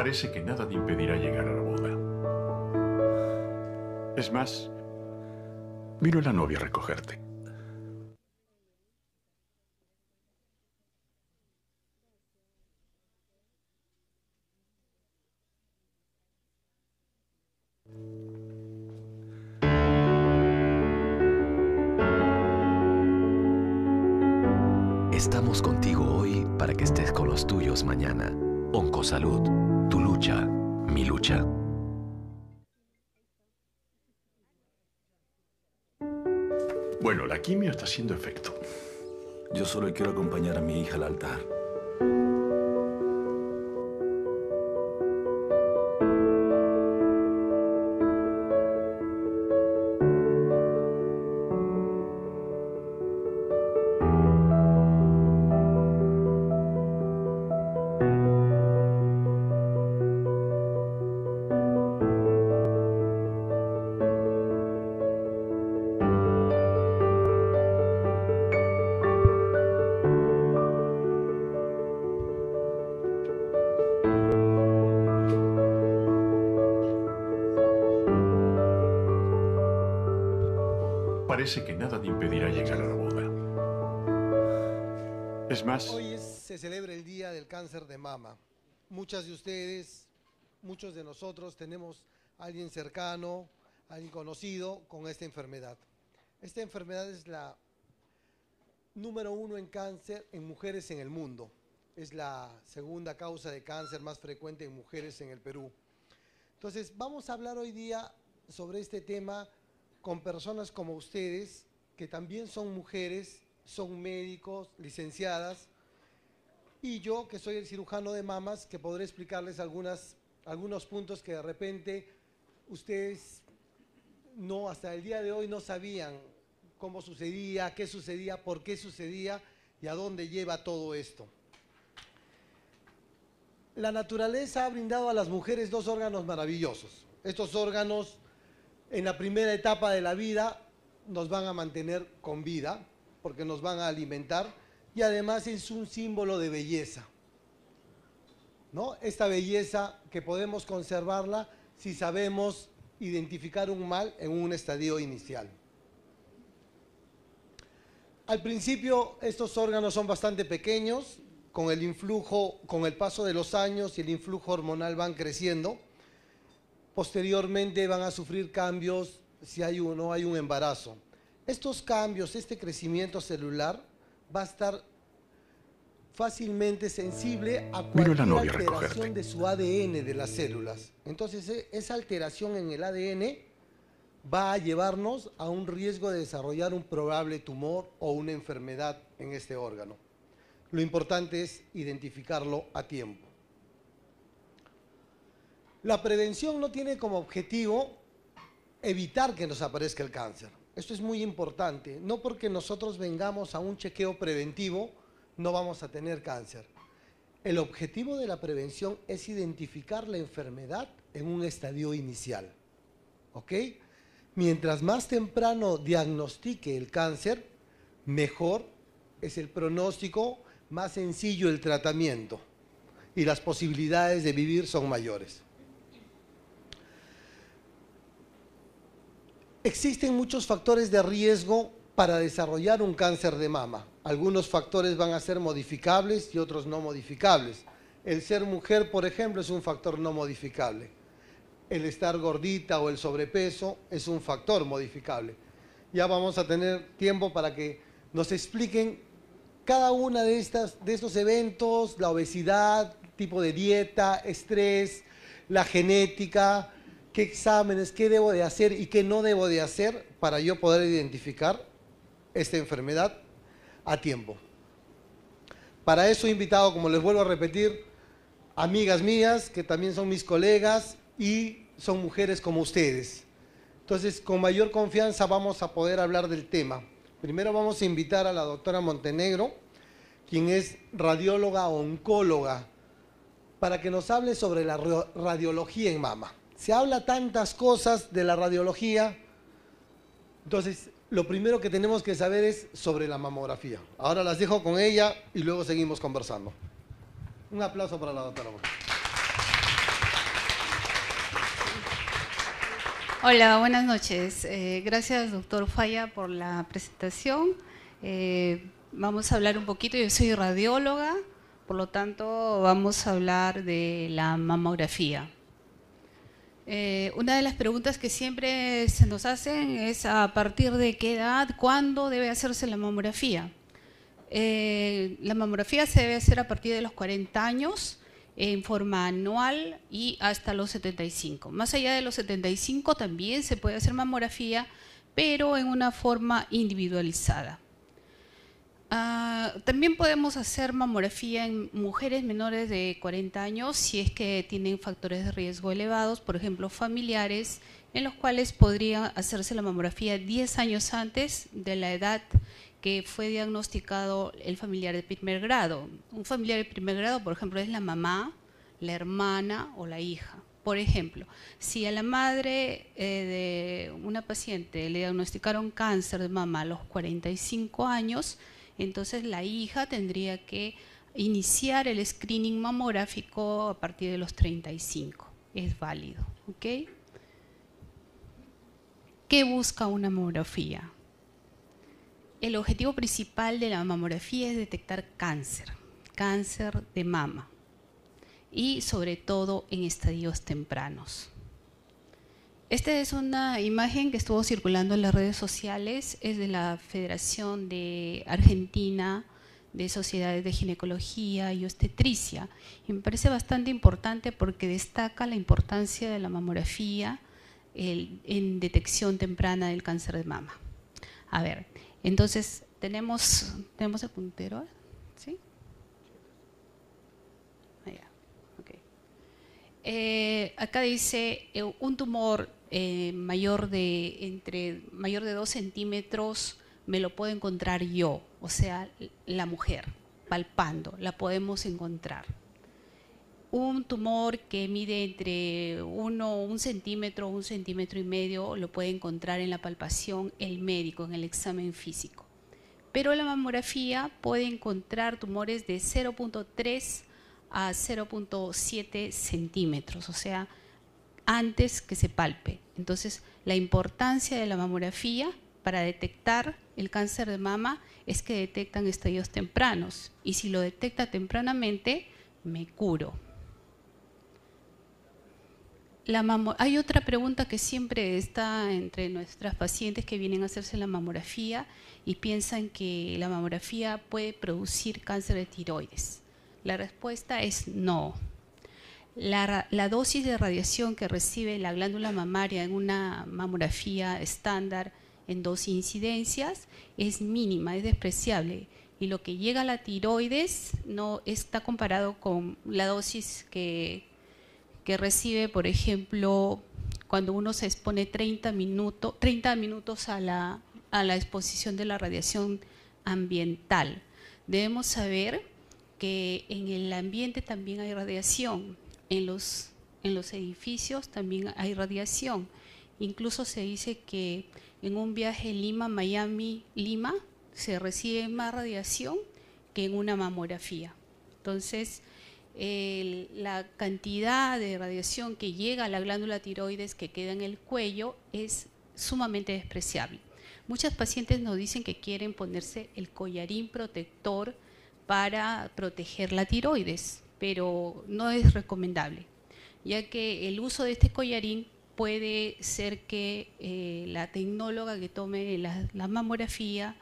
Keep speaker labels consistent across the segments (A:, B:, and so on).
A: Parece que nada te impedirá llegar a la boda. Es más, vino la novia a recogerte. Está haciendo efecto.
B: Yo solo quiero acompañar a mi hija al altar.
C: Hoy se celebra el Día del Cáncer de Mama. Muchas de ustedes, muchos de nosotros tenemos a alguien cercano, a alguien conocido con esta enfermedad. Esta enfermedad es la número uno en cáncer en mujeres en el mundo. Es la segunda causa de cáncer más frecuente en mujeres en el Perú. Entonces, vamos a hablar hoy día sobre este tema con personas como ustedes, que también son mujeres, son médicos, licenciadas, y yo, que soy el cirujano de mamas, que podré explicarles algunos puntos que de repente ustedes no, hasta el día de hoy no sabían cómo sucedía, qué sucedía, por qué sucedía y a dónde lleva todo esto. La naturaleza ha brindado a las mujeres dos órganos maravillosos. Estos órganos en la primera etapa de la vida nos van a mantener con vida porque nos van a alimentar y además es un símbolo de belleza. ¿No? Esta belleza que podemos conservarla si sabemos identificar un mal en un estadio inicial. Al principio estos órganos son bastante pequeños, con el influjo, con el paso de los años y el influjo hormonal van creciendo. Posteriormente van a sufrir cambios si hay o no hay un embarazo. Estos cambios, este crecimiento celular va a estar fácilmente sensible a cualquier alteración
A: recogerte.
C: de su ADN de las células. Entonces, e- esa alteración en el ADN va a llevarnos a un riesgo de desarrollar un probable tumor o una enfermedad en este órgano. Lo importante es identificarlo a tiempo. La prevención no tiene como objetivo evitar que nos aparezca el cáncer. Esto es muy importante. No porque nosotros vengamos a un chequeo preventivo, no vamos a tener cáncer. El objetivo de la prevención es identificar la enfermedad en un estadio inicial. ¿Ok? Mientras más temprano diagnostique el cáncer, mejor es el pronóstico, más sencillo el tratamiento y las posibilidades de vivir son mayores. Existen muchos factores de riesgo para desarrollar un cáncer de mama. Algunos factores van a ser modificables y otros no modificables. El ser mujer, por ejemplo, es un factor no modificable. El estar gordita o el sobrepeso es un factor modificable. Ya vamos a tener tiempo para que nos expliquen cada una de de estos eventos, la obesidad, tipo de dieta, estrés, la genética, qué exámenes, qué debo de hacer y qué no debo de hacer para yo poder identificar esta enfermedad a tiempo. Para eso he invitado, como les vuelvo a repetir, amigas mías que también son mis colegas y son mujeres como ustedes. Entonces, con mayor confianza vamos a poder hablar del tema. Primero vamos a invitar a la doctora Montenegro, quien es radióloga oncóloga, para que nos hable sobre la radiología en mama se habla tantas cosas de la radiología, entonces lo primero que tenemos que saber es sobre la mamografía. Ahora las dejo con ella y luego seguimos conversando. Un aplauso para la doctora.
D: Hola, buenas noches. Eh, gracias, doctor Falla, por la presentación. Eh, vamos a hablar un poquito, yo soy radióloga, por lo tanto vamos a hablar de la mamografía. Eh, una de las preguntas que siempre se nos hacen es a partir de qué edad, cuándo debe hacerse la mamografía. la mamografía se debe hacer a partir de los 40 años en forma anual y hasta los 75. Más allá de los 75 también se puede hacer mamografía, pero en una forma individualizada. Ah, también podemos hacer mamografía en mujeres menores de 40 años si es que tienen factores de riesgo elevados, por ejemplo, familiares, en los cuales podría hacerse la mamografía 10 años antes de la edad que fue diagnosticado el familiar de primer grado. Un familiar de primer grado, por ejemplo, es la mamá, la hermana o la hija. Por ejemplo, si a la madre eh, de una paciente le diagnosticaron cáncer de mama a los 45 años, entonces la hija tendría que iniciar el screening mamográfico a partir de los 35. Es válido. ¿Qué busca una mamografía? El objetivo principal de la mamografía es detectar cáncer, cáncer de mama y sobre todo en estadios tempranos. Esta es una imagen que estuvo circulando en las redes sociales, es de la Federación de Argentina de Sociedades de Ginecología y Obstetricia. Y me parece bastante importante porque destaca la importancia de la mamografía en detección temprana del cáncer de mama. A ver, entonces, tenemos, tenemos el puntero, ¿sí? Eh, acá dice eh, un tumor eh, mayor de entre mayor de 2 centímetros me lo puedo encontrar yo, o sea, la mujer, palpando, la podemos encontrar. Un tumor que mide entre 1, un centímetro, un centímetro y medio, lo puede encontrar en la palpación el médico, en el examen físico. Pero la mamografía puede encontrar tumores de 0.3 a 0.7 centímetros, o sea, antes que se palpe. Entonces, la importancia de la mamografía para detectar el cáncer de mama es que detectan estadios tempranos y si lo detecta tempranamente, me curo. Hay otra pregunta que siempre está entre nuestras pacientes que vienen a hacerse la mamografía y piensan que la mamografía puede producir cáncer de tiroides. La respuesta es no. La, la, dosis de radiación que recibe la glándula mamaria en una mamografía estándar en dos incidencias es mínima, es despreciable. Y lo que llega a la tiroides no está comparado con la dosis que, que recibe, por ejemplo, cuando uno se expone 30, minutos 30 minutos a la, a la exposición de la radiación ambiental. Debemos saber que en el ambiente también hay radiación, en los, en los edificios también hay radiación. Incluso se dice que en un viaje Lima-Miami-Lima se recibe más radiación que en una mamografía. Entonces, la cantidad de radiación que llega a la glándula tiroides que queda en el cuello es sumamente despreciable. Muchas pacientes nos dicen que quieren ponerse el collarín protector para proteger la tiroides, pero no es recomendable, ya que el uso de este collarín puede ser que eh, la tecnóloga que tome la, mamografía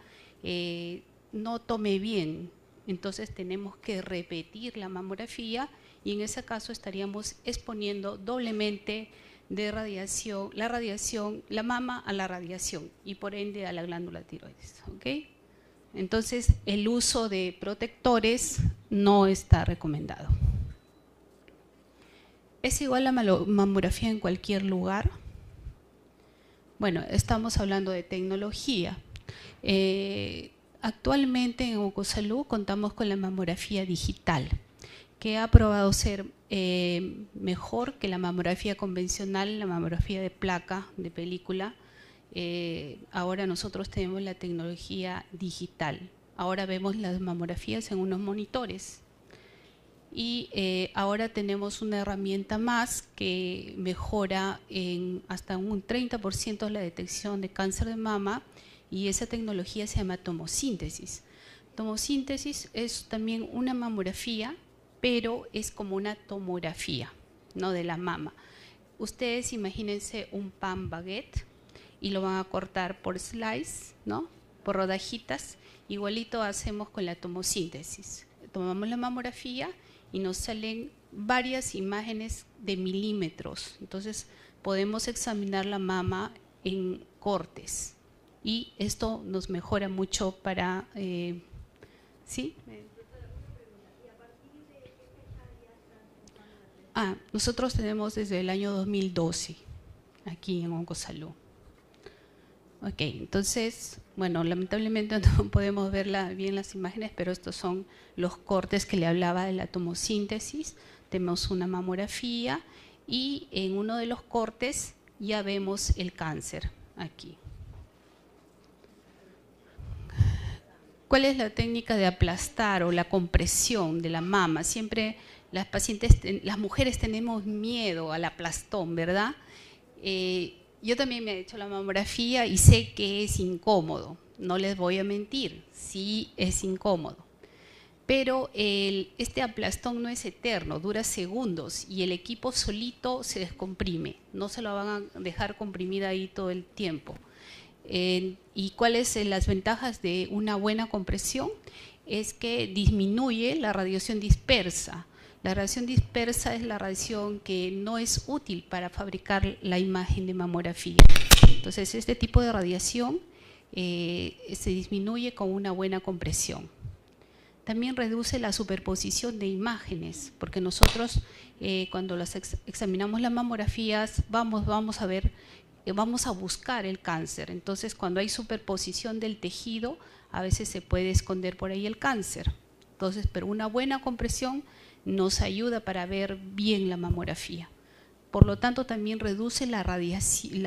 D: eh, no tome bien entonces tenemos que repetir la mamografía y en ese caso estaríamos exponiendo doblemente de radiación, la radiación, la mama a la radiación y por ende a la glándula tiroides. Entonces el uso de protectores no está recomendado. ¿Es igual la mamografía en cualquier lugar? Bueno, estamos hablando de tecnología. Eh, Actualmente en Ocosalud contamos con la mamografía digital, que ha probado ser eh, mejor que la mamografía convencional, la mamografía de placa, de película. Eh, ahora nosotros tenemos la tecnología digital. Ahora vemos las mamografías en unos monitores. y eh, ahora tenemos una herramienta más que mejora en hasta un 30% la detección de cáncer de mama y esa tecnología se llama tomosíntesis. Tomosíntesis es también una mamografía, pero es como una tomografía, ¿no? De la mama. Ustedes imagínense un pan baguette y lo van a cortar por slice, ¿no? Por rodajitas. Igualito hacemos con la tomosíntesis. Tomamos la mamografía y nos salen varias imágenes de milímetros. Entonces podemos examinar la mama en cortes y esto nos mejora mucho para... Eh, ¿Sí? Ah, nosotros tenemos desde el año 2012 aquí en Oncosalud. Ok, entonces, bueno, lamentablemente no podemos ver bien las imágenes, pero estos son los cortes que le hablaba de la tomosíntesis. Tenemos una mamografía y en uno de los cortes ya vemos el cáncer aquí. ¿Cuál es la técnica de aplastar o la compresión de la mama? Siempre las pacientes, las mujeres tenemos miedo al aplastón, ¿verdad? Eh, yo también me he hecho la mamografía y sé que es incómodo, no les voy a mentir, sí es incómodo. Pero este aplastón no es eterno, dura segundos y el equipo solito se descomprime, no se lo van a dejar comprimida ahí todo el tiempo. ¿Y cuáles son las ventajas de una buena compresión? Es que disminuye la radiación dispersa la radiación dispersa es la radiación que no es útil para fabricar la imagen de mamografía. Entonces, este tipo de radiación eh, se disminuye con una buena compresión. También reduce la superposición de imágenes, porque nosotros eh, cuando las examinamos las mamografías vamos, vamos a ver, eh, vamos a buscar el cáncer. Entonces, cuando hay superposición del tejido, a veces se puede esconder por ahí el cáncer. Entonces, pero una buena compresión nos ayuda para ver bien la mamografía. Por lo tanto, también reduce la,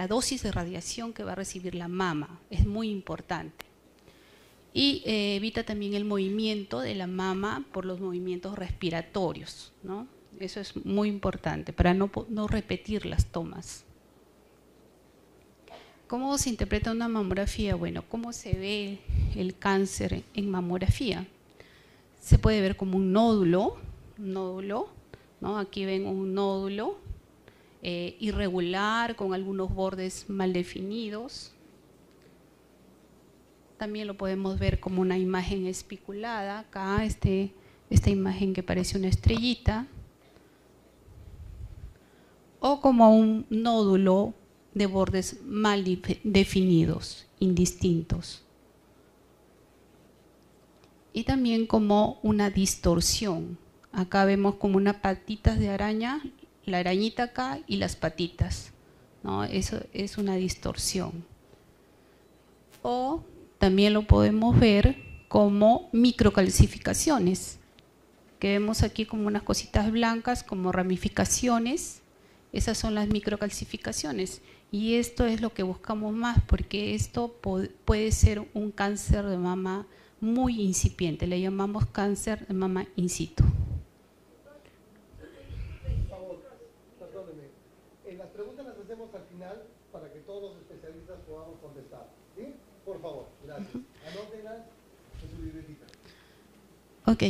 D: dosis de radiación que va a recibir la mama. Es muy importante. Y eh, evita también el movimiento de la mama por los movimientos respiratorios. ¿no? Eso es muy importante para no, no repetir las tomas. ¿Cómo se interpreta una mamografía? Bueno, ¿cómo se ve el cáncer en mamografía? Se puede ver como un nódulo, nódulo, ¿no? aquí ven un nódulo eh, irregular con algunos bordes mal definidos. También lo podemos ver como una imagen espiculada, acá este, esta imagen que parece una estrellita, o como un nódulo de bordes mal definidos, indistintos. Y también como una distorsión, Acá vemos como unas patitas de araña, la arañita acá y las patitas. ¿no? Eso es una distorsión. O también lo podemos ver como microcalcificaciones, que vemos aquí como unas cositas blancas, como ramificaciones. Esas son las microcalcificaciones. Y esto es lo que buscamos más, porque esto puede ser un cáncer de mama muy incipiente. Le llamamos cáncer de mama in situ.
C: Por favor, gracias. en su libretita.
D: Ok,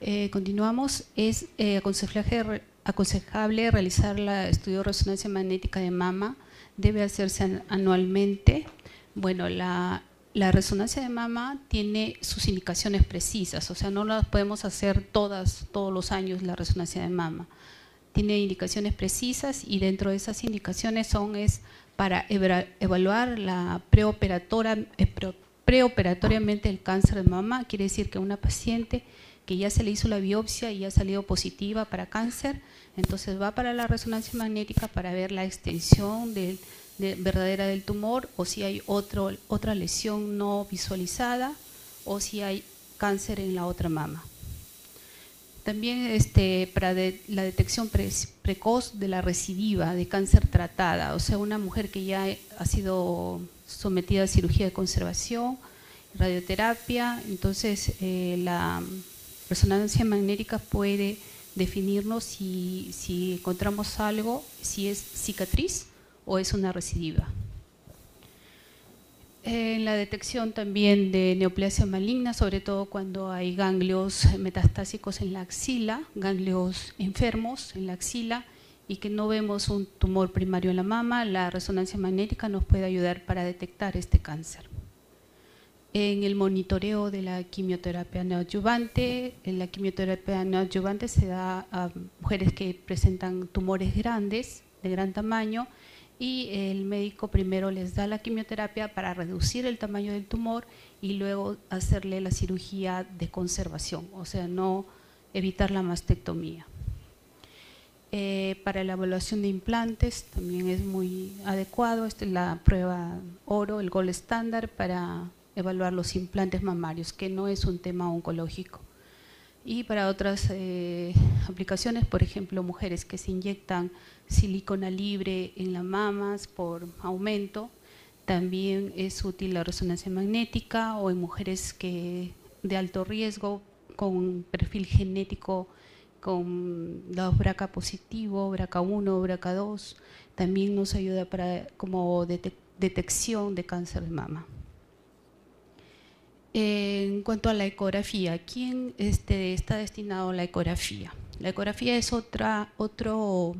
D: eh, continuamos. Es eh, aconsejable, realizar el estudio de resonancia magnética de mama. Debe hacerse anualmente. Bueno, la, la resonancia de mama tiene sus indicaciones precisas, o sea, no las podemos hacer todas, todos los años la resonancia de mama. Tiene indicaciones precisas y dentro de esas indicaciones son es para evaluar la eh, preoperatoriamente el cáncer de mama. Quiere decir que una paciente que ya se le hizo la biopsia y ha salido positiva para cáncer, entonces va para la resonancia magnética para ver la extensión verdadera del tumor o si hay otra lesión no visualizada o si hay cáncer en la otra mama. También este, para la detección precoz de la recidiva de cáncer tratada, o sea, una mujer que ya ha sido sometida a cirugía de conservación, radioterapia, entonces eh, la resonancia magnética puede definirnos si, encontramos algo, si es cicatriz o es una recidiva. En la detección también de neoplasia maligna, sobre todo cuando hay ganglios metastásicos en la axila, ganglios enfermos en la axila y que no vemos un tumor primario en la mama, la resonancia magnética nos puede ayudar para detectar este cáncer. En el monitoreo de la quimioterapia neoadyuvante, en la quimioterapia neoadyuvante se da a mujeres que presentan tumores grandes, de gran tamaño, y el médico primero les da la quimioterapia para reducir el tamaño del tumor y luego hacerle la cirugía de conservación, o sea, no evitar la mastectomía. Eh, para la evaluación de implantes también es muy adecuado, esta es la prueba oro, el gold estándar para evaluar los implantes mamarios, que no es un tema oncológico. Y para otras eh, aplicaciones, por ejemplo, mujeres que se inyectan silicona libre en las mamas por aumento, también es útil la resonancia magnética o en mujeres que de alto riesgo con perfil genético con los BRCA positivo, BRCA 1, BRCA 2, también nos ayuda para como detección de cáncer de mama. En cuanto a la ecografía, ¿quién este, está destinado a la ecografía? La ecografía es otra, otro,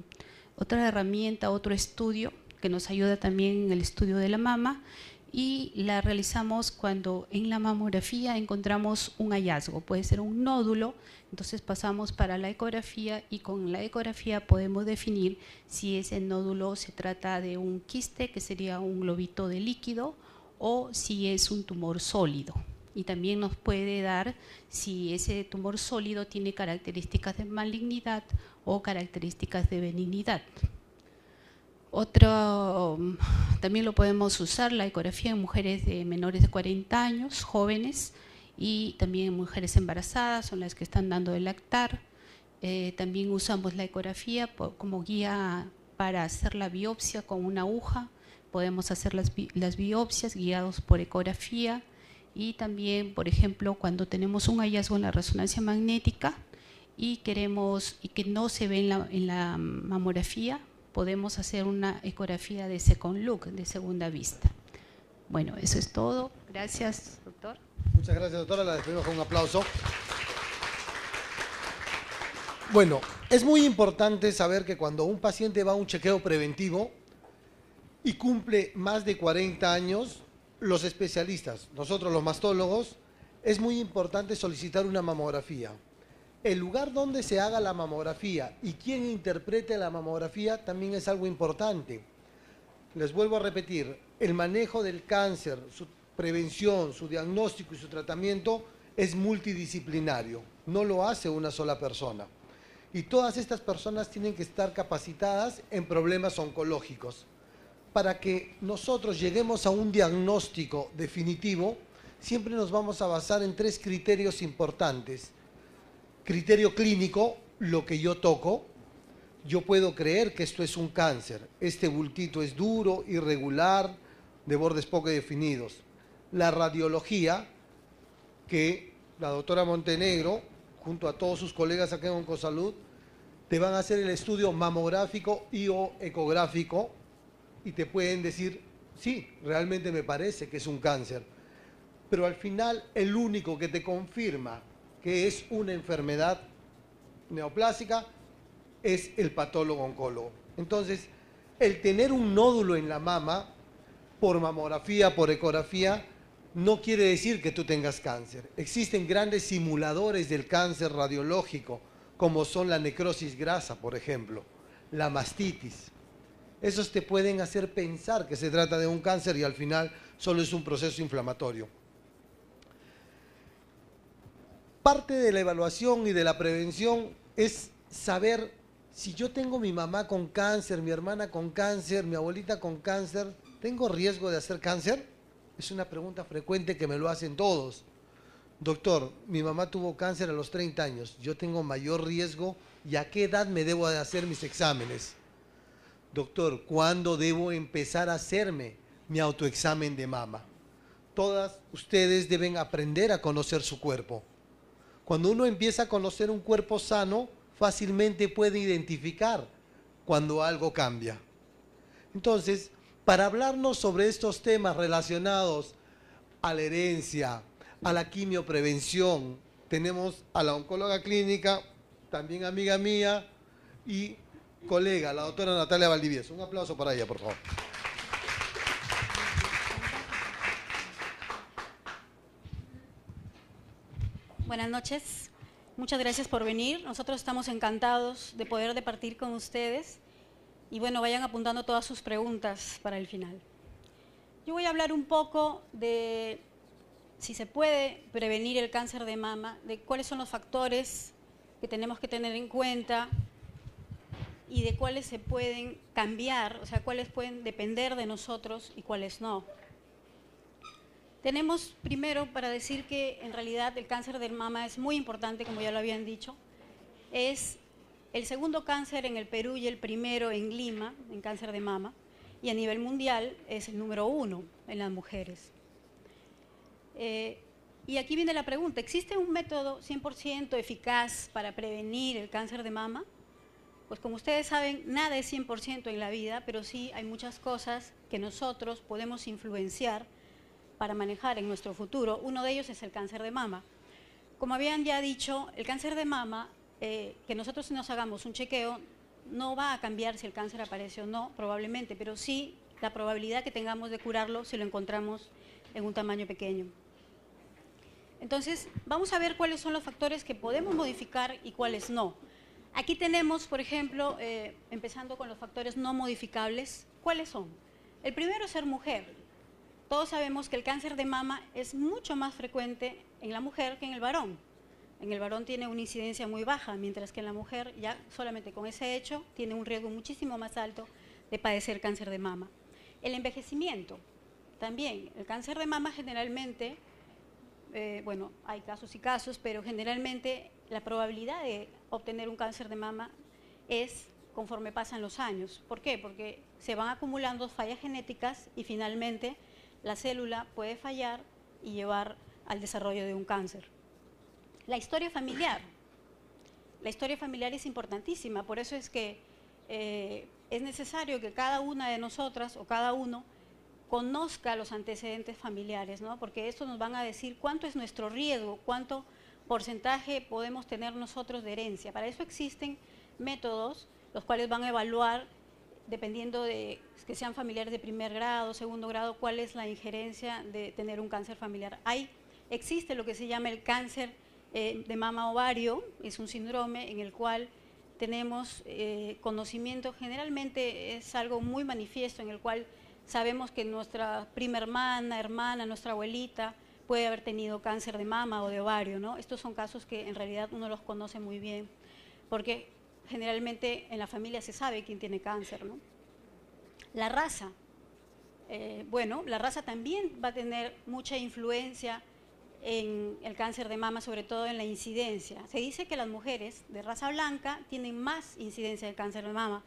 D: otra herramienta, otro estudio que nos ayuda también en el estudio de la mama y la realizamos cuando en la mamografía encontramos un hallazgo, puede ser un nódulo, entonces pasamos para la ecografía y con la ecografía podemos definir si ese nódulo se trata de un quiste, que sería un globito de líquido, o si es un tumor sólido y también nos puede dar si ese tumor sólido tiene características de malignidad o características de benignidad. Otro, también lo podemos usar, la ecografía en mujeres de menores de 40 años, jóvenes, y también en mujeres embarazadas, son las que están dando de lactar. Eh, también usamos la ecografía como guía para hacer la biopsia con una aguja. Podemos hacer las, las biopsias guiados por ecografía y también, por ejemplo, cuando tenemos un hallazgo en la resonancia magnética y queremos y que no se ve en la, mamografía, podemos hacer una ecografía de second look, de segunda vista. Bueno, eso es todo. Gracias, doctor.
C: Muchas gracias, doctora. La despedimos con un aplauso. Bueno, es muy importante saber que cuando un paciente va a un chequeo preventivo y cumple más de 40 años, los especialistas, nosotros los mastólogos, es muy importante solicitar una mamografía. El lugar donde se haga la mamografía y quién interprete la mamografía también es algo importante. Les vuelvo a repetir, el manejo del cáncer, su prevención, su diagnóstico y su tratamiento es multidisciplinario, no lo hace una sola persona. Y todas estas personas tienen que estar capacitadas en problemas oncológicos para que nosotros lleguemos a un diagnóstico definitivo, siempre nos vamos a basar en tres criterios importantes. Criterio clínico, lo que yo toco, yo puedo creer que esto es un cáncer. Este bultito es duro, irregular, de bordes poco definidos. La radiología, que la doctora Montenegro, junto a todos sus colegas aquí en Oncosalud, te van a hacer el estudio mamográfico y o ecográfico y te pueden decir, sí, realmente me parece que es un cáncer. Pero al final el único que te confirma que es una enfermedad neoplásica es el patólogo oncólogo. Entonces, el tener un nódulo en la mama, por mamografía, por ecografía, no quiere decir que tú tengas cáncer. Existen grandes simuladores del cáncer radiológico, como son la necrosis grasa, por ejemplo, la mastitis esos te pueden hacer pensar que se trata de un cáncer y al final solo es un proceso inflamatorio. Parte de la evaluación y de la prevención es saber si yo tengo mi mamá con cáncer, mi hermana con cáncer, mi abuelita con cáncer, ¿tengo riesgo de hacer cáncer? Es una pregunta frecuente que me lo hacen todos. Doctor, mi mamá tuvo cáncer a los 30 años, yo tengo mayor riesgo y a qué edad me debo de hacer mis exámenes doctor, ¿cuándo debo empezar a hacerme mi autoexamen de mama? Todas ustedes deben aprender a conocer su cuerpo. Cuando uno empieza a conocer un cuerpo sano, fácilmente puede identificar cuando algo cambia. Entonces, para hablarnos sobre estos temas relacionados a la herencia, a la quimioprevención, tenemos a la oncóloga clínica, también amiga mía y colega, la doctora Natalia Valdivieso. Un aplauso para ella, por favor.
E: Buenas noches. Muchas gracias por venir. Nosotros estamos encantados de poder departir con ustedes. Y bueno, vayan apuntando todas sus preguntas para el final. Yo voy a hablar un poco de si se puede prevenir el cáncer de mama, de cuáles son los factores que tenemos que tener en cuenta y de cuáles se pueden cambiar, o sea, cuáles pueden depender de nosotros y cuáles no. Tenemos primero para decir que en realidad el cáncer de mama es muy importante, como ya lo habían dicho. Es el segundo cáncer en el Perú y el primero en Lima, en cáncer de mama. Y a nivel mundial es el número uno en las mujeres. Eh, y aquí viene la pregunta, ¿existe un método 100% eficaz para prevenir el cáncer de mama? Pues como ustedes saben, nada es 100% en la vida, pero sí hay muchas cosas que nosotros podemos influenciar para manejar en nuestro futuro. Uno de ellos es el cáncer de mama. Como habían ya dicho, el cáncer de mama, eh, que nosotros nos hagamos un chequeo, no va a cambiar si el cáncer aparece o no, probablemente, pero sí la probabilidad que tengamos de curarlo si lo encontramos en un tamaño pequeño. Entonces, vamos a ver cuáles son los factores que podemos modificar y cuáles no. Aquí tenemos, por ejemplo, eh, empezando con los factores no modificables, ¿cuáles son? El primero es ser mujer. Todos sabemos que el cáncer de mama es mucho más frecuente en la mujer que en el varón. En el varón tiene una incidencia muy baja, mientras que en la mujer ya solamente con ese hecho tiene un riesgo muchísimo más alto de padecer cáncer de mama. El envejecimiento, también. El cáncer de mama generalmente, eh, bueno, hay casos y casos, pero generalmente la probabilidad de obtener un cáncer de mama es conforme pasan los años. ¿Por qué? Porque se van acumulando fallas genéticas y finalmente la célula puede fallar y llevar al desarrollo de un cáncer. La historia familiar. La historia familiar es importantísima, por eso es que eh, es necesario que cada una de nosotras o cada uno conozca los antecedentes familiares, ¿no? porque esto nos van a decir cuánto es nuestro riesgo, cuánto porcentaje podemos tener nosotros de herencia. Para eso existen métodos los cuales van a evaluar dependiendo de que sean familiares de primer grado, segundo grado, cuál es la injerencia de tener un cáncer familiar. Hay, existe lo que se llama el cáncer eh, de mama ovario, es un síndrome en el cual tenemos eh, conocimiento, generalmente es algo muy manifiesto en el cual sabemos que nuestra prima hermana, hermana, nuestra abuelita puede haber tenido cáncer de mama o de ovario, ¿no? Estos son casos que en realidad uno los conoce muy bien, porque generalmente en la familia se sabe quién tiene cáncer. ¿no? La raza. Eh, bueno, la raza también va a tener mucha influencia en el cáncer de mama, sobre todo en la incidencia. Se dice que las mujeres de raza blanca tienen más incidencia de cáncer de mama.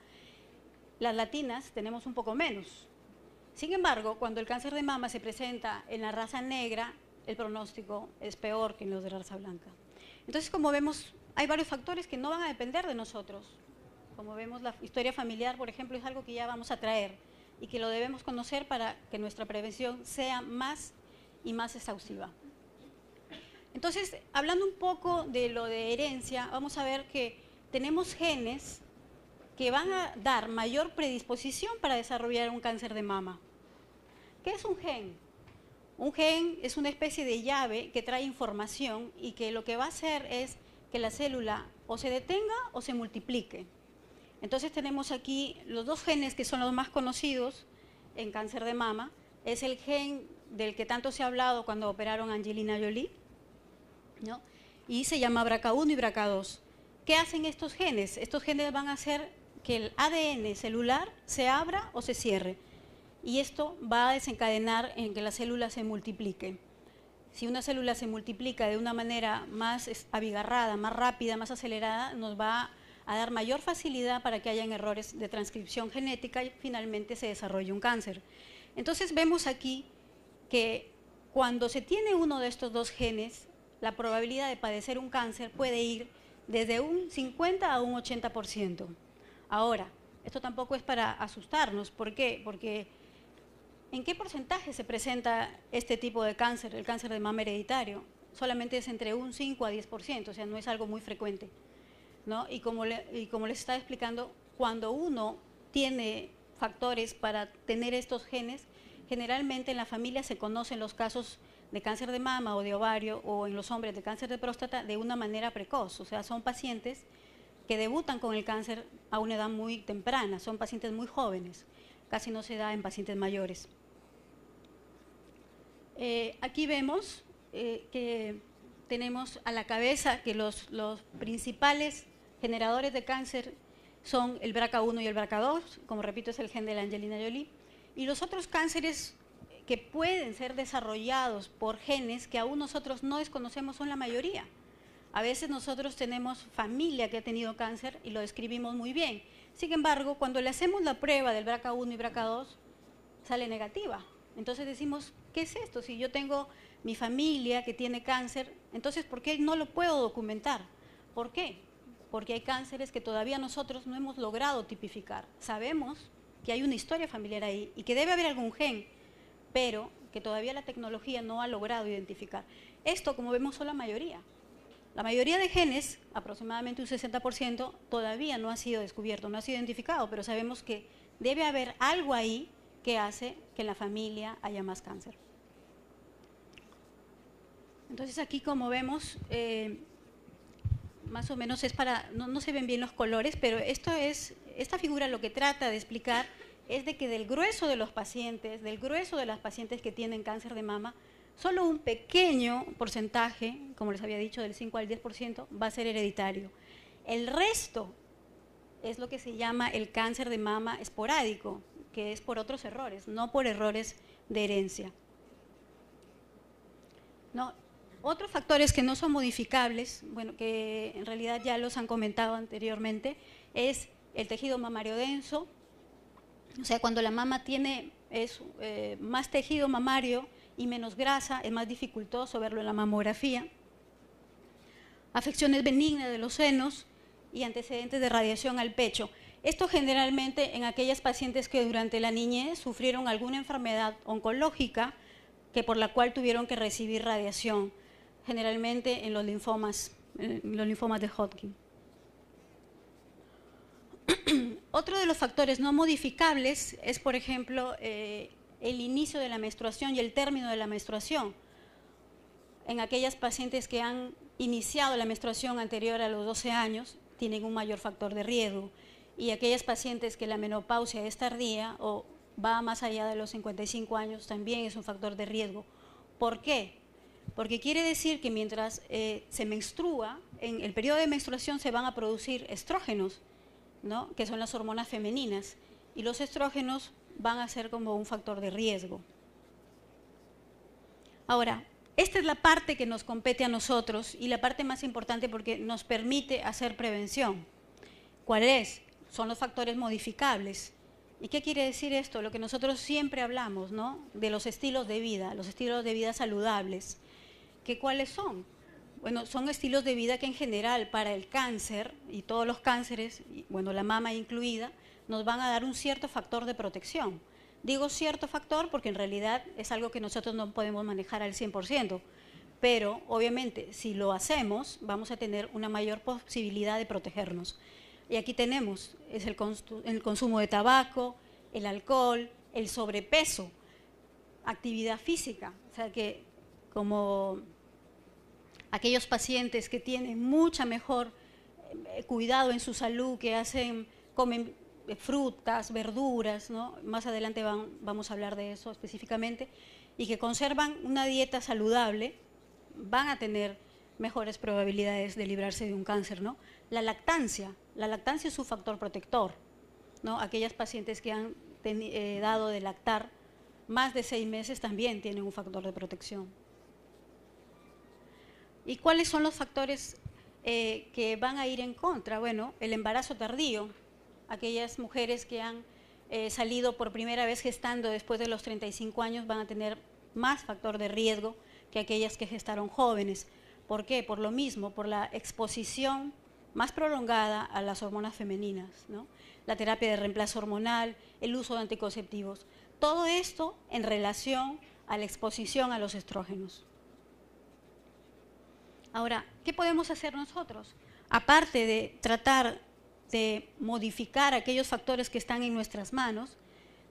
E: Las latinas tenemos un poco menos. Sin embargo, cuando el cáncer de mama se presenta en la raza negra, el pronóstico es peor que en los de raza blanca. Entonces, como vemos, hay varios factores que no van a depender de nosotros. Como vemos, la historia familiar, por ejemplo, es algo que ya vamos a traer y que lo debemos conocer para que nuestra prevención sea más y más exhaustiva. Entonces, hablando un poco de lo de herencia, vamos a ver que tenemos genes que van a dar mayor predisposición para desarrollar un cáncer de mama. ¿Qué es un gen? Un gen es una especie de llave que trae información y que lo que va a hacer es que la célula o se detenga o se multiplique. Entonces tenemos aquí los dos genes que son los más conocidos en cáncer de mama. Es el gen del que tanto se ha hablado cuando operaron Angelina Jolie, y se llama BRCA1 y BRCA2. ¿Qué hacen estos genes? Estos genes van a hacer que el ADN celular se abra o se cierre. Y esto va a desencadenar en que la célula se multiplique si una célula se multiplica de una manera más abigarrada, más rápida, más acelerada, nos va a dar mayor facilidad para que hayan errores de transcripción genética y finalmente se desarrolle un cáncer. Entonces vemos aquí que cuando se tiene uno de estos dos genes, la probabilidad de padecer un cáncer puede ir desde un 50 a un 80%. Ahora, esto tampoco es para asustarnos. ¿Por qué? Porque ¿en qué porcentaje se presenta este tipo de cáncer, el cáncer de mama hereditario? Solamente es entre un 5 a 10%, o sea, no es algo muy frecuente. ¿no? Y, como y como les estaba explicando, cuando uno tiene factores para tener estos genes, generalmente en la familia se conocen los casos de cáncer de mama o de ovario o en los hombres de cáncer de próstata de una manera precoz. O sea, son pacientes que debutan con el cáncer a una edad muy temprana, son pacientes muy jóvenes, casi no se da en pacientes mayores. Eh, aquí vemos eh, que tenemos a la cabeza que los, los principales generadores de cáncer son el BRCA1 y el BRCA2, como repito es el gen de la Angelina Jolie, y los otros cánceres que pueden ser desarrollados por genes que aún nosotros no desconocemos son la mayoría. A veces nosotros tenemos familia que ha tenido cáncer y lo describimos muy bien. Sin embargo, cuando le hacemos la prueba del BRCA1 y BRCA2, sale negativa. Entonces decimos, ¿qué es esto? Si yo tengo mi familia que tiene cáncer, entonces ¿por qué no lo puedo documentar? ¿Por qué? Porque hay cánceres que todavía nosotros no hemos logrado tipificar. Sabemos que hay una historia familiar ahí y que debe haber algún gen, pero que todavía la tecnología no ha logrado identificar. Esto, como vemos, son la mayoría. La mayoría de genes, aproximadamente un 60%, todavía no ha sido descubierto, no ha sido identificado, pero sabemos que debe haber algo ahí que hace que en la familia haya más cáncer. Entonces aquí como vemos, eh, más o menos es para, no, no, se ven bien los colores, pero esto es, esta figura lo que trata de explicar es de que del grueso de los pacientes, del grueso de las pacientes que tienen cáncer de mama, solo un pequeño porcentaje, como les había dicho, del 5 al 10%, va a ser hereditario. El resto es lo que se llama el cáncer de mama esporádico, que es por otros errores, no por errores de herencia. No, otros factores que no son modificables, bueno, que en realidad ya los han comentado anteriormente, es el tejido mamario denso, o sea, cuando la mama tiene eh, más tejido mamario y menos grasa, es más dificultoso verlo en la mamografía. Afecciones benignas de los senos y antecedentes de radiación al pecho. Esto generalmente en aquellas pacientes que durante la niñez sufrieron alguna enfermedad oncológica que por la cual tuvieron que recibir radiación, generalmente en los linfomas, en los linfomas de Hodgkin. Otro de los factores no modificables es, por ejemplo, eh, el inicio de la menstruación y el término de la menstruación. En aquellas pacientes que han iniciado la menstruación anterior a los 12 años, tienen un mayor factor de riesgo y aquellas pacientes que la menopausia es tardía o va más allá de los 55 años también es un factor de riesgo. ¿Por qué? Porque quiere decir que mientras eh, se menstrua, en el periodo de menstruación se van a producir estrógenos, ¿no? que son las hormonas femeninas, y los estrógenos van a ser como un factor de riesgo. Ahora, esta es la parte que nos compete a nosotros y la parte más importante porque nos permite hacer prevención. ¿Cuál es? son los factores modificables. ¿Y qué quiere decir esto? Lo que nosotros siempre hablamos, ¿no? De los estilos de vida, los estilos de vida saludables. ¿Qué cuáles son? Bueno, son estilos de vida que en general para el cáncer y todos los cánceres, bueno, la mama incluida, nos van a dar un cierto factor de protección. Digo cierto factor porque en realidad es algo que nosotros no podemos manejar al 100%, pero obviamente si lo hacemos vamos a tener una mayor posibilidad de protegernos. Y aquí tenemos es el, consumo de tabaco, el alcohol, el sobrepeso, actividad física. O sea que como aquellos pacientes que tienen mucha mejor eh, cuidado en su salud, que hacen, comen frutas, verduras, ¿no? más adelante vamos a hablar de eso específicamente, y que conservan una dieta saludable, van a tener mejores probabilidades de librarse de un cáncer. ¿no? La lactancia, la lactancia es un factor protector. ¿no? Aquellas pacientes que han eh, dado de lactar más de seis meses también tienen un factor de protección. ¿Y cuáles son los factores eh, que van a ir en contra? Bueno, el embarazo tardío, aquellas mujeres que han eh, salido por primera vez gestando después de los 35 años van a tener más factor de riesgo que aquellas que gestaron jóvenes. ¿Por qué? Por lo mismo, por la exposición más prolongada a las hormonas femeninas, la terapia de reemplazo hormonal, el uso de anticonceptivos. Todo esto en relación a la exposición a los estrógenos. Ahora, ¿qué podemos hacer nosotros? Aparte de tratar de modificar aquellos factores que están en nuestras manos,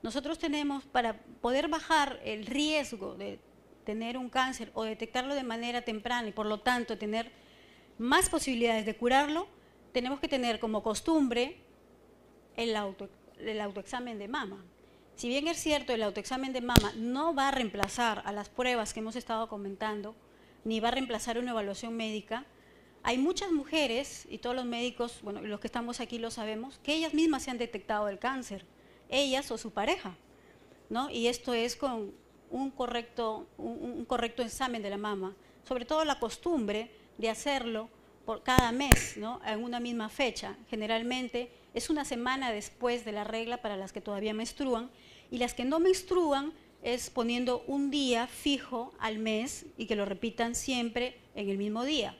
E: nosotros tenemos para poder bajar el riesgo de tener un cáncer o detectarlo de manera temprana y por lo tanto tener más posibilidades de curarlo, tenemos que tener como costumbre el, el autoexamen de mama. Si bien es cierto, el autoexamen de mama no va a reemplazar a las pruebas que hemos estado comentando, ni va a reemplazar una evaluación médica, hay muchas mujeres, y todos los médicos, bueno, los que estamos aquí lo sabemos, que ellas mismas se han detectado el cáncer, ellas o su pareja, ¿no? Y esto es con un correcto, un, correcto examen de la mama, sobre todo la costumbre de hacerlo por cada mes, ¿no? En una misma fecha. Generalmente es una semana después de la regla para las que todavía menstruan, y las que no menstruan es poniendo un día fijo al mes y que lo repitan siempre en el mismo día.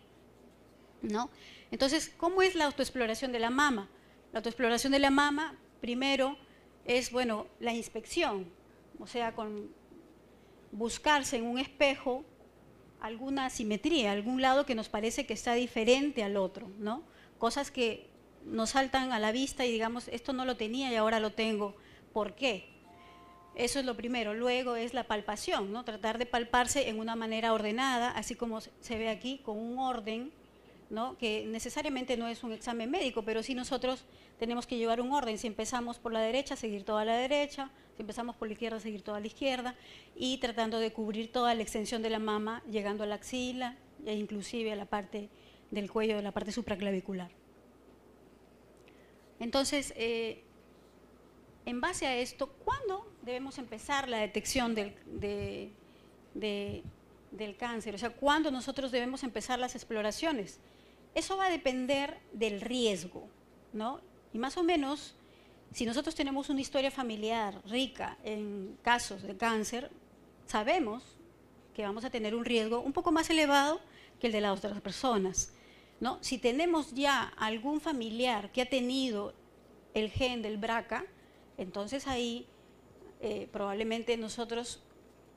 E: ¿no? Entonces, ¿cómo es la autoexploración de la mama? La autoexploración de la mama, primero, es, bueno, la inspección, o sea, con buscarse en un espejo alguna asimetría, algún lado que nos parece que está diferente al otro, ¿no? Cosas que nos saltan a la vista y digamos, esto no lo tenía y ahora lo tengo. ¿Por qué? Eso es lo primero. Luego es la palpación, ¿no? Tratar de palparse en una manera ordenada, así como se ve aquí, con un orden que necesariamente no es un examen médico, pero sí nosotros tenemos que llevar un orden. Si empezamos por la derecha, seguir toda la derecha, si empezamos por la izquierda, seguir toda la izquierda, y tratando de cubrir toda la extensión de la mama, llegando a la axila e inclusive a la parte del cuello, de la parte supraclavicular. Entonces, eh, en base a esto, ¿cuándo debemos empezar la detección del, del cáncer? O sea, ¿cuándo nosotros debemos empezar las exploraciones? Eso va a depender del riesgo, ¿no? Y más o menos, si nosotros tenemos una historia familiar rica en casos de cáncer, sabemos que vamos a tener un riesgo un poco más elevado que el de las otras personas. ¿no? Si tenemos ya algún familiar que ha tenido el gen del BRCA, entonces ahí eh, probablemente nosotros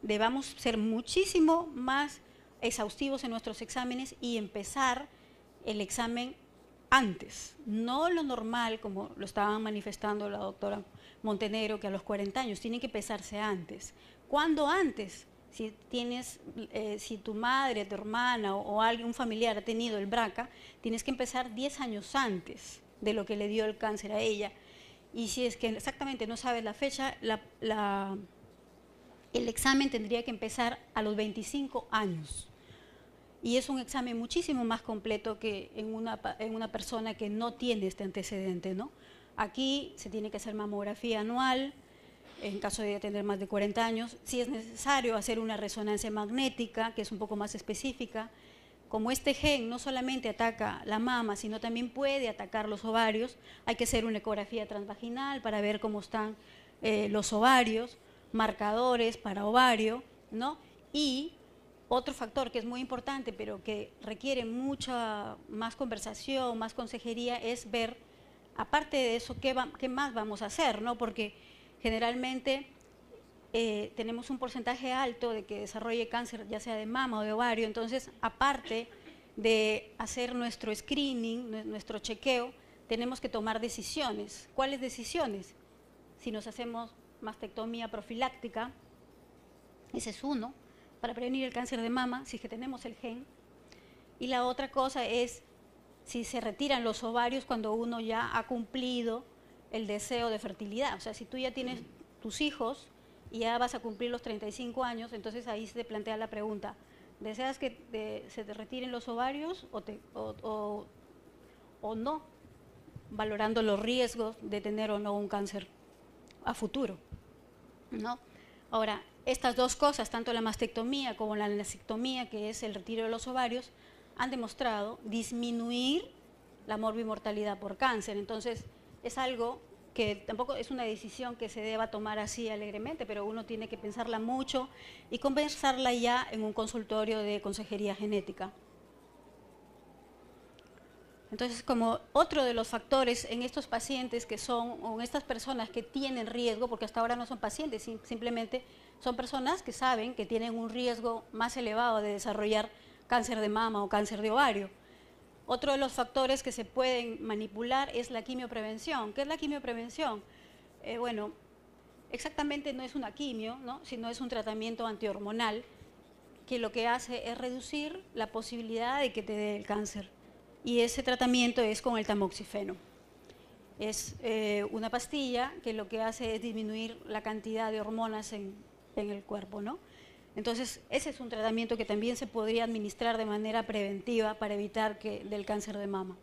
E: debamos ser muchísimo más exhaustivos en nuestros exámenes y empezar el examen antes, no lo normal como lo estaban manifestando la doctora Montenegro, que a los 40 años tiene que pesarse antes. ¿Cuándo antes? Si, tienes, eh, si tu madre, tu hermana o, alguien, un familiar ha tenido el BRCA, tienes que empezar 10 años antes de lo que le dio el cáncer a ella. Y si es que exactamente no sabes la fecha, el examen tendría que empezar a los 25 años y es un examen muchísimo más completo que en una, en una persona que no tiene este antecedente. ¿no? Aquí se tiene que hacer mamografía anual, en caso de tener más de 40 años. Si es necesario hacer una resonancia magnética, que es un poco más específica. Como este gen no solamente ataca la mama, sino también puede atacar los ovarios, hay que hacer una ecografía transvaginal para ver cómo están eh, los ovarios, marcadores para ovario, ¿no? Y otro factor que es muy importante, pero que requiere mucha más conversación, más consejería, es ver, aparte de eso, qué, más vamos a hacer, ¿no? Porque generalmente eh, tenemos un porcentaje alto de que desarrolle cáncer, ya sea de mama o de ovario, entonces, aparte de hacer nuestro screening, nuestro chequeo, tenemos que tomar decisiones. ¿Cuáles decisiones? Si nos hacemos mastectomía profiláctica, ese es uno para prevenir el cáncer de mama, si es que tenemos el gen. Y la otra cosa es si se retiran los ovarios cuando uno ya ha cumplido el deseo de fertilidad. O sea, si tú ya tienes tus hijos y ya vas a cumplir los 35 años, entonces ahí se te plantea la pregunta, ¿deseas que se te retiren los ovarios o, o no? Valorando los riesgos de tener o no un cáncer a futuro. ¿no? Ahora, estas dos cosas, tanto la mastectomía como la nasectomía, que es el retiro de los ovarios, han demostrado disminuir la morbimortalidad por cáncer. Entonces, es algo que tampoco es una decisión que se deba tomar así alegremente, pero uno tiene que pensarla mucho y conversarla ya en un consultorio de consejería genética. Entonces, como otro de los factores en estos pacientes que son, o en estas personas que tienen riesgo, porque hasta ahora no son pacientes, simplemente son personas que saben que tienen un riesgo más elevado de desarrollar cáncer de mama o cáncer de ovario. Otro de los factores que se pueden manipular es la quimioprevención. ¿Qué es la quimioprevención? Eh, bueno, exactamente no es una quimio, ¿no? sino es un tratamiento antihormonal que lo que hace es reducir la posibilidad de que te dé el cáncer y ese tratamiento es con el tamoxifeno. Es eh, una pastilla que lo que hace es disminuir la cantidad de hormonas en, el cuerpo, ¿no? Entonces, ese es un tratamiento que también se podría administrar de manera preventiva para evitar que, cáncer de mama.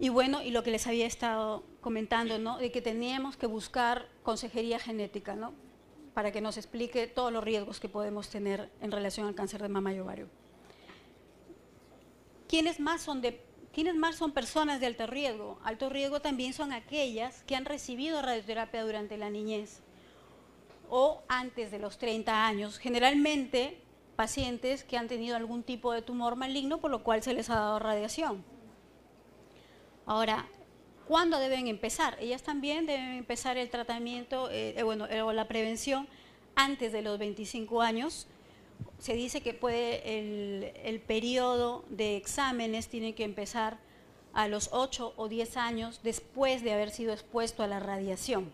E: Y bueno, y lo que les había estado comentando, ¿no? De que teníamos que buscar consejería genética, ¿no? Para que nos explique todos los riesgos que podemos tener en relación al cáncer de mama y ovario. ¿Quiénes más son de más son personas de alto riesgo? Alto riesgo también son aquellas que han recibido radioterapia durante la niñez o antes de los 30 años. Generalmente pacientes que han tenido algún tipo de tumor maligno por lo cual se les ha dado radiación. Ahora, ¿cuándo deben empezar? Ellas también deben empezar el tratamiento, eh, eh, bueno, o la prevención antes de los 25 años se dice que puede el, periodo de exámenes tiene que empezar a los 8 o 10 años después de haber sido expuesto a la radiación,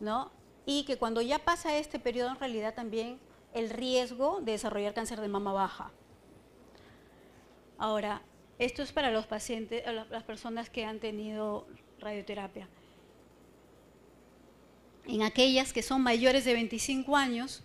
E: ¿no? Y que cuando ya pasa este periodo, en realidad también el riesgo de desarrollar cáncer de mama baja. Ahora, esto es para los pacientes, las personas que han tenido radioterapia. En aquellas que son mayores de 25 años,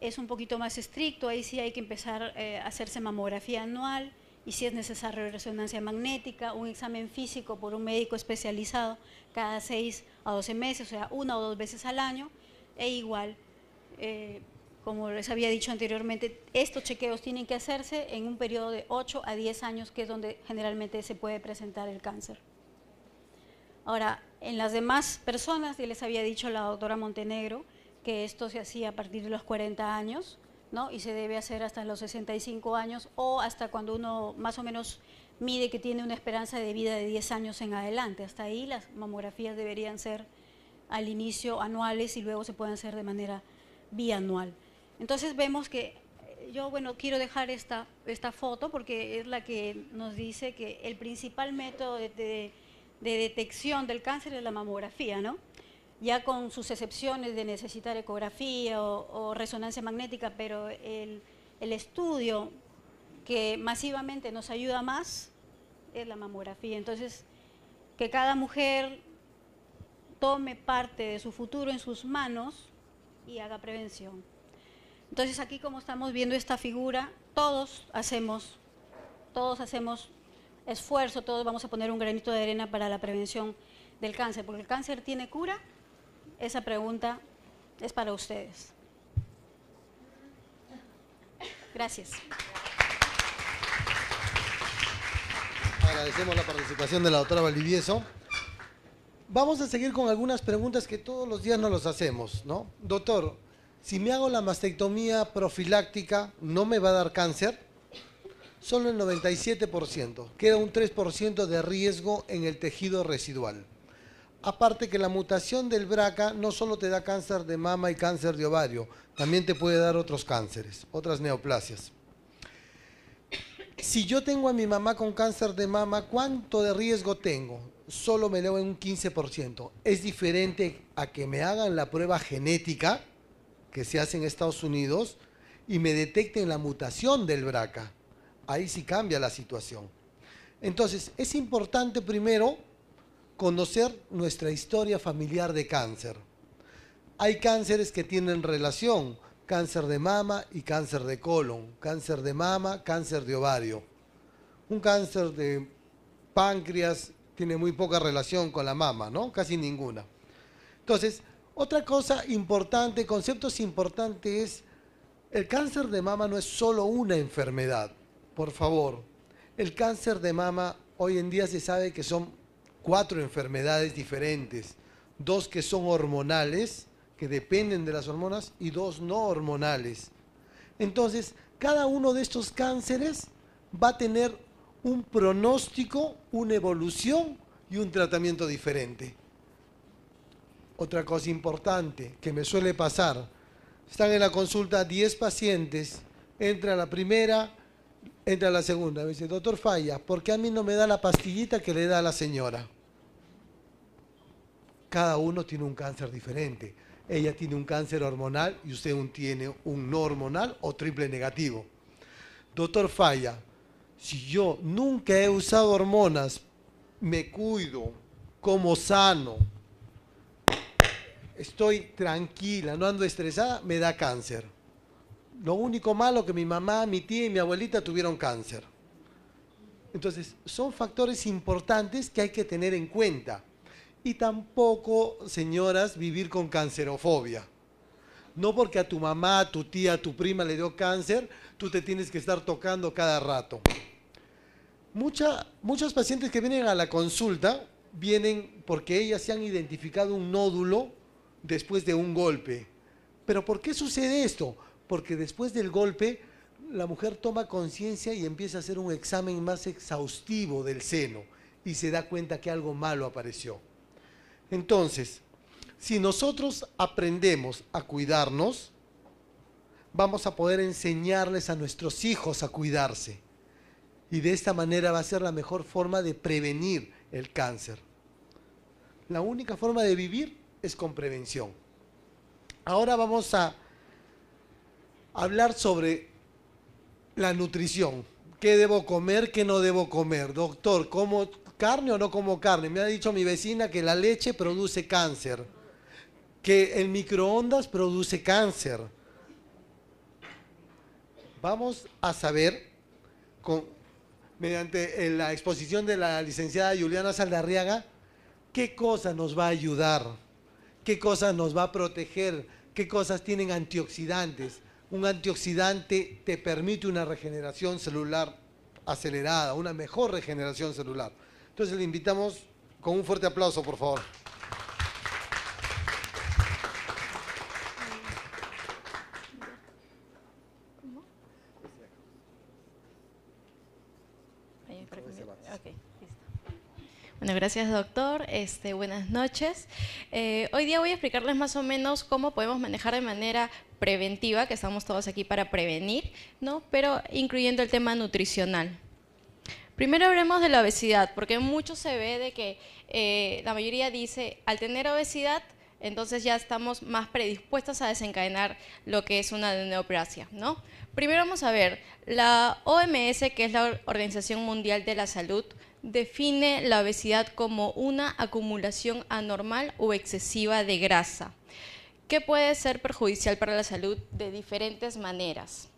E: es un poquito más estricto, ahí sí hay que empezar eh, a hacerse mamografía anual y si es necesario resonancia magnética, un examen físico por un médico especializado cada 6 a 12 meses, o sea, una o dos veces al año, e igual, eh, como les había dicho anteriormente, estos chequeos tienen que hacerse en un periodo de 8 a 10 años, que es donde generalmente se puede presentar el cáncer. Ahora, en las demás personas, ya les había dicho la doctora Montenegro, que esto se hacía a partir de los 40 años, ¿no? Y se debe hacer hasta los 65 años o hasta cuando uno más o menos mide que tiene una esperanza de vida de 10 años en adelante. Hasta ahí las mamografías deberían ser al inicio anuales y luego se pueden hacer de manera bianual. Entonces vemos que eh, yo, bueno, quiero dejar esta, esta foto porque es la que nos dice que el principal método de, de, de detección del cáncer es la mamografía, ¿no? ya con sus excepciones de necesitar ecografía o, resonancia magnética, pero el, estudio que masivamente nos ayuda más es la mamografía. Entonces, que cada mujer tome parte de su futuro en sus manos y haga prevención. Entonces aquí como estamos viendo esta figura, todos hacemos, todos hacemos esfuerzo, todos vamos a poner un granito de arena para la prevención del cáncer, porque el cáncer tiene cura esa pregunta es para ustedes. Gracias.
C: Agradecemos la participación de la doctora Valdivieso. Vamos a seguir con algunas preguntas que todos los días nos los hacemos, ¿no? Doctor, si me hago la mastectomía profiláctica, ¿no me va a dar cáncer? Solo el 97%. Queda un 3% de riesgo en el tejido residual. Aparte que la mutación del BRCA no solo te da cáncer de mama y cáncer de ovario, también te puede dar otros cánceres, otras neoplasias. Si yo tengo a mi mamá con cáncer de mama, ¿cuánto de riesgo tengo? Solo me leo en un 15%. Es diferente a que me hagan la prueba genética que se hace en Estados Unidos y me detecten la mutación del BRCA. Ahí sí cambia la situación. Entonces, es importante primero conocer nuestra historia familiar de cáncer. Hay cánceres que tienen relación, cáncer de mama y cáncer de colon, cáncer de mama, cáncer de ovario. Un cáncer de páncreas tiene muy poca relación con la mama, ¿no? Casi ninguna. Entonces, otra cosa importante, conceptos importantes es, el cáncer de mama no es solo una enfermedad, por favor. El cáncer de mama hoy en día se sabe que son cuatro enfermedades diferentes, dos que son hormonales, que dependen de las hormonas, y dos no hormonales. Entonces, cada uno de estos cánceres va a tener un pronóstico, una evolución y un tratamiento diferente. Otra cosa importante que me suele pasar, están en la consulta 10 pacientes, entra la primera, entra la segunda, me dice, doctor Falla, ¿por qué a mí no me da la pastillita que le da a la señora? Cada uno tiene un cáncer diferente. Ella tiene un cáncer hormonal y usted tiene un no hormonal o triple negativo. Doctor Falla, si yo nunca he usado hormonas, me cuido, como sano, estoy tranquila, no ando estresada, me da cáncer. Lo único malo que mi mamá, mi tía y mi abuelita tuvieron cáncer. Entonces, son factores importantes que hay que tener en cuenta. Y tampoco, señoras, vivir con cancerofobia. No porque a tu mamá, a tu tía, a tu prima le dio cáncer, tú te tienes que estar tocando cada rato. Mucha, muchos pacientes que vienen a la consulta vienen porque ellas se han identificado un nódulo después de un golpe. Pero ¿por qué sucede esto? Porque después del golpe la mujer toma conciencia y empieza a hacer un examen más exhaustivo del seno y se da cuenta que algo malo apareció. Entonces, si nosotros aprendemos a cuidarnos, vamos a poder enseñarles a nuestros hijos a cuidarse. Y de esta manera va a ser la mejor forma de prevenir el cáncer. La única forma de vivir es con prevención. Ahora vamos a hablar sobre la nutrición. ¿Qué debo comer, qué no debo comer? Doctor, ¿como carne o no como carne? Me ha dicho mi vecina que la leche produce cáncer, que el microondas produce cáncer. Vamos a saber, mediante la exposición de la licenciada Juliana Saldarriaga, qué cosa nos va a ayudar qué cosas nos va a proteger, qué cosas tienen antioxidantes. Un antioxidante te permite una regeneración celular acelerada, una mejor regeneración celular. Entonces le invitamos con un fuerte aplauso, por favor.
F: Bueno, gracias doctor. Este, buenas noches. Eh, hoy día voy a explicarles más o menos cómo podemos manejar de manera preventiva, que estamos todos aquí para prevenir, ¿no? pero incluyendo el tema nutricional. Primero hablemos de la obesidad, porque mucho se ve de que eh, la mayoría dice, al tener obesidad, entonces ya estamos más predispuestos a desencadenar lo que es una neoplasia, ¿no? Primero vamos a ver, la OMS, que es la Organización Mundial de la Salud, define la obesidad como una acumulación anormal o excesiva de grasa, que puede ser perjudicial para la salud de diferentes maneras.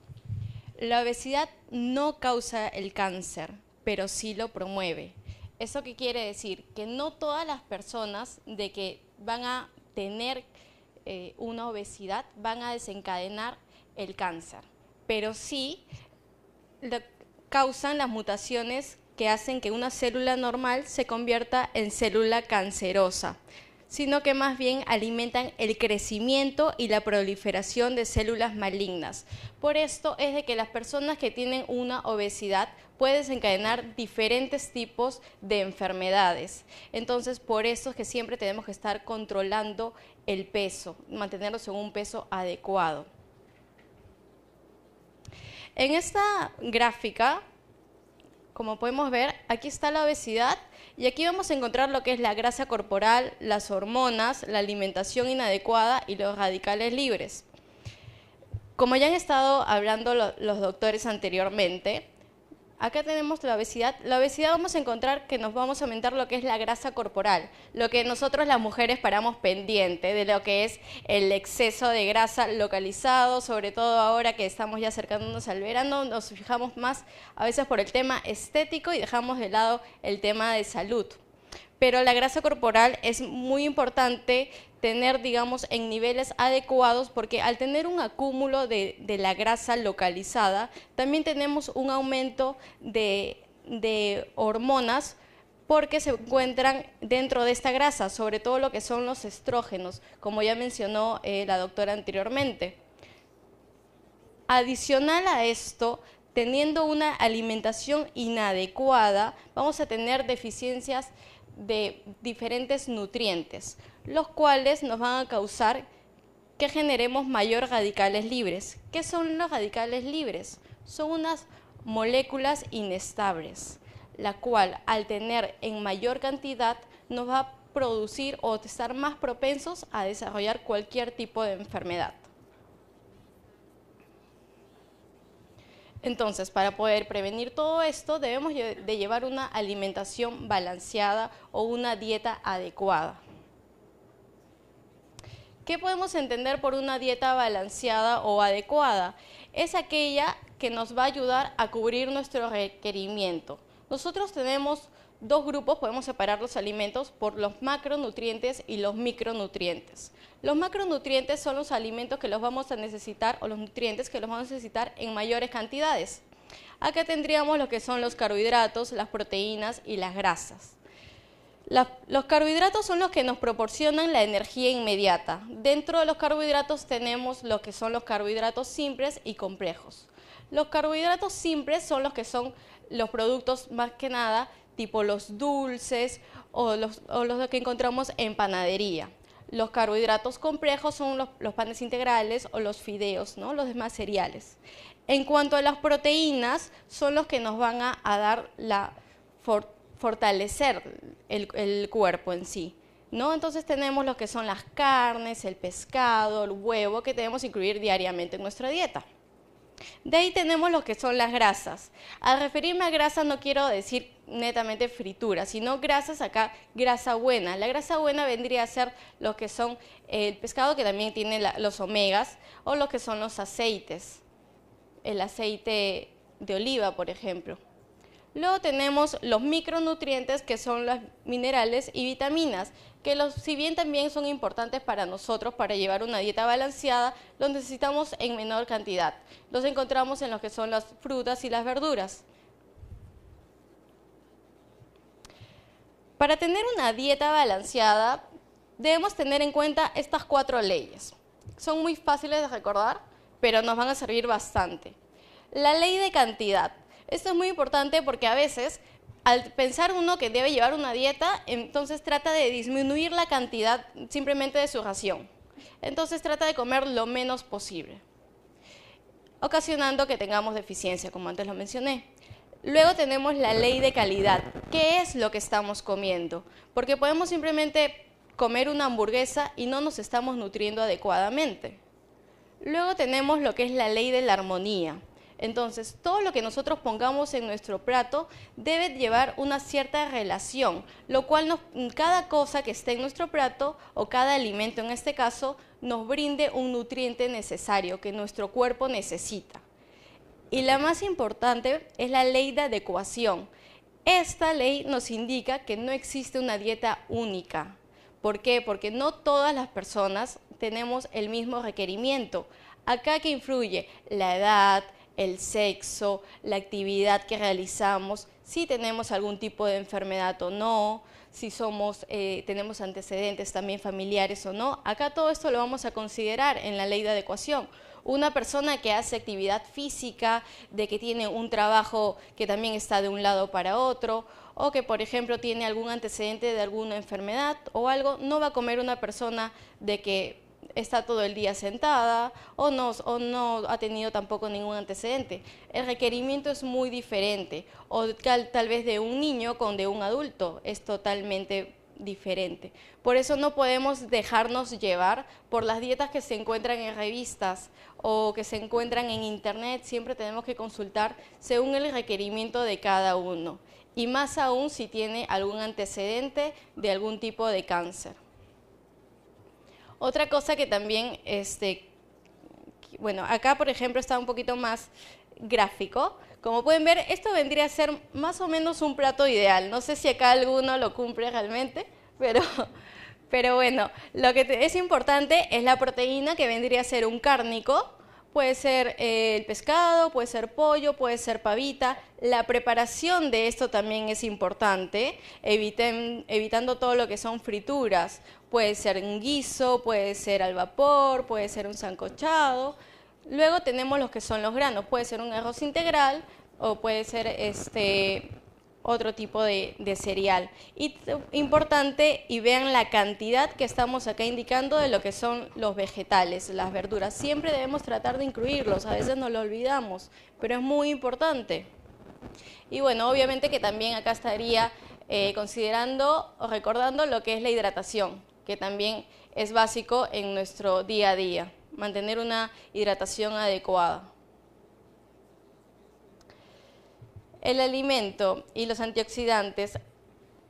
F: La obesidad no causa el cáncer, pero sí lo promueve. ¿Eso qué quiere decir? Que no todas las personas de que van a tener eh, una obesidad van a desencadenar el cáncer, pero sí causan las mutaciones que hacen que una célula normal se convierta en célula cancerosa, sino que más bien alimentan el crecimiento y la proliferación de células malignas. Por esto es de que las personas que tienen una obesidad pueden desencadenar diferentes tipos de enfermedades. Entonces, por eso es que siempre tenemos que estar controlando el peso, mantenerlos en un peso adecuado. En esta gráfica como podemos ver, aquí está la obesidad y aquí vamos a encontrar lo que es la grasa corporal, las hormonas, la alimentación inadecuada y los radicales libres. Como ya han estado hablando los doctores anteriormente, Acá tenemos la obesidad. La obesidad vamos a encontrar que nos vamos a aumentar lo que es la grasa corporal, lo que nosotros las mujeres paramos pendiente de lo que es el exceso de grasa localizado, sobre todo ahora que estamos ya acercándonos al verano, nos fijamos más a veces por el tema estético y dejamos de lado el tema de salud pero la grasa corporal es muy importante tener, digamos, en niveles adecuados, porque al tener un acúmulo de, la grasa localizada, también tenemos un aumento de, hormonas porque se encuentran dentro de esta grasa, sobre todo lo que son los estrógenos, como ya mencionó eh, la doctora anteriormente. Adicional a esto, teniendo una alimentación inadecuada, vamos a tener deficiencias de diferentes nutrientes, los cuales nos van a causar que generemos mayor radicales libres. ¿Qué son los radicales libres? Son unas moléculas inestables, la cual al tener en mayor cantidad nos va a producir o estar más propensos a desarrollar cualquier tipo de enfermedad. Entonces, para poder prevenir todo esto, debemos de llevar una alimentación balanceada o una dieta adecuada. ¿Qué podemos entender por una dieta balanceada o adecuada? Es aquella que nos va a ayudar a cubrir nuestro requerimiento. Nosotros tenemos dos grupos, podemos separar los alimentos por los macronutrientes y los micronutrientes. Los macronutrientes son los alimentos que los vamos a necesitar o los nutrientes que los vamos a necesitar en mayores cantidades. Acá tendríamos lo que son los carbohidratos, las proteínas y las grasas. los carbohidratos son los que nos proporcionan la energía inmediata. Dentro de los carbohidratos tenemos lo que son los carbohidratos simples y complejos. Los carbohidratos simples son los que son los productos más que nada tipo los dulces o los, que encontramos en panadería. Los carbohidratos complejos son los, panes integrales o los fideos, ¿no? los demás cereales. En cuanto a las proteínas, son los que nos van a, dar la fortalecer el, cuerpo en sí. ¿no? Entonces tenemos lo que son las carnes, el pescado, el huevo, que debemos incluir diariamente en nuestra dieta. De ahí tenemos lo que son las grasas. Al referirme a grasa no quiero decir netamente fritura, sino grasas acá, grasa buena. La grasa buena vendría a ser lo que son el pescado que también tiene los omegas o lo que son los aceites. El aceite de oliva, por ejemplo. Luego tenemos los micronutrientes que son los minerales y vitaminas, que los, si bien también son importantes para nosotros para llevar una dieta balanceada, los necesitamos en menor cantidad. Los encontramos en lo que son las frutas y las verduras. Para tener una dieta balanceada, debemos tener en cuenta estas cuatro leyes. Son muy fáciles de recordar, pero nos van a servir bastante. La ley de cantidad. Esto es muy importante porque a veces al pensar uno que debe llevar una dieta, entonces trata de disminuir la cantidad simplemente de su ración. Entonces trata de comer lo menos posible, ocasionando que tengamos deficiencia, como antes lo mencioné. Luego tenemos la ley de calidad. ¿Qué es lo que estamos comiendo? Porque podemos simplemente comer una hamburguesa y no nos estamos nutriendo adecuadamente. Luego tenemos lo que es la ley de la armonía. Entonces, todo lo que nosotros pongamos en nuestro plato debe llevar una cierta relación, lo cual cada cosa que esté en nuestro plato o cada alimento en este caso nos brinde un nutriente necesario que nuestro cuerpo necesita. Y la más importante es la ley de adecuación. Esta ley nos indica que no existe una dieta única. ¿Por qué? Porque no todas las personas tenemos el mismo requerimiento. Acá que influye la edad, el sexo, la actividad que realizamos, si tenemos algún tipo de enfermedad o no, si somos, eh, tenemos antecedentes también familiares o no. Acá todo esto lo vamos a considerar en la ley de adecuación. Una persona que hace actividad física, de que tiene un trabajo que también está de un lado para otro, o que por ejemplo tiene algún antecedente de alguna enfermedad o algo, no va a comer una persona de que está todo el día sentada o no, o no ha tenido tampoco ningún antecedente. El requerimiento es muy diferente o tal, tal vez de un niño con de un adulto es totalmente diferente. Por eso no podemos dejarnos llevar por las dietas que se encuentran en revistas o que se encuentran en internet. Siempre tenemos que consultar según el requerimiento de cada uno. Y más aún si tiene algún antecedente de algún tipo de cáncer. Otra cosa que también, este, bueno, acá por ejemplo está un poquito más gráfico. Como pueden ver, esto vendría a ser más o menos un plato ideal. No sé si acá alguno lo cumple realmente, pero, pero bueno, lo que es importante es la proteína que vendría a ser un cárnico, Puede ser eh, el pescado, puede ser pollo, puede ser pavita. La preparación de esto también es importante, evitando todo lo que son frituras. Puede ser un guiso, puede ser al vapor, puede ser un sancochado. Luego tenemos los que son los granos. Puede ser un arroz integral o puede ser este otro tipo de, cereal. Y importante, y vean la cantidad que estamos acá indicando de lo que son los vegetales, las verduras. Siempre debemos tratar de incluirlos, a veces nos lo olvidamos, pero es muy importante. Y bueno, obviamente que también acá estaría eh, considerando o recordando lo que es la hidratación, que también es básico en nuestro día a día, mantener una hidratación adecuada. El alimento y los antioxidantes.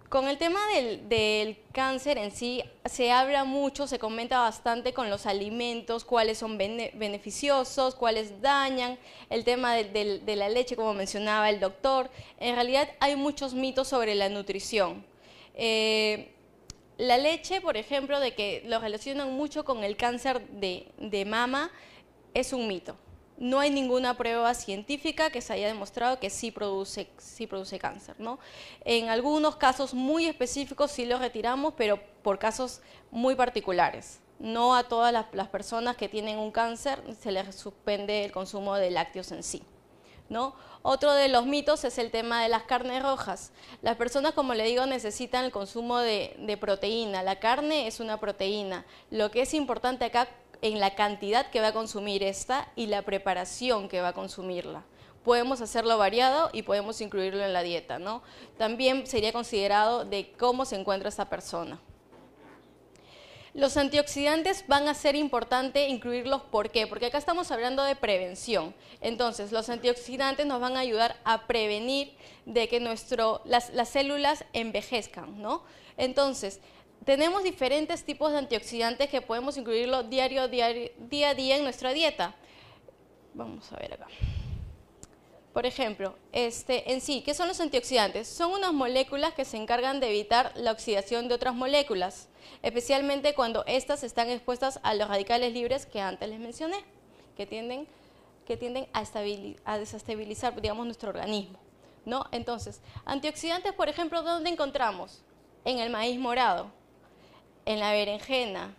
F: Con el tema del, del cáncer en sí, se habla mucho, se comenta bastante con los alimentos, cuáles son bene- beneficiosos, cuáles dañan, el tema del- de la leche, como mencionaba el doctor. En realidad hay muchos mitos sobre la nutrición. Eh, la leche, por ejemplo, de que lo relacionan mucho con el cáncer de, mama, es un mito. No hay ninguna prueba científica que se haya demostrado que sí produce, sí produce cáncer. ¿no? En algunos casos muy específicos sí lo retiramos, pero por casos muy particulares. No a todas las, las personas que tienen un cáncer se les suspende el consumo de lácteos en sí. ¿No? Otro de los mitos es el tema de las carnes rojas. Las personas, como le digo, necesitan el consumo de, proteína. La carne es una proteína. Lo que es importante acá en la cantidad que va a consumir esta y la preparación que va a consumirla. Podemos hacerlo variado y podemos incluirlo en la dieta, ¿no? También sería considerado de cómo se encuentra esta persona. Los antioxidantes van a ser importante incluirlos, ¿por qué? Porque acá estamos hablando de prevención. Entonces, los antioxidantes nos van a ayudar a prevenir de que nuestro, las, las células envejezcan, ¿no? Entonces, tenemos diferentes tipos de antioxidantes que podemos incluirlo diario, diario, día a día en nuestra dieta. Vamos a ver acá. Por ejemplo, este, en sí, ¿qué son los antioxidantes? Son unas moléculas que se encargan de evitar la oxidación de otras moléculas, especialmente cuando éstas están expuestas a los radicales libres que antes les mencioné, que tienden, que tienden a, a desestabilizar, digamos, nuestro organismo. ¿no? Entonces, antioxidantes, por ejemplo, ¿dónde encontramos? En el maíz morado, en la berenjena,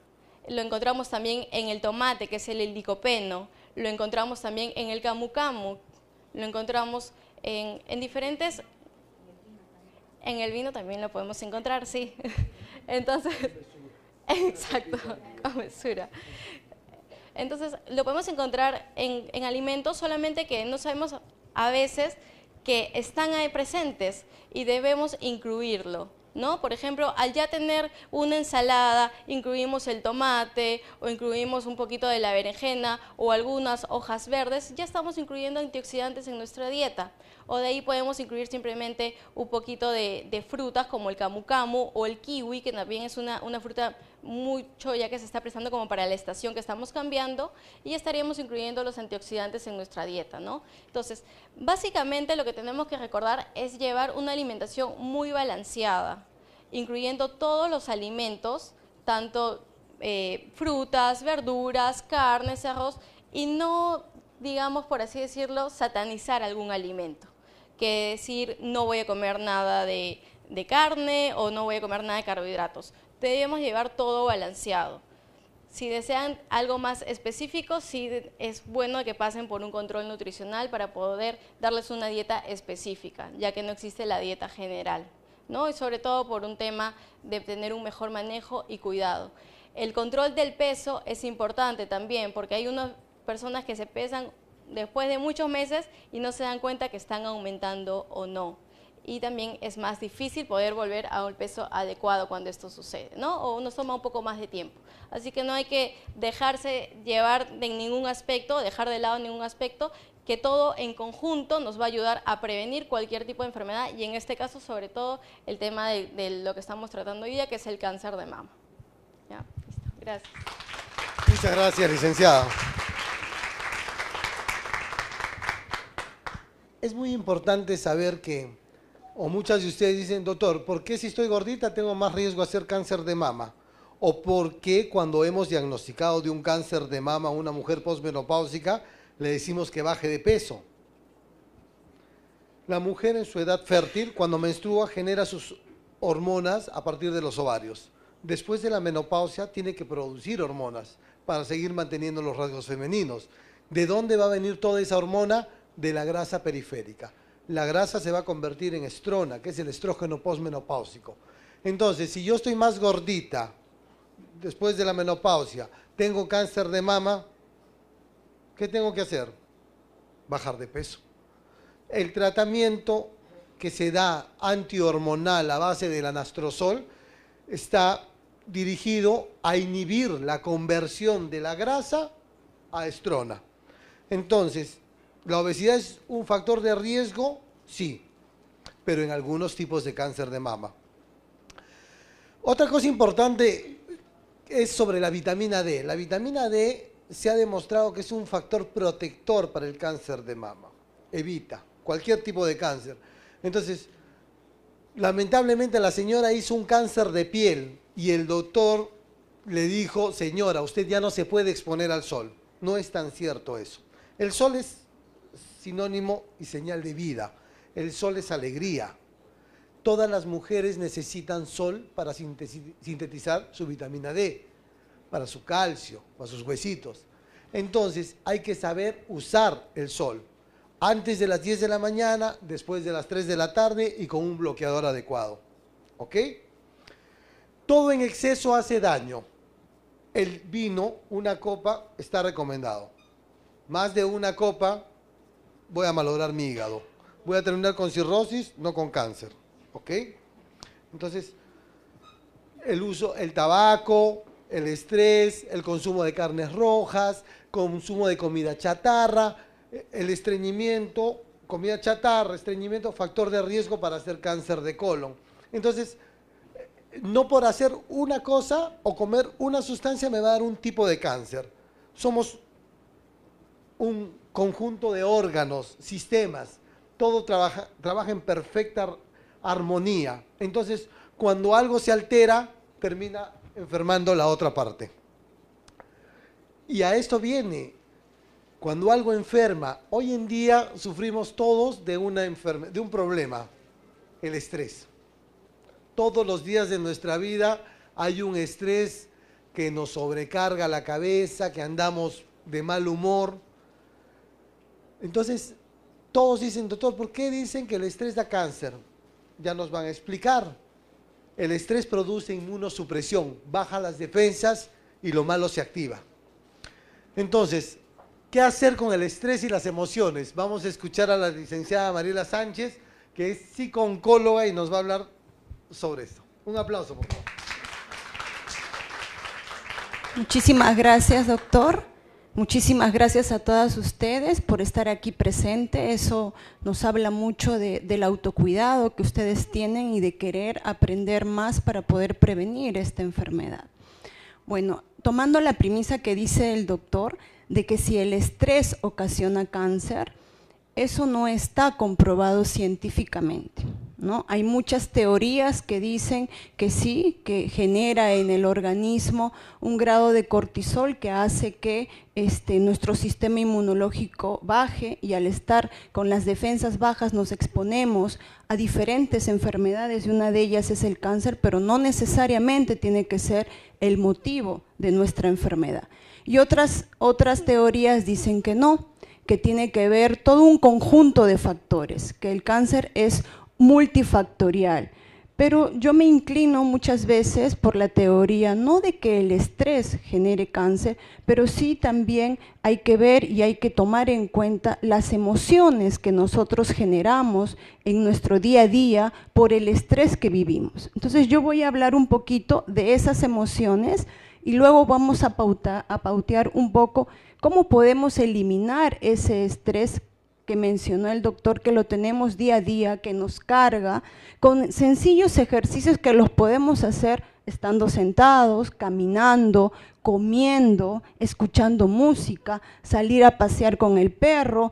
F: lo encontramos también en el tomate, que es el licopeno, lo encontramos también en el camu camu, lo encontramos en, en diferentes... En el vino también lo podemos encontrar, sí. Entonces, exacto, con mesura. Entonces, lo podemos encontrar en, en alimentos, solamente que no sabemos a veces que están ahí presentes y debemos incluirlo. ¿No? Por ejemplo, al ya tener una ensalada, incluimos el tomate o incluimos un poquito de la berenjena o algunas hojas verdes, ya estamos incluyendo antioxidantes en nuestra dieta. O de ahí podemos incluir simplemente un poquito de, frutas como el camu camu o el kiwi, que también es una, una fruta mucho ya que se está prestando como para la estación que estamos cambiando y estaríamos incluyendo los antioxidantes en nuestra dieta, ¿no? Entonces, básicamente lo que tenemos que recordar es llevar una alimentación muy balanceada, incluyendo todos los alimentos, tanto eh, frutas, verduras, carnes, arroz, y no, digamos, por así decirlo, satanizar algún alimento, que decir no voy a comer nada de, de carne o no voy a comer nada de carbohidratos. Debemos llevar todo balanceado. Si desean algo más específico, sí es bueno que pasen por un control nutricional para poder darles una dieta específica, ya que no existe la dieta general, ¿no? Y sobre todo por un tema de tener un mejor manejo y cuidado. El control del peso es importante también, porque hay unas personas que se pesan después de muchos meses y no se dan cuenta que están aumentando o no y también es más difícil poder volver a un peso adecuado cuando esto sucede, ¿no? O nos toma un poco más de tiempo. Así que no hay que dejarse llevar de ningún aspecto, dejar de lado ningún aspecto, que todo en conjunto nos va a ayudar a prevenir cualquier tipo de enfermedad y en este caso sobre todo el tema de, lo que estamos tratando hoy día, que es el cáncer de mama. ¿Ya? Listo. Gracias.
C: Muchas gracias, licenciada. Es muy importante saber que, o muchas de ustedes dicen, doctor, ¿por qué si estoy gordita tengo más riesgo a hacer cáncer de mama? ¿O por qué cuando hemos diagnosticado de un cáncer de mama a una mujer posmenopáusica le decimos que baje de peso? La mujer en su edad fértil, cuando menstrua, genera sus hormonas a partir de los ovarios. Después de la menopausia tiene que producir hormonas para seguir manteniendo los rasgos femeninos. ¿De dónde va a venir toda esa hormona? De la grasa periférica. La grasa se va a convertir en estrona, que es el estrógeno posmenopáusico. Entonces, si yo estoy más gordita después de la menopausia, tengo cáncer de mama, ¿qué tengo que hacer? Bajar de peso. El tratamiento que se da antihormonal a base del anastrozol está dirigido a inhibir la conversión de la grasa a estrona. Entonces, ¿la obesidad es un factor de riesgo? Sí, pero en algunos tipos de cáncer de mama. Otra cosa importante es sobre la vitamina D. La vitamina D se ha demostrado que es un factor protector para el cáncer de mama. Evita cualquier tipo de cáncer. Entonces, lamentablemente la señora hizo un cáncer de piel y el doctor le dijo, señora, usted ya no se puede exponer al sol. No es tan cierto eso. El sol es sinónimo y señal de vida. El sol es alegría. Todas las mujeres necesitan sol para sintetizar su vitamina D, para su calcio, para sus huesitos. Entonces hay que saber usar el sol antes de las 10 de la mañana, después de las 3 de la tarde y con un bloqueador adecuado. ¿Ok? Todo en exceso hace daño. El vino, una copa, está recomendado. Más de una copa, voy a malograr mi hígado. Voy a terminar con cirrosis, no con cáncer. ¿Ok? Entonces, el uso, el tabaco, el estrés, el consumo de carnes rojas, consumo de comida chatarra, el estreñimiento, comida chatarra, estreñimiento, factor de riesgo para hacer cáncer de colon. Entonces, no por hacer una cosa o comer una sustancia me va a dar un tipo de cáncer. Somos un conjunto de órganos, sistemas, todo trabaja, trabaja en perfecta armonía. Entonces, cuando algo se altera, termina enfermando la otra parte. Y a esto viene cuando algo enferma, hoy en día sufrimos todos de, una de un problema, el estrés. Todos los días de nuestra vida hay un estrés que nos sobrecarga la cabeza, que andamos de mal humor. Entonces, todos dicen, doctor, ¿por qué dicen que el estrés da cáncer? Ya nos van a explicar. El estrés produce inmunosupresión, baja las defensas y lo malo se activa. Entonces, ¿Qué hacer con el estrés y las emociones? Vamos a escuchar a la licenciada Mariela Sánchez, que es psico-oncóloga y nos va a hablar sobre esto. Un aplauso, por favor.
G: Muchísimas gracias, doctor. Muchísimas gracias a todas ustedes por estar aquí presente. Eso nos habla mucho del autocuidado que ustedes tienen y de querer aprender más para poder prevenir esta enfermedad. Bueno, tomando la premisa que dice el doctor, de que si el estrés ocasiona cáncer, eso no está comprobado científicamente. ¿no? Hay muchas teorías que dicen que sí, que genera en el organismo un grado de cortisol que hace que este, nuestro sistema inmunológico baje y al estar con las defensas bajas nos exponemos a diferentes enfermedades y una de ellas es el cáncer, pero no necesariamente tiene que ser el motivo de nuestra enfermedad. Y otras, otras teorías dicen que no, que tiene que ver todo un conjunto de factores, que el cáncer es multifactorial. Pero yo me inclino muchas veces por la teoría no de que el estrés genere cáncer, pero sí también hay que ver y hay que tomar en cuenta las emociones que nosotros generamos en nuestro día a día por el estrés que vivimos. Entonces yo voy a hablar un poquito de esas emociones y luego vamos a, a pautear un poco cómo podemos eliminar ese estrés que mencionó el doctor, que lo tenemos día a día, que nos carga, con sencillos ejercicios que los podemos hacer estando sentados, caminando, comiendo, escuchando música, salir a pasear con el perro,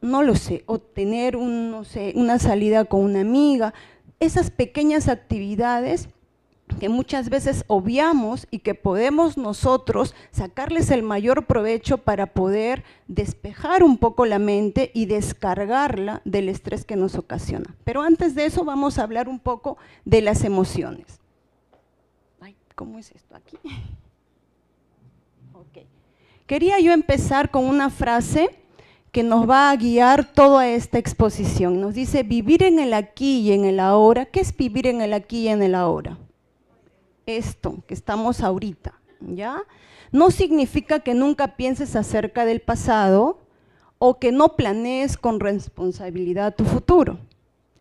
G: no lo sé, o tener un, sé, una salida con una amiga. Esas pequeñas actividades que muchas veces obviamos y que podemos nosotros sacarles el mayor provecho para poder despejar un poco la mente y descargarla del estrés que nos ocasiona. Pero antes de eso vamos a hablar un poco de las emociones. Ay, ¿Cómo es esto aquí? Quería yo empezar con una frase que nos va a guiar toda esta exposición. Nos dice, vivir en el aquí y en el ahora. ¿Qué es vivir en el aquí y en el ahora? Esto, que estamos ahorita, ¿ya? No significa que nunca pienses acerca del pasado o que no planees con responsabilidad tu futuro.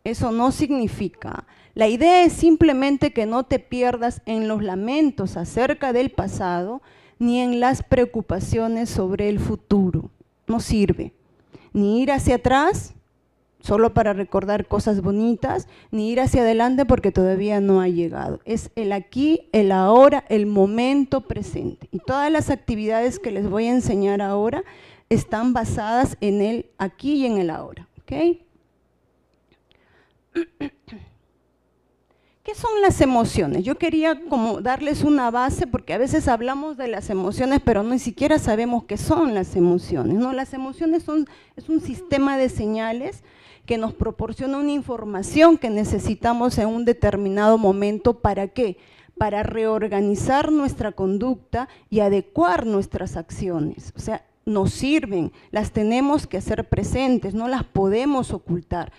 G: Eso no significa. La idea es simplemente que no te pierdas en los lamentos acerca del pasado ni en las preocupaciones sobre el futuro. No sirve ni ir hacia atrás solo para recordar cosas bonitas, ni ir hacia adelante porque todavía no ha llegado. Es el aquí, el ahora, el momento presente. Y todas las actividades que les voy a enseñar ahora están basadas en el aquí y en el ahora. ¿okay? ¿Qué son las emociones? Yo quería como darles una base porque a veces hablamos de las emociones, pero ni siquiera sabemos qué son las emociones. ¿no? Las emociones son, es un sistema de señales que nos proporciona una información que necesitamos en un determinado momento. ¿Para qué? Para reorganizar nuestra conducta y adecuar nuestras acciones. O sea, nos sirven, las tenemos que hacer presentes, no las podemos ocultar.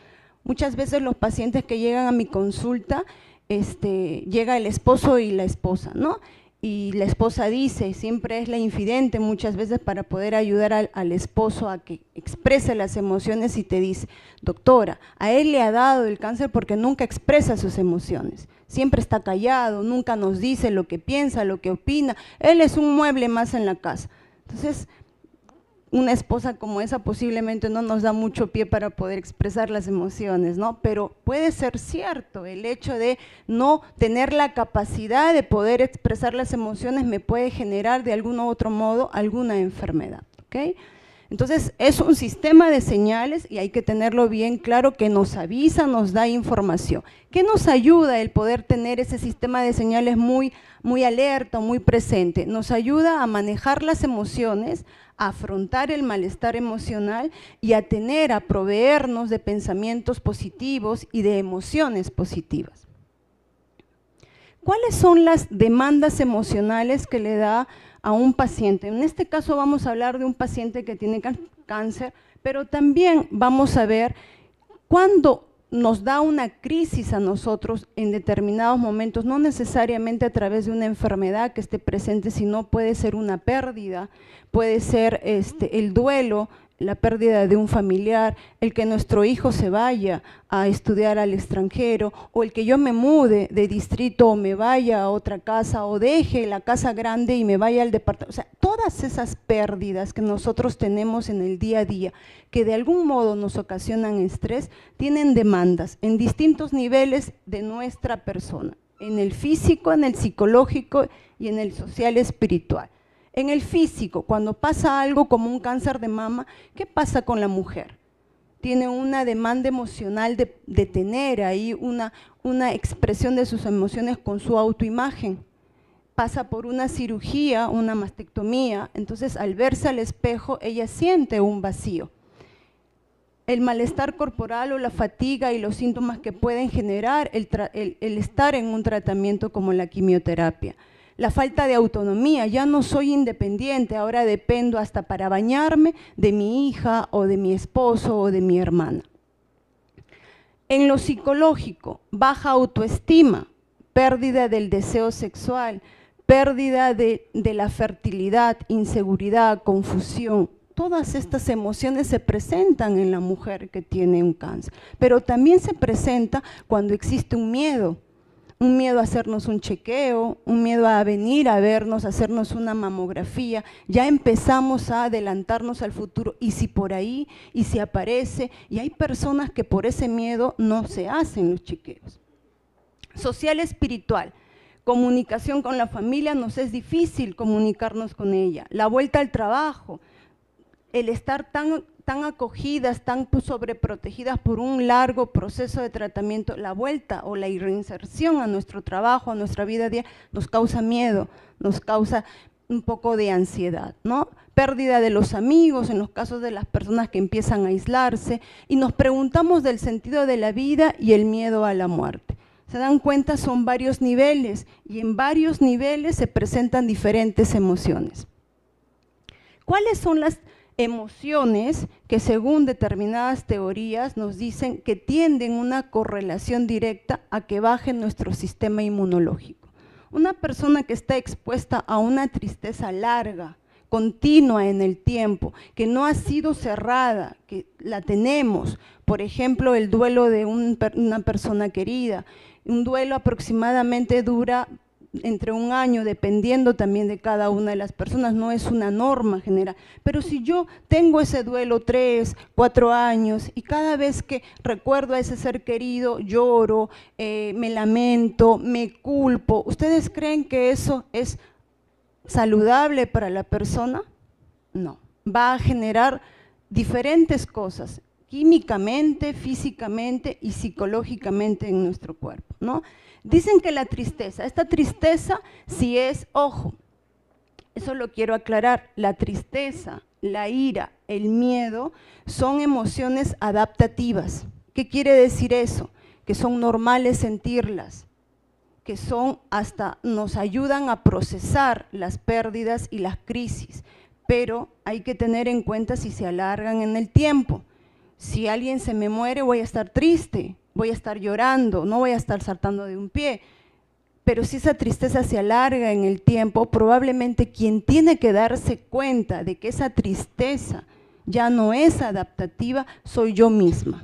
G: Muchas veces los pacientes que llegan a mi consulta este, llega el esposo y la esposa, ¿no? Y la esposa dice, siempre es la infidente muchas veces para poder ayudar al, esposo a que exprese las emociones y te dice, doctora, a él le ha dado el cáncer porque nunca expresa sus emociones, siempre está callado, nunca nos dice lo que piensa, lo que opina, él es un mueble más en la casa. Entonces, una esposa como esa posiblemente no nos da mucho pie para poder expresar las emociones, ¿no? Pero puede ser cierto, el hecho de no tener la capacidad de poder expresar las emociones me puede generar de algún otro modo alguna enfermedad, ¿ok? Entonces es un sistema de señales y hay que tenerlo bien claro que nos avisa, nos da información. ¿Qué nos ayuda el poder tener ese sistema de señales muy, muy alerta, muy presente? Nos ayuda a manejar las emociones, a afrontar el malestar emocional y a tener, a proveernos de pensamientos positivos y de emociones positivas. ¿Cuáles son las demandas emocionales que le da a un paciente. En este caso vamos a hablar de un paciente que tiene cáncer, pero también vamos a ver cuándo nos da una crisis a nosotros en determinados momentos, no necesariamente a través de una enfermedad que esté presente, sino puede ser una pérdida, puede ser este, el duelo, la pérdida de un familiar, el que nuestro hijo se vaya a estudiar al extranjero, o el que yo me mude de distrito o me vaya a otra casa, o deje la casa grande y me vaya al departamento. O sea, todas esas pérdidas que nosotros tenemos en el día a día, que de algún modo nos ocasionan estrés, tienen demandas en distintos niveles de nuestra persona, en el físico, en el psicológico y en el social espiritual. En el físico, cuando pasa algo como un cáncer de mama, ¿qué pasa con la mujer? Tiene una demanda emocional de, tener ahí una, una expresión de sus emociones con su autoimagen. Pasa por una cirugía, una mastectomía, entonces al verse al espejo ella siente un vacío. El malestar corporal o la fatiga y los síntomas que pueden generar el, el estar en un tratamiento como la quimioterapia la falta de autonomía, ya no soy independiente, ahora dependo hasta para bañarme de mi hija o de mi esposo o de mi hermana. En lo psicológico, baja autoestima, pérdida del deseo sexual, pérdida de, la fertilidad, inseguridad, confusión, todas estas emociones se presentan en la mujer que tiene un cáncer, pero también se presenta cuando existe un miedo, un miedo a hacernos un chequeo, un miedo a venir a vernos, a hacernos una mamografía, ya empezamos a adelantarnos al futuro y si por ahí, y si aparece, y hay personas que por ese miedo no se hacen los chequeos. Social espiritual, comunicación con la familia, nos es difícil comunicarnos con ella. La vuelta al trabajo, el estar tan tan acogidas, tan sobreprotegidas por un largo proceso de tratamiento, la vuelta o la reinserción a nuestro trabajo, a nuestra vida diaria, nos causa miedo, nos causa un poco de ansiedad, ¿no? Pérdida de los amigos, en los casos de las personas que empiezan a aislarse, y nos preguntamos del sentido de la vida y el miedo a la muerte. Se dan cuenta, son varios niveles, y en varios niveles se presentan diferentes emociones. ¿Cuáles son las emociones que según determinadas teorías nos dicen que tienden una correlación directa a que baje nuestro sistema inmunológico? Una persona que está expuesta a una tristeza larga, continua en el tiempo, que no ha sido cerrada, que la tenemos, por ejemplo, el duelo de una persona querida, un duelo aproximadamente dura entre un año, dependiendo también de cada una de las personas, no es una norma general. Pero si yo tengo ese duelo tres, cuatro años y cada vez que recuerdo a ese ser querido lloro, eh, me lamento, me culpo, ¿ustedes creen que eso es saludable para la persona? No, va a generar diferentes cosas, químicamente, físicamente y psicológicamente en nuestro cuerpo, ¿no? Dicen que la tristeza, esta tristeza si es, ojo, eso lo quiero aclarar, la tristeza, la ira, el miedo son emociones adaptativas. ¿Qué quiere decir eso? Que son normales sentirlas, que son hasta nos ayudan a procesar las pérdidas y las crisis, pero hay que tener en cuenta si se alargan en el tiempo. Si alguien se me muere voy a estar triste, voy a estar llorando, no voy a estar saltando de un pie. Pero si esa tristeza se alarga en el tiempo, probablemente quien tiene que darse cuenta de que esa tristeza ya no es adaptativa, soy yo misma.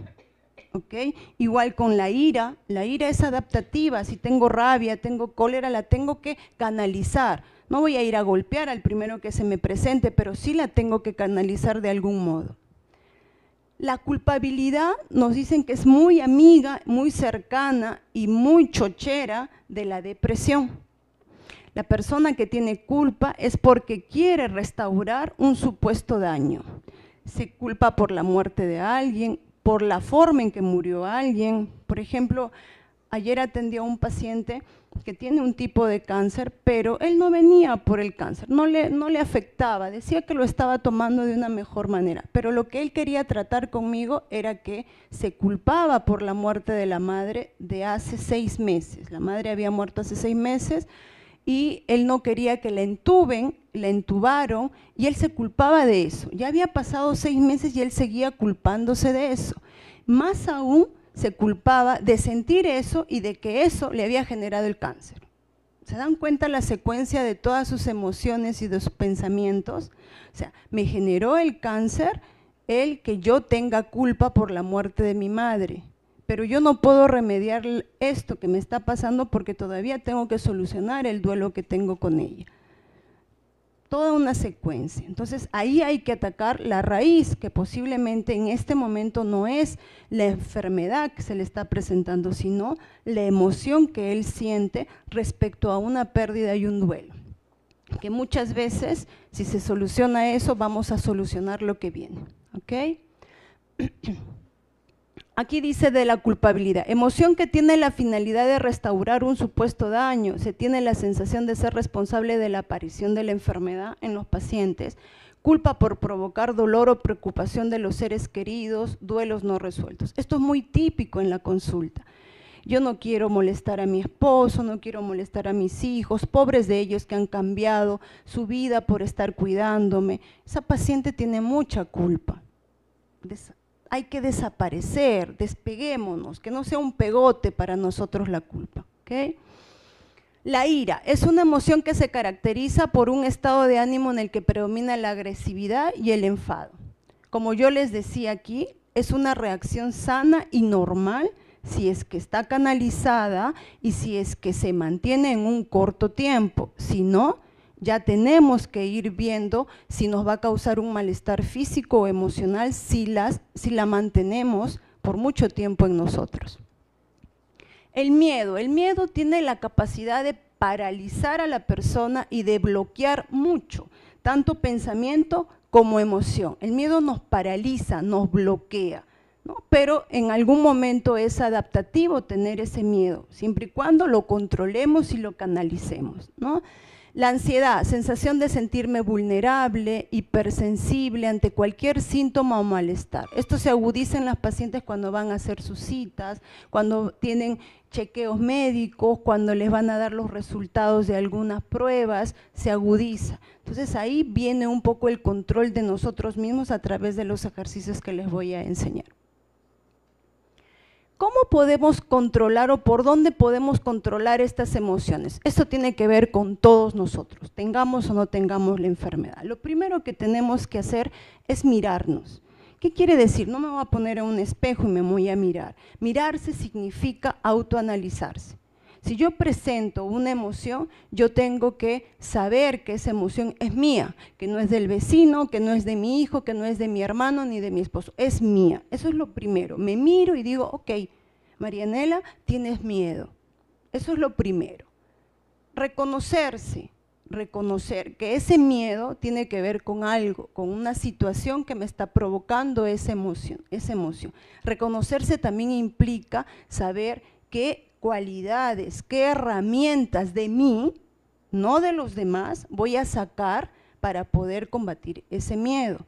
G: Igual con la ira, la ira es adaptativa, si tengo rabia, tengo cólera, la tengo que canalizar. No voy a ir a golpear al primero que se me presente, pero sí la tengo que canalizar de algún modo. La culpabilidad nos dicen que es muy amiga, muy cercana y muy chochera de la depresión. La persona que tiene culpa es porque quiere restaurar un supuesto daño. Se culpa por la muerte de alguien, por la forma en que murió alguien. Por ejemplo, ayer atendió a un paciente que tiene un tipo de cáncer, pero él no venía por el cáncer, no le, no le afectaba, decía que lo estaba tomando de una mejor manera, pero lo que él quería tratar conmigo era que se culpaba por la muerte de la madre de hace seis meses. La madre había muerto hace seis meses y él no quería que la entuben, la entubaron y él se culpaba de eso. Ya había pasado seis meses y él seguía culpándose de eso. Más aún, se culpaba de sentir eso y de que eso le había generado el cáncer. ¿Se dan cuenta la secuencia de todas sus emociones y de sus pensamientos? O sea, me generó el cáncer el que yo tenga culpa por la muerte de mi madre, pero yo no puedo remediar esto que me está pasando porque todavía tengo que solucionar el duelo que tengo con ella toda una secuencia. Entonces ahí hay que atacar la raíz, que posiblemente en este momento no es la enfermedad que se le está presentando, sino la emoción que él siente respecto a una pérdida y un duelo. Que muchas veces, si se soluciona eso, vamos a solucionar lo que viene. ¿Ok? Aquí dice de la culpabilidad, emoción que tiene la finalidad de restaurar un supuesto daño, se tiene la sensación de ser responsable de la aparición de la enfermedad en los pacientes, culpa por provocar dolor o preocupación de los seres queridos, duelos no resueltos. Esto es muy típico en la consulta. Yo no quiero molestar a mi esposo, no quiero molestar a mis hijos, pobres de ellos que han cambiado su vida por estar cuidándome. Esa paciente tiene mucha culpa hay que desaparecer, despeguémonos, que no sea un pegote para nosotros la culpa. La ira es una emoción que se caracteriza por un estado de ánimo en el que predomina la agresividad y el enfado. Como yo les decía aquí, es una reacción sana y normal si es que está canalizada y si es que se mantiene en un corto tiempo. Si no, ya tenemos que ir viendo si nos va a causar un malestar físico o emocional si, las, si la mantenemos por mucho tiempo en nosotros. El miedo. El miedo tiene la capacidad de paralizar a la persona y de bloquear mucho, tanto pensamiento como emoción. El miedo nos paraliza, nos bloquea. ¿no? Pero en algún momento es adaptativo tener ese miedo, siempre y cuando lo controlemos y lo canalicemos. ¿no? La ansiedad, sensación de sentirme vulnerable, hipersensible ante cualquier síntoma o malestar. Esto se agudiza en las pacientes cuando van a hacer sus citas, cuando tienen chequeos médicos, cuando les van a dar los resultados de algunas pruebas, se agudiza. Entonces ahí viene un poco el control de nosotros mismos a través de los ejercicios que les voy a enseñar. ¿Cómo podemos controlar o por dónde podemos controlar estas emociones? Esto tiene que ver con todos nosotros, tengamos o no tengamos la enfermedad. Lo primero que tenemos que hacer es mirarnos. ¿Qué quiere decir? No me voy a poner en un espejo y me voy a mirar. Mirarse significa autoanalizarse. Si yo presento una emoción, yo tengo que saber que esa emoción es mía, que no es del vecino, que no es de mi hijo, que no es de mi hermano ni de mi esposo, es mía. Eso es lo primero. Me miro y digo, ok, Marianela, tienes miedo. Eso es lo primero. Reconocerse, reconocer que ese miedo tiene que ver con algo, con una situación que me está provocando esa emoción, esa emoción. Reconocerse también implica saber qué qué herramientas de mí, no de los demás, voy a sacar para poder combatir ese miedo.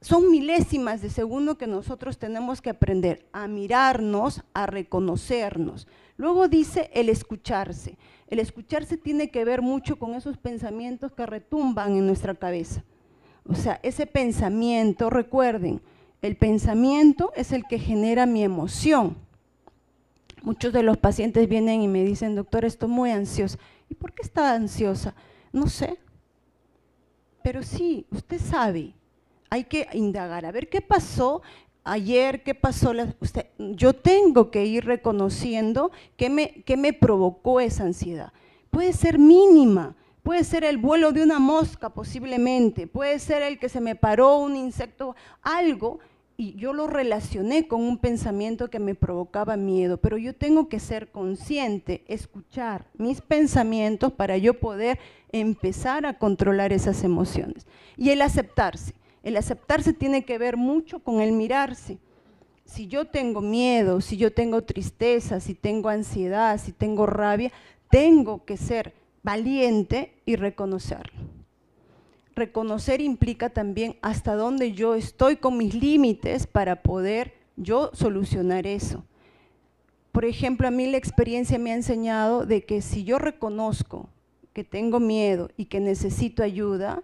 G: Son milésimas de segundo que nosotros tenemos que aprender a mirarnos, a reconocernos. Luego dice el escucharse. El escucharse tiene que ver mucho con esos pensamientos que retumban en nuestra cabeza. O sea, ese pensamiento, recuerden, el pensamiento es el que genera mi emoción. Muchos de los pacientes vienen y me dicen, doctor, estoy muy ansiosa. ¿Y por qué está ansiosa? No sé, pero sí, usted sabe, hay que indagar, a ver qué pasó ayer, qué pasó, usted, yo tengo que ir reconociendo qué me, qué me provocó esa ansiedad. Puede ser mínima, puede ser el vuelo de una mosca posiblemente, puede ser el que se me paró un insecto, algo, y yo lo relacioné con un pensamiento que me provocaba miedo, pero yo tengo que ser consciente, escuchar mis pensamientos para yo poder empezar a controlar esas emociones. Y el aceptarse, el aceptarse tiene que ver mucho con el mirarse. Si yo tengo miedo, si yo tengo tristeza, si tengo ansiedad, si tengo rabia, tengo que ser valiente y reconocerlo reconocer implica también hasta dónde yo estoy con mis límites para poder yo solucionar eso. Por ejemplo, a mí la experiencia me ha enseñado de que si yo reconozco que tengo miedo y que necesito ayuda,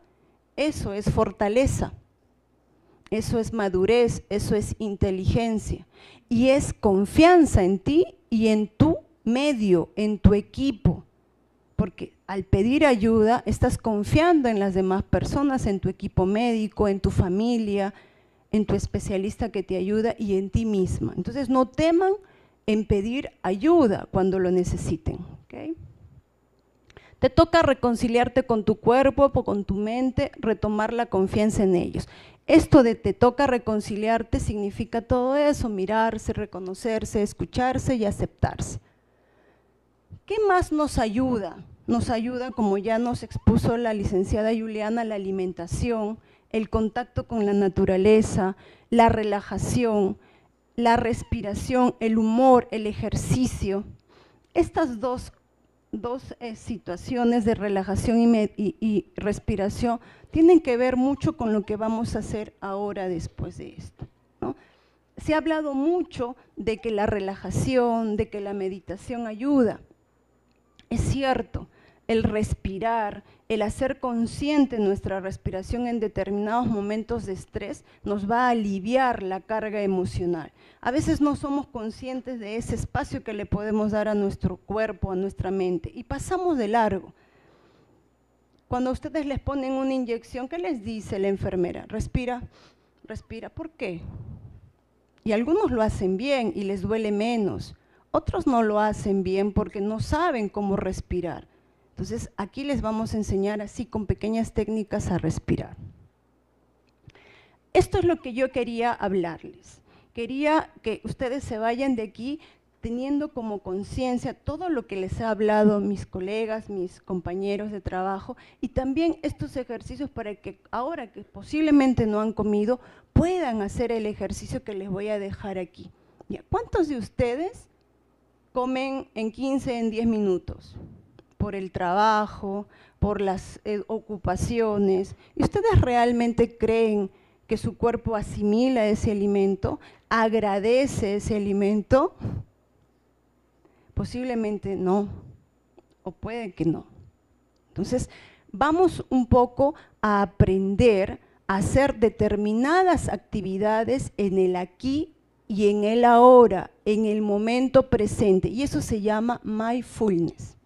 G: eso es fortaleza, eso es madurez, eso es inteligencia y es confianza en ti y en tu medio, en tu equipo porque al pedir ayuda estás confiando en las demás personas, en tu equipo médico, en tu familia, en tu especialista que te ayuda y en ti misma. Entonces no teman en pedir ayuda cuando lo necesiten. Te toca reconciliarte con tu cuerpo, con tu mente, retomar la confianza en ellos. Esto de te toca reconciliarte significa todo eso, mirarse, reconocerse, escucharse y aceptarse. ¿Qué más nos ayuda? Nos ayuda, como ya nos expuso la licenciada Juliana, la alimentación, el contacto con la naturaleza, la relajación, la respiración, el humor, el ejercicio. Estas dos, eh, situaciones de relajación y, respiración tienen que ver mucho con lo que vamos a hacer ahora después de esto. Se ha hablado mucho de que la relajación, de que la meditación ayuda. Es cierto, el respirar, el hacer consciente nuestra respiración en determinados momentos de estrés nos va a aliviar la carga emocional. A veces no somos conscientes de ese espacio que le podemos dar a nuestro cuerpo, a nuestra mente, y pasamos de largo. Cuando ustedes les ponen una inyección, ¿qué les dice la enfermera? Respira, respira. ¿Por qué? Y algunos lo hacen bien y les duele menos. Otros no lo hacen bien porque no saben cómo respirar. Entonces, aquí les vamos a enseñar así con pequeñas técnicas a respirar. Esto es lo que yo quería hablarles. Quería que ustedes se vayan de aquí teniendo como conciencia todo lo que les ha hablado mis colegas, mis compañeros de trabajo y también estos ejercicios para que ahora que posiblemente no han comido puedan hacer el ejercicio que les voy a dejar aquí. ¿Cuántos de ustedes comen en 15, en 10 minutos? por el trabajo, por las eh, ocupaciones. ¿Y ustedes realmente creen que su cuerpo asimila ese alimento, agradece ese alimento? Posiblemente no, o puede que no. Entonces, vamos un poco a aprender a hacer determinadas actividades en el aquí y en el ahora, en el momento presente. Y eso se llama mindfulness.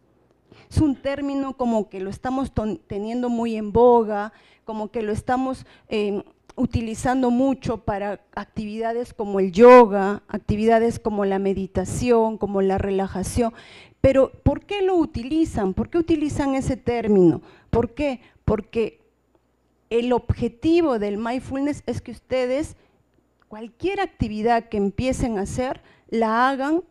G: Es un término como que lo estamos teniendo muy en boga, como que lo estamos em, utilizando mucho para actividades como el yoga, actividades como la meditación, como la relajación. Pero ¿por qué lo utilizan? ¿Por qué utilizan ese término? ¿Por qué? Porque el objetivo del mindfulness es que ustedes cualquier actividad que empiecen a hacer, la hagan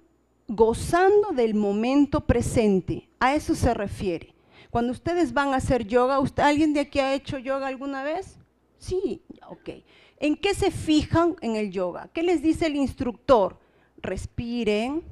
G: gozando del momento presente. A eso se refiere. Cuando ustedes van a hacer yoga, ¿alguien de aquí ha hecho yoga alguna vez? Sí, ok. ¿En qué se fijan en el yoga? ¿Qué les dice el instructor? Respiren,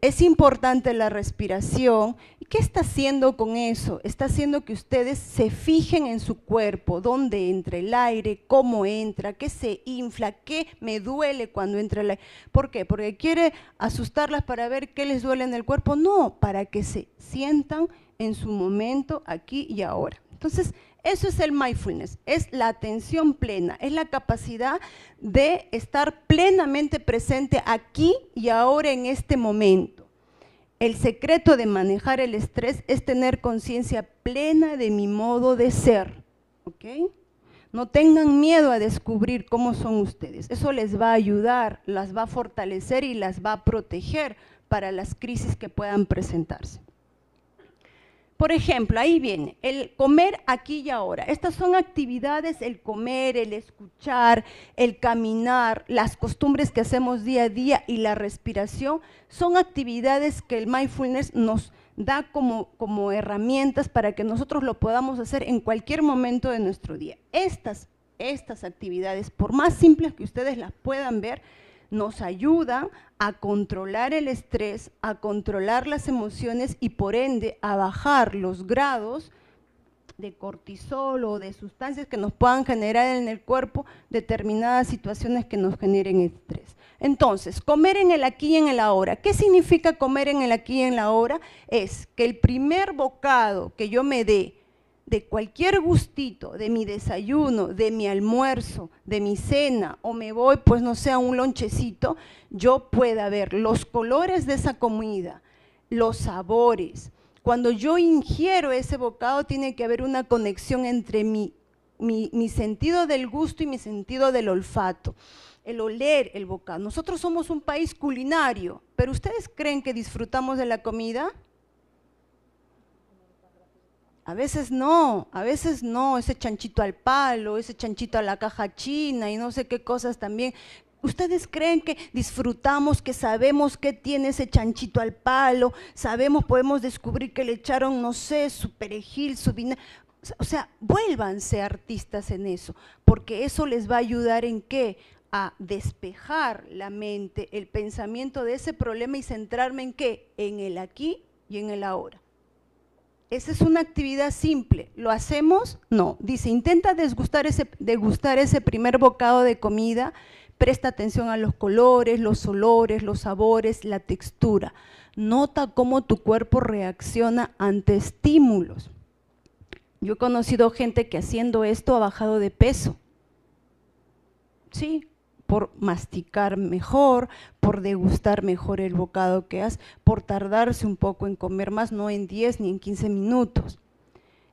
G: es importante la respiración. ¿Y qué está haciendo con eso? Está haciendo que ustedes se fijen en su cuerpo, dónde entra el aire, cómo entra, qué se infla, qué me duele cuando entra el aire. ¿Por qué? Porque quiere asustarlas para ver qué les duele en el cuerpo. No, para que se sientan en su momento, aquí y ahora. Entonces, eso es el mindfulness, es la atención plena, es la capacidad de estar plenamente presente aquí y ahora en este momento. El secreto de manejar el estrés es tener conciencia plena de mi modo de ser. No tengan miedo a descubrir cómo son ustedes. Eso les va a ayudar, las va a fortalecer y las va a proteger para las crisis que puedan presentarse. Por ejemplo, ahí viene, el comer aquí y ahora. Estas son actividades, el comer, el escuchar, el caminar, las costumbres que hacemos día a día y la respiración, son actividades que el mindfulness nos da como, como herramientas para que nosotros lo podamos hacer en cualquier momento de nuestro día. Estas, estas actividades, por más simples que ustedes las puedan ver, nos ayudan a controlar el estrés, a controlar las emociones y por ende a bajar los grados de cortisol o de sustancias que nos puedan generar en el cuerpo determinadas situaciones que nos generen estrés. Entonces, comer en el aquí y en el ahora. ¿Qué significa comer en el aquí y en la ahora? Es que el primer bocado que yo me dé de cualquier gustito, de mi desayuno, de mi almuerzo, de mi cena, o me voy, pues no sé, a un lonchecito, yo pueda ver los colores de esa comida, los sabores. Cuando yo ingiero ese bocado, tiene que haber una conexión entre mi, mi, mi sentido del gusto y mi sentido del olfato el oler el bocado. Nosotros somos un país culinario, pero ¿ustedes creen que disfrutamos de la comida? A veces no, a veces no, ese chanchito al palo, ese chanchito a la caja china y no sé qué cosas también. ¿Ustedes creen que disfrutamos, que sabemos qué tiene ese chanchito al palo? Sabemos, podemos descubrir que le echaron, no sé, su perejil, su vinagre. O sea, vuélvanse artistas en eso, porque eso les va a ayudar en qué? A despejar la mente, el pensamiento de ese problema y centrarme en qué? En el aquí y en el ahora. Esa es una actividad simple. ¿Lo hacemos? No. Dice, intenta degustar ese, primer bocado de comida, presta atención a los colores, los olores, los sabores, la textura. Nota cómo tu cuerpo reacciona ante estímulos. Yo he conocido gente que haciendo esto ha bajado de peso. Sí, por masticar mejor, por degustar mejor el bocado que has, por tardarse un poco en comer más, no en 10 ni en 15 minutos.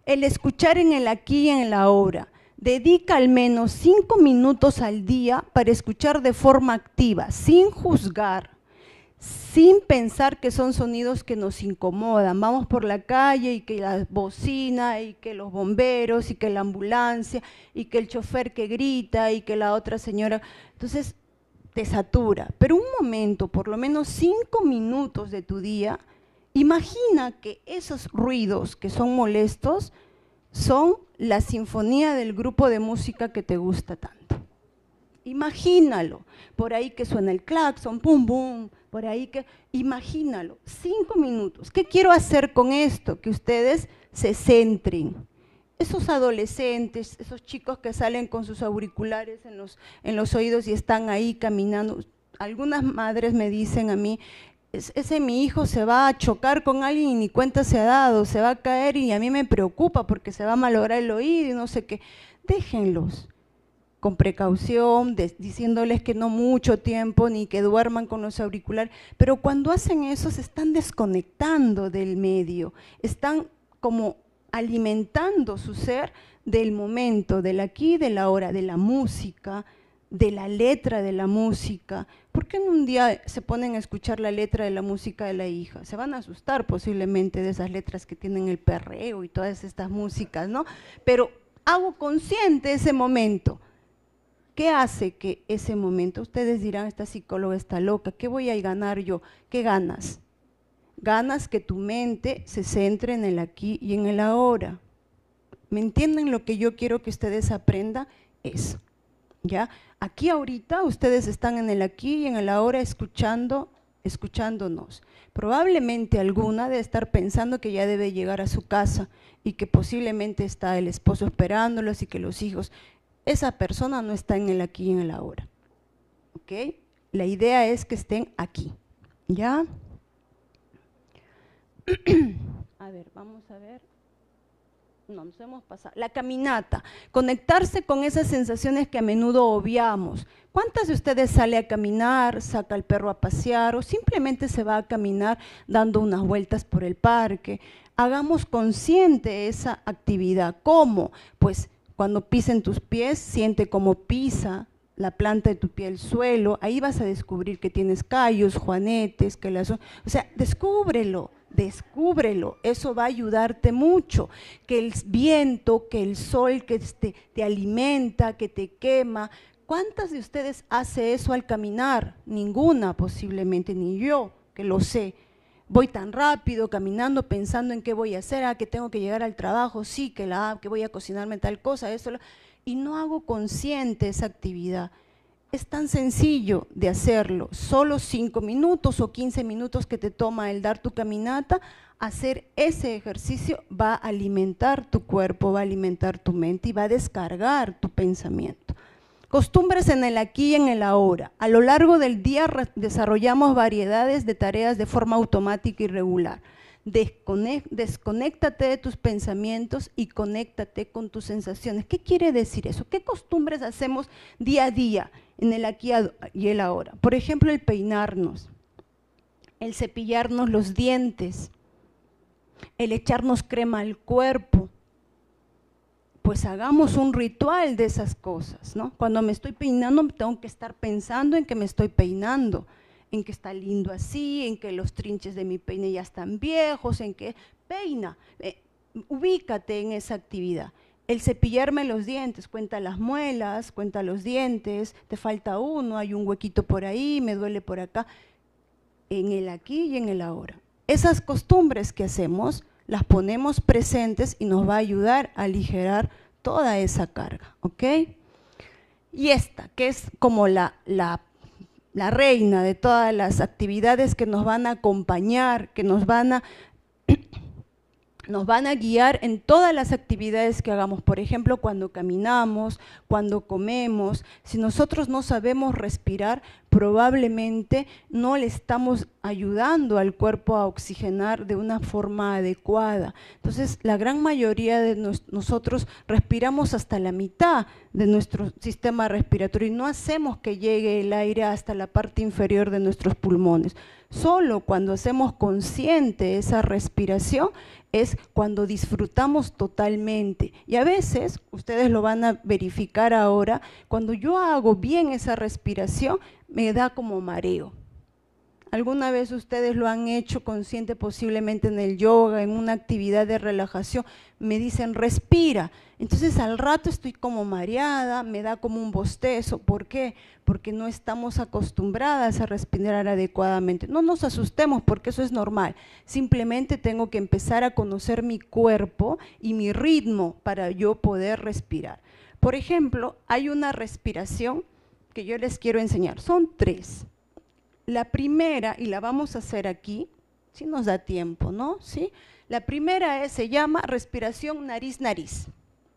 G: El escuchar en el aquí y en la ahora. Dedica al menos 5 minutos al día para escuchar de forma activa, sin juzgar, sin pensar que son sonidos que nos incomodan. Vamos por la calle y que la bocina y que los bomberos y que la ambulancia y que el chofer que grita y que la otra señora. Entonces te satura. Pero un momento, por lo menos cinco minutos de tu día, imagina que esos ruidos que son molestos son la sinfonía del grupo de música que te gusta tanto. Imagínalo, por ahí que suena el claxon, pum, pum, por ahí que, imagínalo, cinco minutos. ¿Qué quiero hacer con esto? Que ustedes se centren. Esos adolescentes, esos chicos que salen con sus auriculares en los, en los oídos y están ahí caminando, algunas madres me dicen a mí, ese mi hijo se va a chocar con alguien y ni cuenta se ha dado, se va a caer y a mí me preocupa porque se va a malograr el oído y no sé qué. Déjenlos con precaución, diciéndoles que no mucho tiempo ni que duerman con los auriculares, pero cuando hacen eso se están desconectando del medio, están como alimentando su ser del momento, del aquí, de la hora, de la música, de la letra de la música. ¿Por qué en un día se ponen a escuchar la letra de la música de la hija? Se van a asustar posiblemente de esas letras que tienen el perreo y todas estas músicas, ¿no? Pero hago consciente ese momento. ¿Qué hace que ese momento? Ustedes dirán, esta psicóloga está loca, ¿qué voy a ganar yo? ¿Qué ganas? Ganas que tu mente se centre en el aquí y en el ahora. ¿Me entienden lo que yo quiero que ustedes aprendan? Eso. ¿Ya? Aquí ahorita ustedes están en el aquí y en el ahora escuchando, escuchándonos. Probablemente alguna de estar pensando que ya debe llegar a su casa y que posiblemente está el esposo esperándolos y que los hijos. Esa persona no está en el aquí y en el ahora. ¿Ok? La idea es que estén aquí. ¿Ya? a ver, vamos a ver no nos hemos pasado. La caminata, conectarse con esas sensaciones que a menudo obviamos. ¿Cuántas de ustedes sale a caminar, saca al perro a pasear o simplemente se va a caminar dando unas vueltas por el parque? Hagamos consciente esa actividad. ¿Cómo? Pues cuando pisen tus pies, siente cómo pisa la planta de tu pie el suelo, ahí vas a descubrir que tienes callos, juanetes, que las... O sea, descúbrelo descúbrelo, eso va a ayudarte mucho, que el viento, que el sol que te, te alimenta, que te quema. ¿Cuántas de ustedes hace eso al caminar? Ninguna posiblemente, ni yo, que lo sé. Voy tan rápido caminando pensando en qué voy a hacer, ah, que tengo que llegar al trabajo, sí, que, la, que voy a cocinarme tal cosa, eso, y no hago consciente esa actividad. Es tan sencillo de hacerlo, solo 5 minutos o 15 minutos que te toma el dar tu caminata, hacer ese ejercicio va a alimentar tu cuerpo, va a alimentar tu mente y va a descargar tu pensamiento. Costumbres en el aquí y en el ahora. A lo largo del día desarrollamos variedades de tareas de forma automática y regular. Desconéctate de tus pensamientos y conéctate con tus sensaciones. ¿Qué quiere decir eso? ¿Qué costumbres hacemos día a día? en el aquí y el ahora. Por ejemplo, el peinarnos, el cepillarnos los dientes, el echarnos crema al cuerpo. Pues hagamos un ritual de esas cosas, ¿no? Cuando me estoy peinando tengo que estar pensando en que me estoy peinando, en que está lindo así, en que los trinches de mi peine ya están viejos, en que peina. Eh, ubícate en esa actividad el cepillarme los dientes, cuenta las muelas, cuenta los dientes, te falta uno, hay un huequito por ahí, me duele por acá, en el aquí y en el ahora. Esas costumbres que hacemos las ponemos presentes y nos va a ayudar a aligerar toda esa carga, ¿ok? Y esta, que es como la, la, la reina de todas las actividades que nos van a acompañar, que nos van a nos van a guiar en todas las actividades que hagamos. Por ejemplo, cuando caminamos, cuando comemos. Si nosotros no sabemos respirar, probablemente no le estamos ayudando al cuerpo a oxigenar de una forma adecuada. Entonces, la gran mayoría de nosotros respiramos hasta la mitad de nuestro sistema respiratorio y no hacemos que llegue el aire hasta la parte inferior de nuestros pulmones. Solo cuando hacemos consciente esa respiración es cuando disfrutamos totalmente. Y a veces, ustedes lo van a verificar ahora, cuando yo hago bien esa respiración, me da como mareo. ¿Alguna vez ustedes lo han hecho consciente posiblemente en el yoga, en una actividad de relajación? Me dicen, respira. Entonces al rato estoy como mareada, me da como un bostezo. ¿Por qué? Porque no estamos acostumbradas a respirar adecuadamente. No nos asustemos porque eso es normal. Simplemente tengo que empezar a conocer mi cuerpo y mi ritmo para yo poder respirar. Por ejemplo, hay una respiración que yo les quiero enseñar. Son tres La primera, y la vamos a hacer aquí, si nos da tiempo, ¿no? ¿Sí? La primera es, se llama respiración nariz-nariz,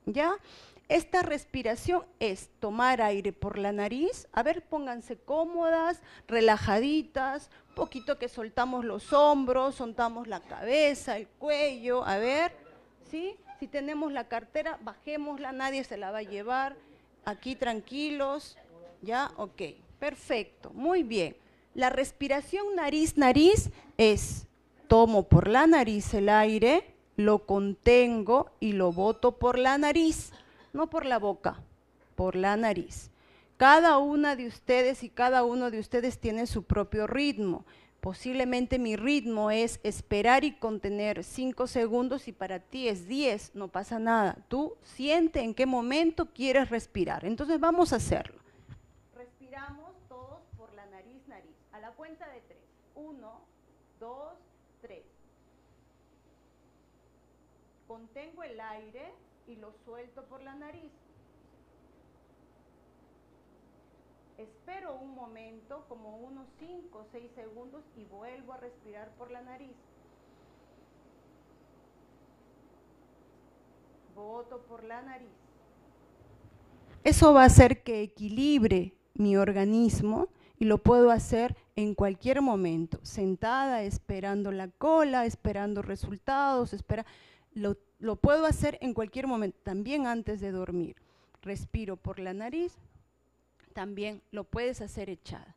G: ¿ya? Esta respiración es tomar aire por la nariz, a ver, pónganse cómodas, relajaditas, poquito que soltamos los hombros, soltamos la cabeza, el cuello, a ver, ¿sí? Si tenemos la cartera, bajémosla, nadie se la va a llevar, aquí tranquilos, ¿ya? Ok, perfecto, muy bien. La respiración nariz-nariz es, tomo por la nariz el aire, lo contengo y lo boto por la nariz no por la boca, por la nariz. Cada una de ustedes y cada uno de ustedes tiene su propio ritmo. Posiblemente mi ritmo es esperar y contener cinco segundos y para ti es 10, no pasa nada. Tú siente en qué momento quieres respirar. Entonces vamos a hacerlo. 2, 3. Contengo el aire y lo suelto por la nariz. Espero un momento, como unos 5 o 6 segundos y vuelvo a respirar por la nariz. Boto por la nariz. Eso va a hacer que equilibre mi organismo y lo puedo hacer en cualquier momento, sentada, esperando la cola, esperando resultados, espera, lo puedo hacer en cualquier momento, también antes de dormir. Respiro por la nariz, también lo puedes hacer echada.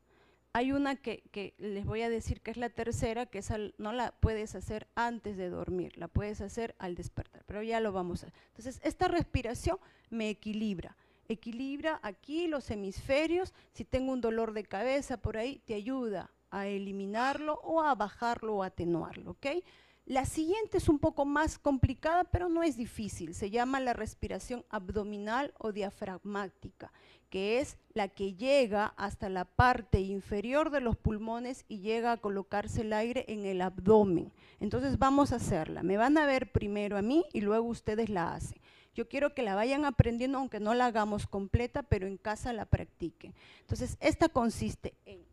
G: Hay una que, les voy a decir que es la tercera, que esa no la puedes hacer antes de dormir, la puedes hacer al despertar, pero ya lo vamos a. Entonces, esta respiración me equilibra. Equilibra aquí los hemisferios. Si tengo un dolor de cabeza por ahí, te ayuda a eliminarlo o a bajarlo o atenuarlo, ¿ok? La siguiente es un poco más complicada, pero no es difícil. Se llama la respiración abdominal o diafragmática, que es la que llega hasta la parte inferior de los pulmones y llega a colocarse el aire en el abdomen. Entonces vamos a hacerla. Me van a ver primero a mí y luego ustedes la hacen. Yo quiero que la vayan aprendiendo, aunque no la hagamos completa, pero en casa la practiquen. Entonces, esta consiste en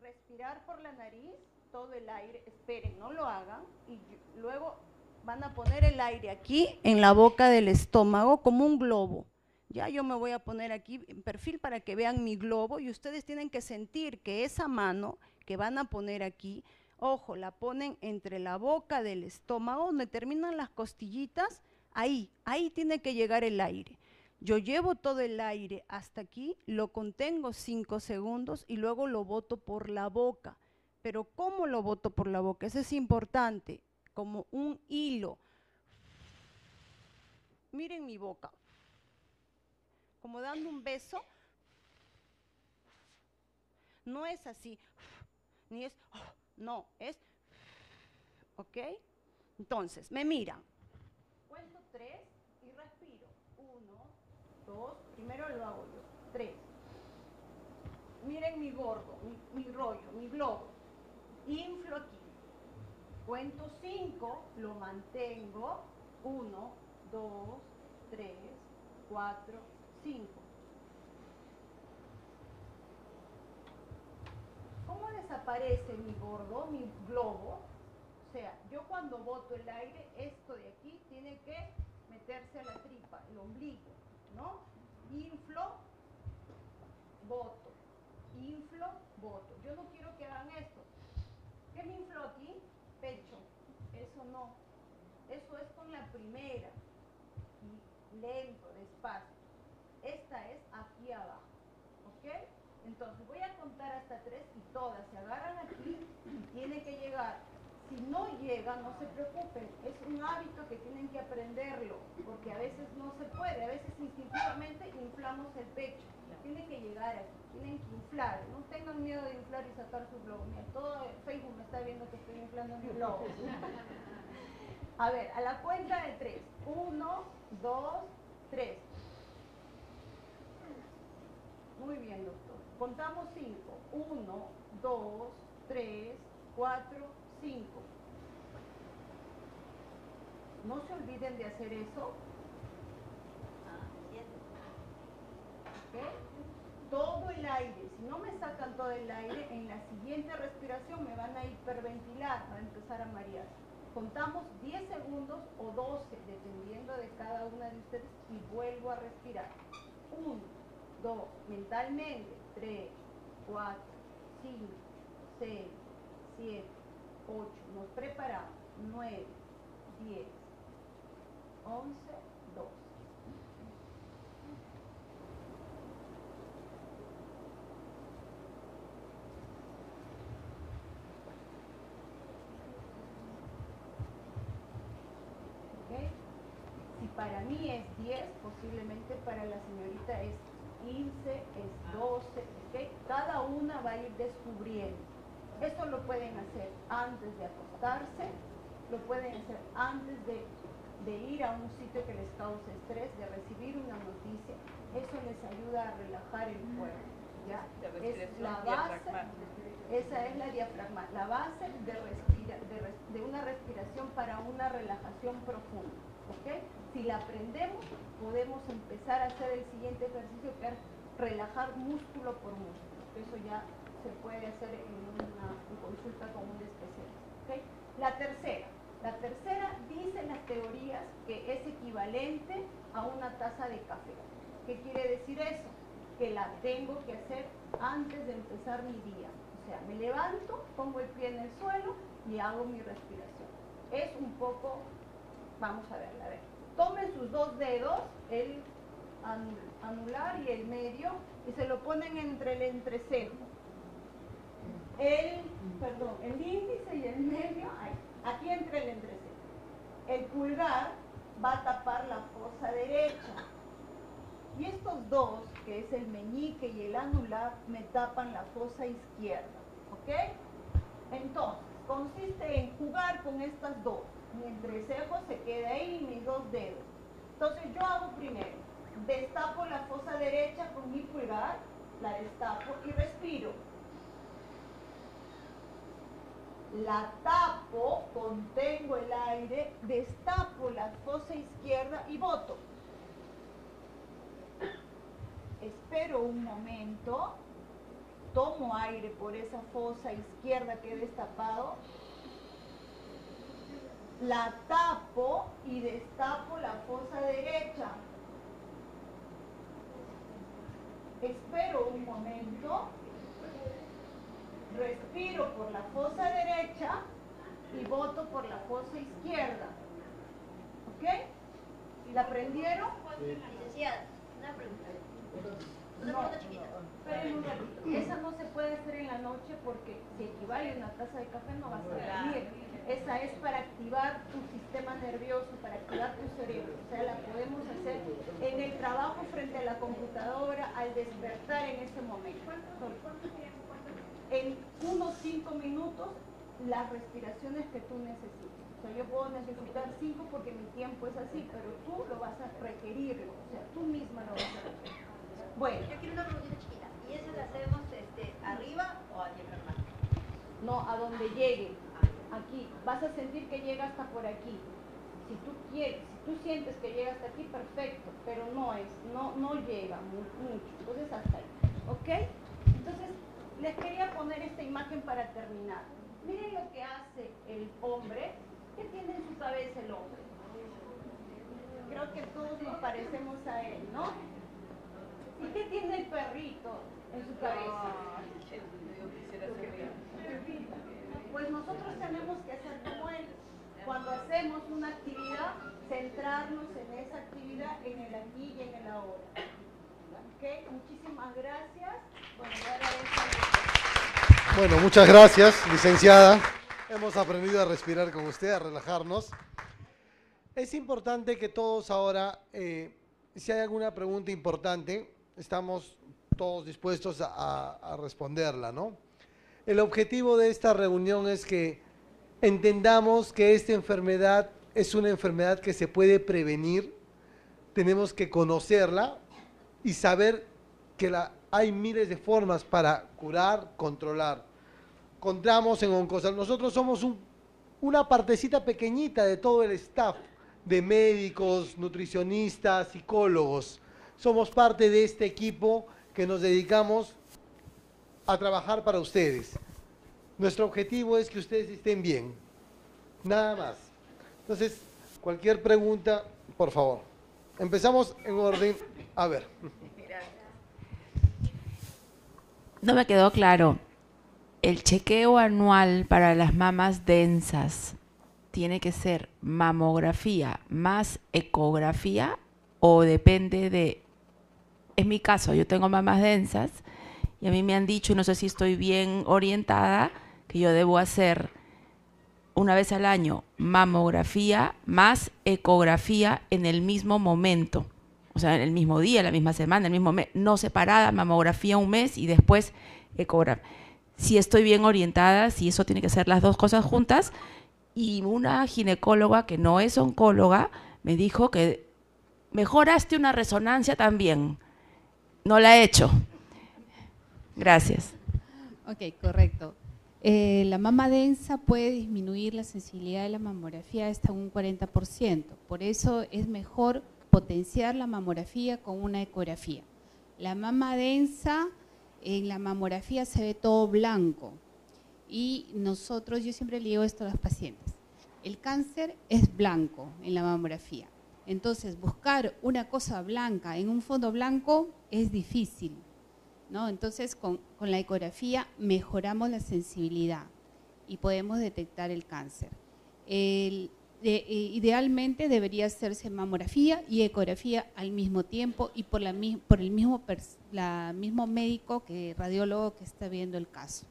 G: respirar por la nariz todo el aire, esperen, no lo hagan, y luego van a poner el aire aquí en la boca del estómago como un globo. Ya yo me voy a poner aquí en perfil para que vean mi globo y ustedes tienen que sentir que esa mano que van a poner aquí, ojo, la ponen entre la boca del estómago, donde terminan las costillitas, ahí, ahí tiene que llegar el aire. Yo llevo todo el aire hasta aquí, lo contengo cinco segundos y luego lo boto por la boca. Pero ¿cómo lo boto por la boca? Eso es importante, como un hilo. Miren mi boca, como dando un beso. No es así, ni es, no, es, ¿ok? Entonces, me miran. Tres y respiro. Uno, dos, primero lo hago yo. Tres. Miren mi gordo, mi, rollo, mi globo inflo aquí. Cuento 5, lo mantengo. 1, 2, 3, 4, 5. ¿Cómo desaparece mi gordo, mi globo? O sea, yo cuando boto el aire, esto de aquí tiene que meterse a la tripa, el ombligo, ¿no? Inflo, boto, inflo, boto. Yo no quiero que hagan esto. ¿Qué me infló aquí? Pecho. Eso no. Eso es con la primera. Lento, despacio. Esta es aquí abajo. ¿Ok? Entonces voy a contar hasta tres y todas se agarran aquí y tiene que llegar. Si no llega, no se preocupen. Es un hábito que tienen que aprenderlo. Porque a veces no se puede. A veces instintivamente inflamos el pecho. Tiene que llegar aquí tienen que inflar. No tengan miedo de inflar y sacar su globo. Mira, todo Facebook me está viendo que estoy inflando mi globo. A ver, a la cuenta de tres. Uno, dos, tres. Muy bien, doctor. Contamos cinco. Uno, dos, tres, cuatro, cinco. No se olviden de hacer eso. Ah, todo el aire. Si no me sacan todo el aire, en la siguiente respiración me van a hiperventilar, van a empezar a marear. Contamos 10 segundos o 12, dependiendo de cada una de ustedes, y vuelvo a respirar. 1, 2, mentalmente, 3, 4, 5, 6, 7, 8, nos preparamos, 9, 10, 11, 12. ¿ok? Si para mí es 10, posiblemente para la señorita es 15, es 12, ¿ok? Cada una va a ir descubriendo. Esto lo pueden hacer antes de acostarse, lo pueden hacer antes de, de ir a un sitio que les cause estrés, de recibir una noticia. Eso les ayuda a relajar el cuerpo. ¿ya? Es la base, esa es la diafragma, la base de, respira- de res- de una respiración para una relajación profunda. Si la aprendemos, podemos empezar a hacer el siguiente ejercicio que es relajar músculo por músculo. Eso ya se puede hacer en una consulta con un especialista. La tercera. La tercera dice las teorías que es equivalente a una taza de café. ¿Qué quiere decir eso? Que la tengo que hacer antes de empezar mi día. O sea, me levanto, pongo el pie en el suelo y hago mi respiración. Es un poco, vamos a verla, a ver. Tomen sus dos dedos, el anu- anular y el medio, y se lo ponen entre el entrecejo. El, perdón, el índice y el medio, aquí entre el entrecejo. El pulgar va a tapar la fosa derecha. Y estos dos, que es el meñique y el anular, me tapan la fosa izquierda. ¿Ok? Entonces, consiste en jugar con estas dos. Mi entrecejo se queda ahí y mis dos dedos. Entonces yo hago primero, destapo la fosa derecha con mi pulgar, la destapo y respiro. La tapo, contengo el aire, destapo la fosa izquierda y boto. Espero un momento, tomo aire por esa fosa izquierda que he destapado, la tapo y destapo la fosa derecha. Espero un momento, respiro por la fosa derecha y voto por la fosa izquierda. ¿Ok? ¿La aprendieron?
H: Licenciada, una pregunta. Una pregunta chiquita.
G: Esperen un ratito. Esa no se puede hacer en la noche porque si equivale a una taza de café no vas a dormir. Esa es para activar tu sistema nervioso, para activar tu cerebro. O sea, la podemos hacer en el trabajo frente a la computadora, al despertar en ese momento. En unos cinco minutos, las respiraciones que tú necesitas. O sea, yo puedo necesitar cinco porque mi tiempo es así, pero tú lo vas a requerir, o sea, tú misma lo vas a requerir. Bueno,
H: Yo quiero una preguntita chiquita. ¿Y eso lo hacemos este, arriba o a diafragma?
G: no a donde llegue. Aquí, vas a sentir que llega hasta por aquí. Si tú quieres, si tú sientes que llega hasta aquí, perfecto, pero no es, no, no llega mu- mucho. Entonces hasta ahí, ¿ok? Entonces, les quería poner esta imagen para terminar. Miren lo que hace el hombre. ¿Qué tiene en su cabeza el hombre? Creo que todos nos parecemos a él, ¿no? ¿Y qué tiene el perrito en su cabeza? Pues nosotros tenemos que hacer como él. Cuando hacemos una actividad, centrarnos en esa actividad, en el aquí y en el ahora. Bueno,
C: muchas gracias, licenciada. Hemos aprendido a respirar con usted, a relajarnos. Es importante que todos ahora, eh, si hay alguna pregunta importante, estamos todos dispuestos a- a responderla, ¿no? El objetivo de esta reunión es que entendamos que esta enfermedad es una enfermedad que se puede prevenir, tenemos que conocerla y saber que la, hay miles de formas para curar, controlar. Contamos en Oncosal, nosotros somos un- una partecita pequeñita de todo el staff de médicos, nutricionistas, psicólogos. Somos parte de este equipo que nos dedicamos a trabajar para ustedes. Nuestro objetivo es que ustedes estén bien. Nada más. Entonces, cualquier pregunta, por favor. Empezamos en orden. A ver.
I: No me quedó claro. El chequeo anual para las mamas densas tiene que ser mamografía más ecografía o depende de... Es mi caso, yo tengo mamas densas y a mí me han dicho, no sé si estoy bien orientada, que yo debo hacer una vez al año mamografía más ecografía en el mismo momento. O sea, en el mismo día, la misma semana, el mismo mes, no separada, mamografía un mes y después ecografía. Si estoy bien orientada, si eso tiene que ser las dos cosas juntas. Y una ginecóloga que no es oncóloga me dijo que mejoraste una resonancia también. No la he hecho. Gracias.
D: Ok, correcto. Eh, la mama densa puede disminuir la sensibilidad de la mamografía hasta un 40%. Por eso es mejor potenciar la mamografía con una ecografía. La mama densa, en la mamografía se ve todo blanco. Y nosotros, yo siempre le digo esto a los pacientes, el cáncer es blanco en la mamografía. Entonces, buscar una cosa blanca en un fondo blanco es difícil. ¿No? Entonces, con, con la ecografía mejoramos la sensibilidad y podemos detectar el cáncer. El, de- eh, idealmente debería hacerse mamografía y ecografía al mismo tiempo y por, la, mi- por el mismo, pers- la mismo médico que radiólogo que está viendo el caso.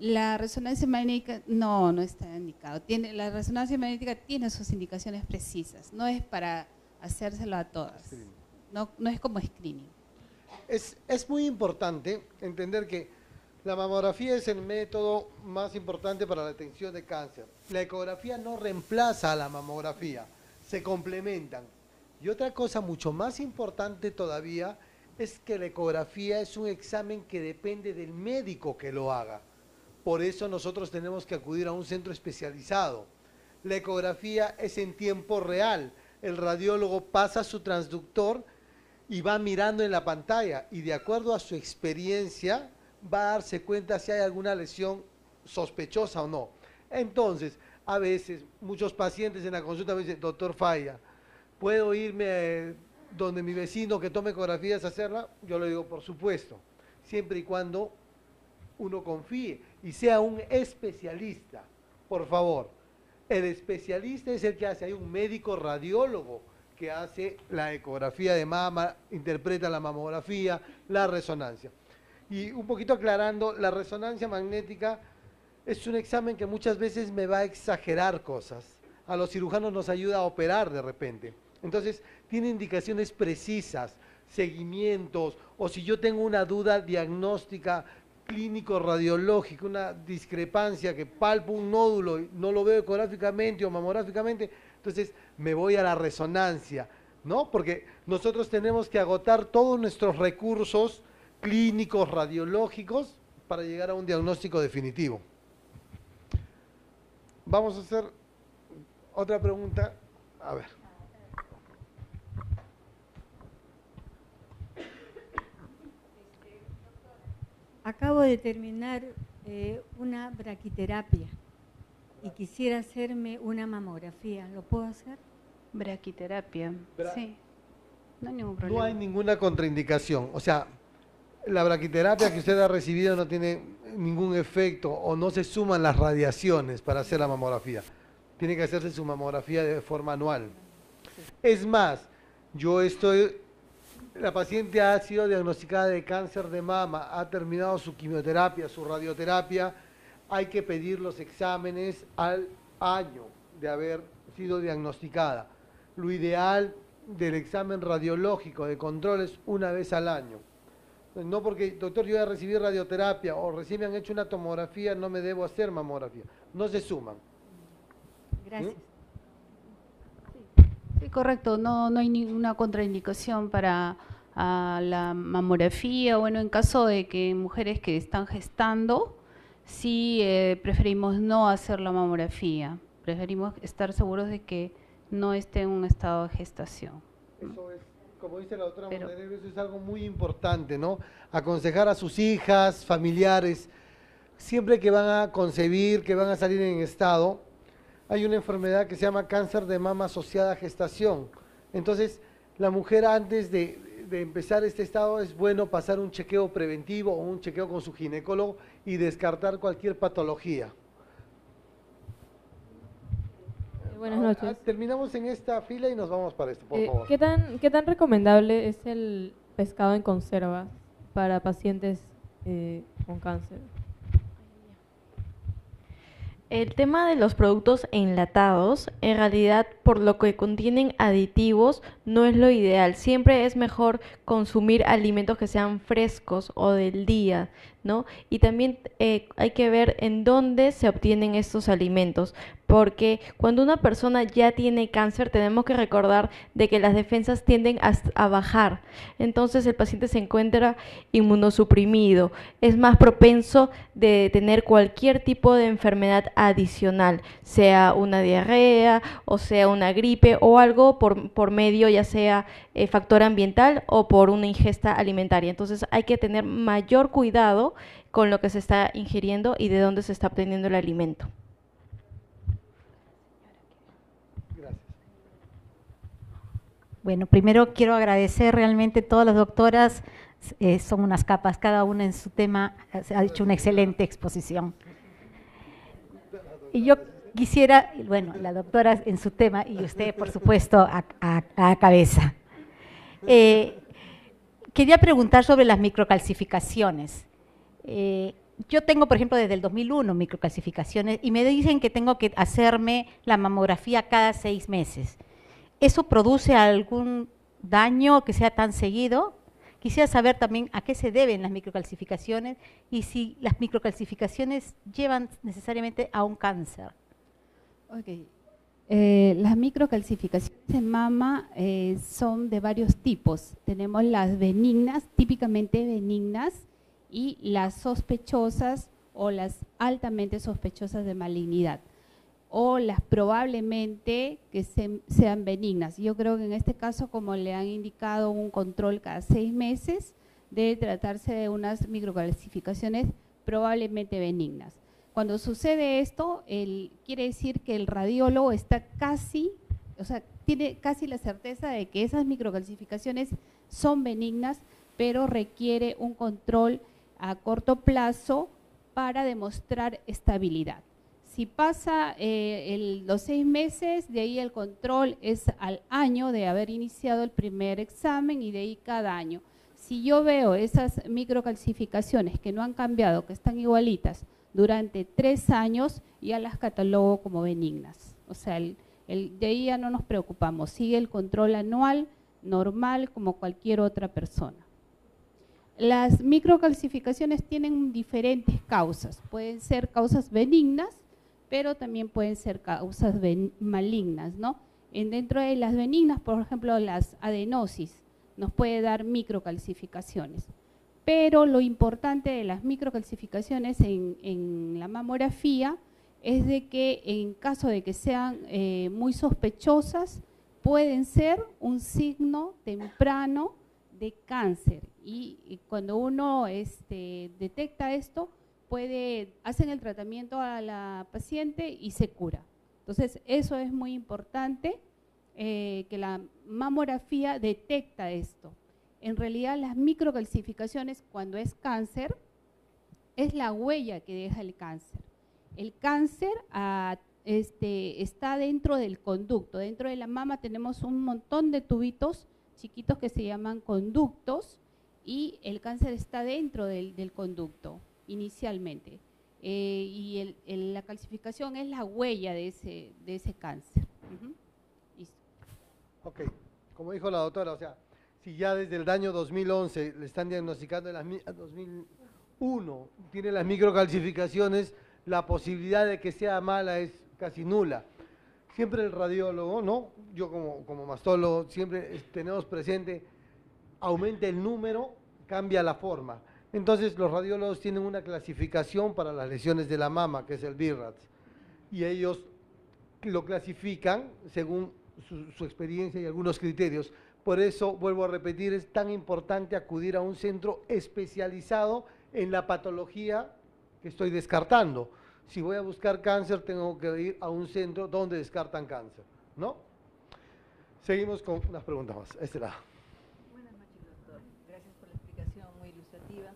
D: La resonancia magnética no, no está indicado. Tiene, la resonancia magnética tiene sus indicaciones precisas, no es para hacérselo a todas, no, no es como screening.
C: Es, muy importante entender que la mamografía es el método más importante para la detección de cáncer. La ecografía no reemplaza a la mamografía, se complementan. Y otra cosa mucho más importante todavía es que la ecografía es un examen que depende del médico que lo haga. Por eso nosotros tenemos que acudir a un centro especializado. La ecografía es en tiempo real. El radiólogo pasa su transductor y va mirando en la pantalla y de acuerdo a su experiencia va a darse cuenta si hay alguna lesión sospechosa o no. Entonces, a veces muchos pacientes en la consulta me dicen, doctor Falla, ¿puedo irme eh, donde mi vecino que tome ecografías a hacerla? Yo le digo, por supuesto, siempre y cuando uno confíe y sea un especialista, por favor. El especialista es el que hace, hay un médico radiólogo que hace la ecografía de mama, interpreta la mamografía, la resonancia. Y un poquito aclarando, la resonancia magnética es un examen que muchas veces me va a exagerar cosas. A los cirujanos nos ayuda a operar de repente. Entonces, tiene indicaciones precisas, seguimientos, o si yo tengo una duda diagnóstica clínico radiológica, una discrepancia que palpo un nódulo y no lo veo ecográficamente o mamográficamente, entonces me voy a la resonancia, ¿no? Porque nosotros tenemos que agotar todos nuestros recursos clínicos, radiológicos, para llegar a un diagnóstico definitivo. Vamos a hacer otra pregunta. A ver.
J: Acabo de terminar eh, una braquiterapia y quisiera hacerme una mamografía. ¿Lo puedo hacer?
D: Braquiterapia,
C: Bra-
D: sí. No hay ningún
C: No
D: problema.
C: hay ninguna contraindicación. O sea, la braquiterapia que usted ha recibido no tiene ningún efecto o no se suman las radiaciones para hacer la mamografía. Tiene que hacerse su mamografía de forma anual. Es más, yo estoy, la paciente ha sido diagnosticada de cáncer de mama, ha terminado su quimioterapia, su radioterapia, hay que pedir los exámenes al año de haber sido diagnosticada. Lo ideal del examen radiológico de control es una vez al año. No porque, doctor, yo ya recibí radioterapia o recién me han hecho una tomografía, no me debo hacer mamografía. No se suman.
J: Gracias.
D: Sí, correcto. No, no hay ninguna contraindicación para la mamografía. Bueno, en caso de que mujeres que están gestando, sí eh, preferimos no hacer la mamografía. Preferimos estar seguros de que no esté en un estado de gestación.
C: Eso es como dice la doctora
D: Pero-
C: Montenegro, eso es algo muy importante, ¿no? Aconsejar a sus hijas, familiares, siempre que van a concebir, que van a salir en estado, hay una enfermedad que se llama cáncer de mama asociada a gestación. Entonces, la mujer antes de, de empezar este estado es bueno pasar un chequeo preventivo o un chequeo con su ginecólogo y descartar cualquier patología.
K: Buenas noches.
C: Terminamos en esta fila y nos vamos para esto, por
K: Eh,
C: favor.
K: ¿qué, tan, ¿Qué tan recomendable es el pescado en conserva para pacientes eh, con cáncer?
F: El tema de los productos enlatados, en realidad por lo que contienen aditivos, no es lo ideal. Siempre es mejor consumir alimentos que sean frescos o del día, ¿no? Y también eh, hay que ver en dónde se obtienen estos alimentos, porque cuando una persona ya tiene cáncer tenemos que recordar de que las defensas tienden a, a bajar. Entonces el paciente se encuentra inmunosuprimido, es más propenso de tener cualquier tipo de enfermedad adicional, sea una diarrea o sea una gripe o algo por, por medio ya sea eh, factor ambiental o por una ingesta alimentaria. Entonces hay que tener mayor cuidado con lo que se está ingiriendo y de dónde se está obteniendo el alimento.
L: Bueno, primero quiero agradecer realmente a todas las doctoras, eh, son unas capas, cada una en su tema, ha hecho una excelente exposición. Y yo quisiera, bueno, la doctora en su tema y usted, por supuesto, a, a- cabeza. Eh, quería preguntar sobre las microcalcificaciones. Eh, yo tengo, por ejemplo, desde el 2001 microcalcificaciones y me dicen que tengo que hacerme la mamografía cada seis meses. ¿Eso produce algún daño que sea tan seguido? Quisiera saber también a qué se deben las microcalcificaciones y si las microcalcificaciones llevan necesariamente a un cáncer.
D: Ok. Eh, las microcalcificaciones en mama eh, son de varios tipos. Tenemos las benignas, típicamente benignas, y las sospechosas o las altamente sospechosas de malignidad, o las probablemente que se- sean benignas. Yo creo que en este caso, como le han indicado un control cada seis meses, debe tratarse de unas microcalcificaciones probablemente benignas. Cuando sucede esto, quiere decir que el radiólogo está casi, o sea, tiene casi la certeza de que esas microcalcificaciones son benignas, pero requiere un control a corto plazo para demostrar estabilidad. Si pasa eh, los seis meses, de ahí el control es al año de haber iniciado el primer examen y de ahí cada año. Si yo veo esas microcalcificaciones que no han cambiado, que están igualitas durante tres años, ya las catalogo como benignas. O sea, de ahí ya no nos preocupamos, sigue el control anual normal como cualquier otra persona. Las microcalcificaciones tienen diferentes causas. Pueden ser causas benignas, pero también pueden ser causas malignas, ¿no? En dentro de las benignas, por ejemplo, las adenosis nos puede dar microcalcificaciones. Pero lo importante de las microcalcificaciones en, la mamografía es de que en caso de que sean eh, muy sospechosas, pueden ser un signo temprano de cáncer. Y, y cuando uno este, detecta esto, puede, hacen el tratamiento a la paciente y se cura. Entonces, eso es muy importante, eh, que la mamografía detecta esto. En realidad, las microcalcificaciones, cuando es cáncer, es la huella que deja el cáncer. El cáncer ah, este, está dentro del conducto. Dentro de la mama tenemos un montón de tubitos chiquitos que se llaman conductos y el cáncer está dentro del, conducto inicialmente. Eh, y la calcificación es la huella de ese, cáncer. Listo.
C: Ok, como dijo la doctora, o sea, si ya desde el año 2011 le están diagnosticando en las mi- 2001, tiene las microcalcificaciones, la posibilidad de que sea mala es casi nula. Siempre el radiólogo, ¿no? Yo como, como mastólogo siempre tenemos presente, aumenta el número, cambia la forma. Entonces los radiólogos tienen una clasificación para las lesiones de la mama, que es el BIRATS, y ellos lo clasifican según su, su experiencia y algunos criterios. Por eso, vuelvo a repetir, es tan importante acudir a un centro especializado en la patología que estoy descartando. Si voy a buscar cáncer, tengo que ir a un centro donde descartan cáncer, ¿no? Seguimos con unas preguntas más. Este lado.
M: Buenas noches, doctor. Gracias por la explicación muy ilustrativa.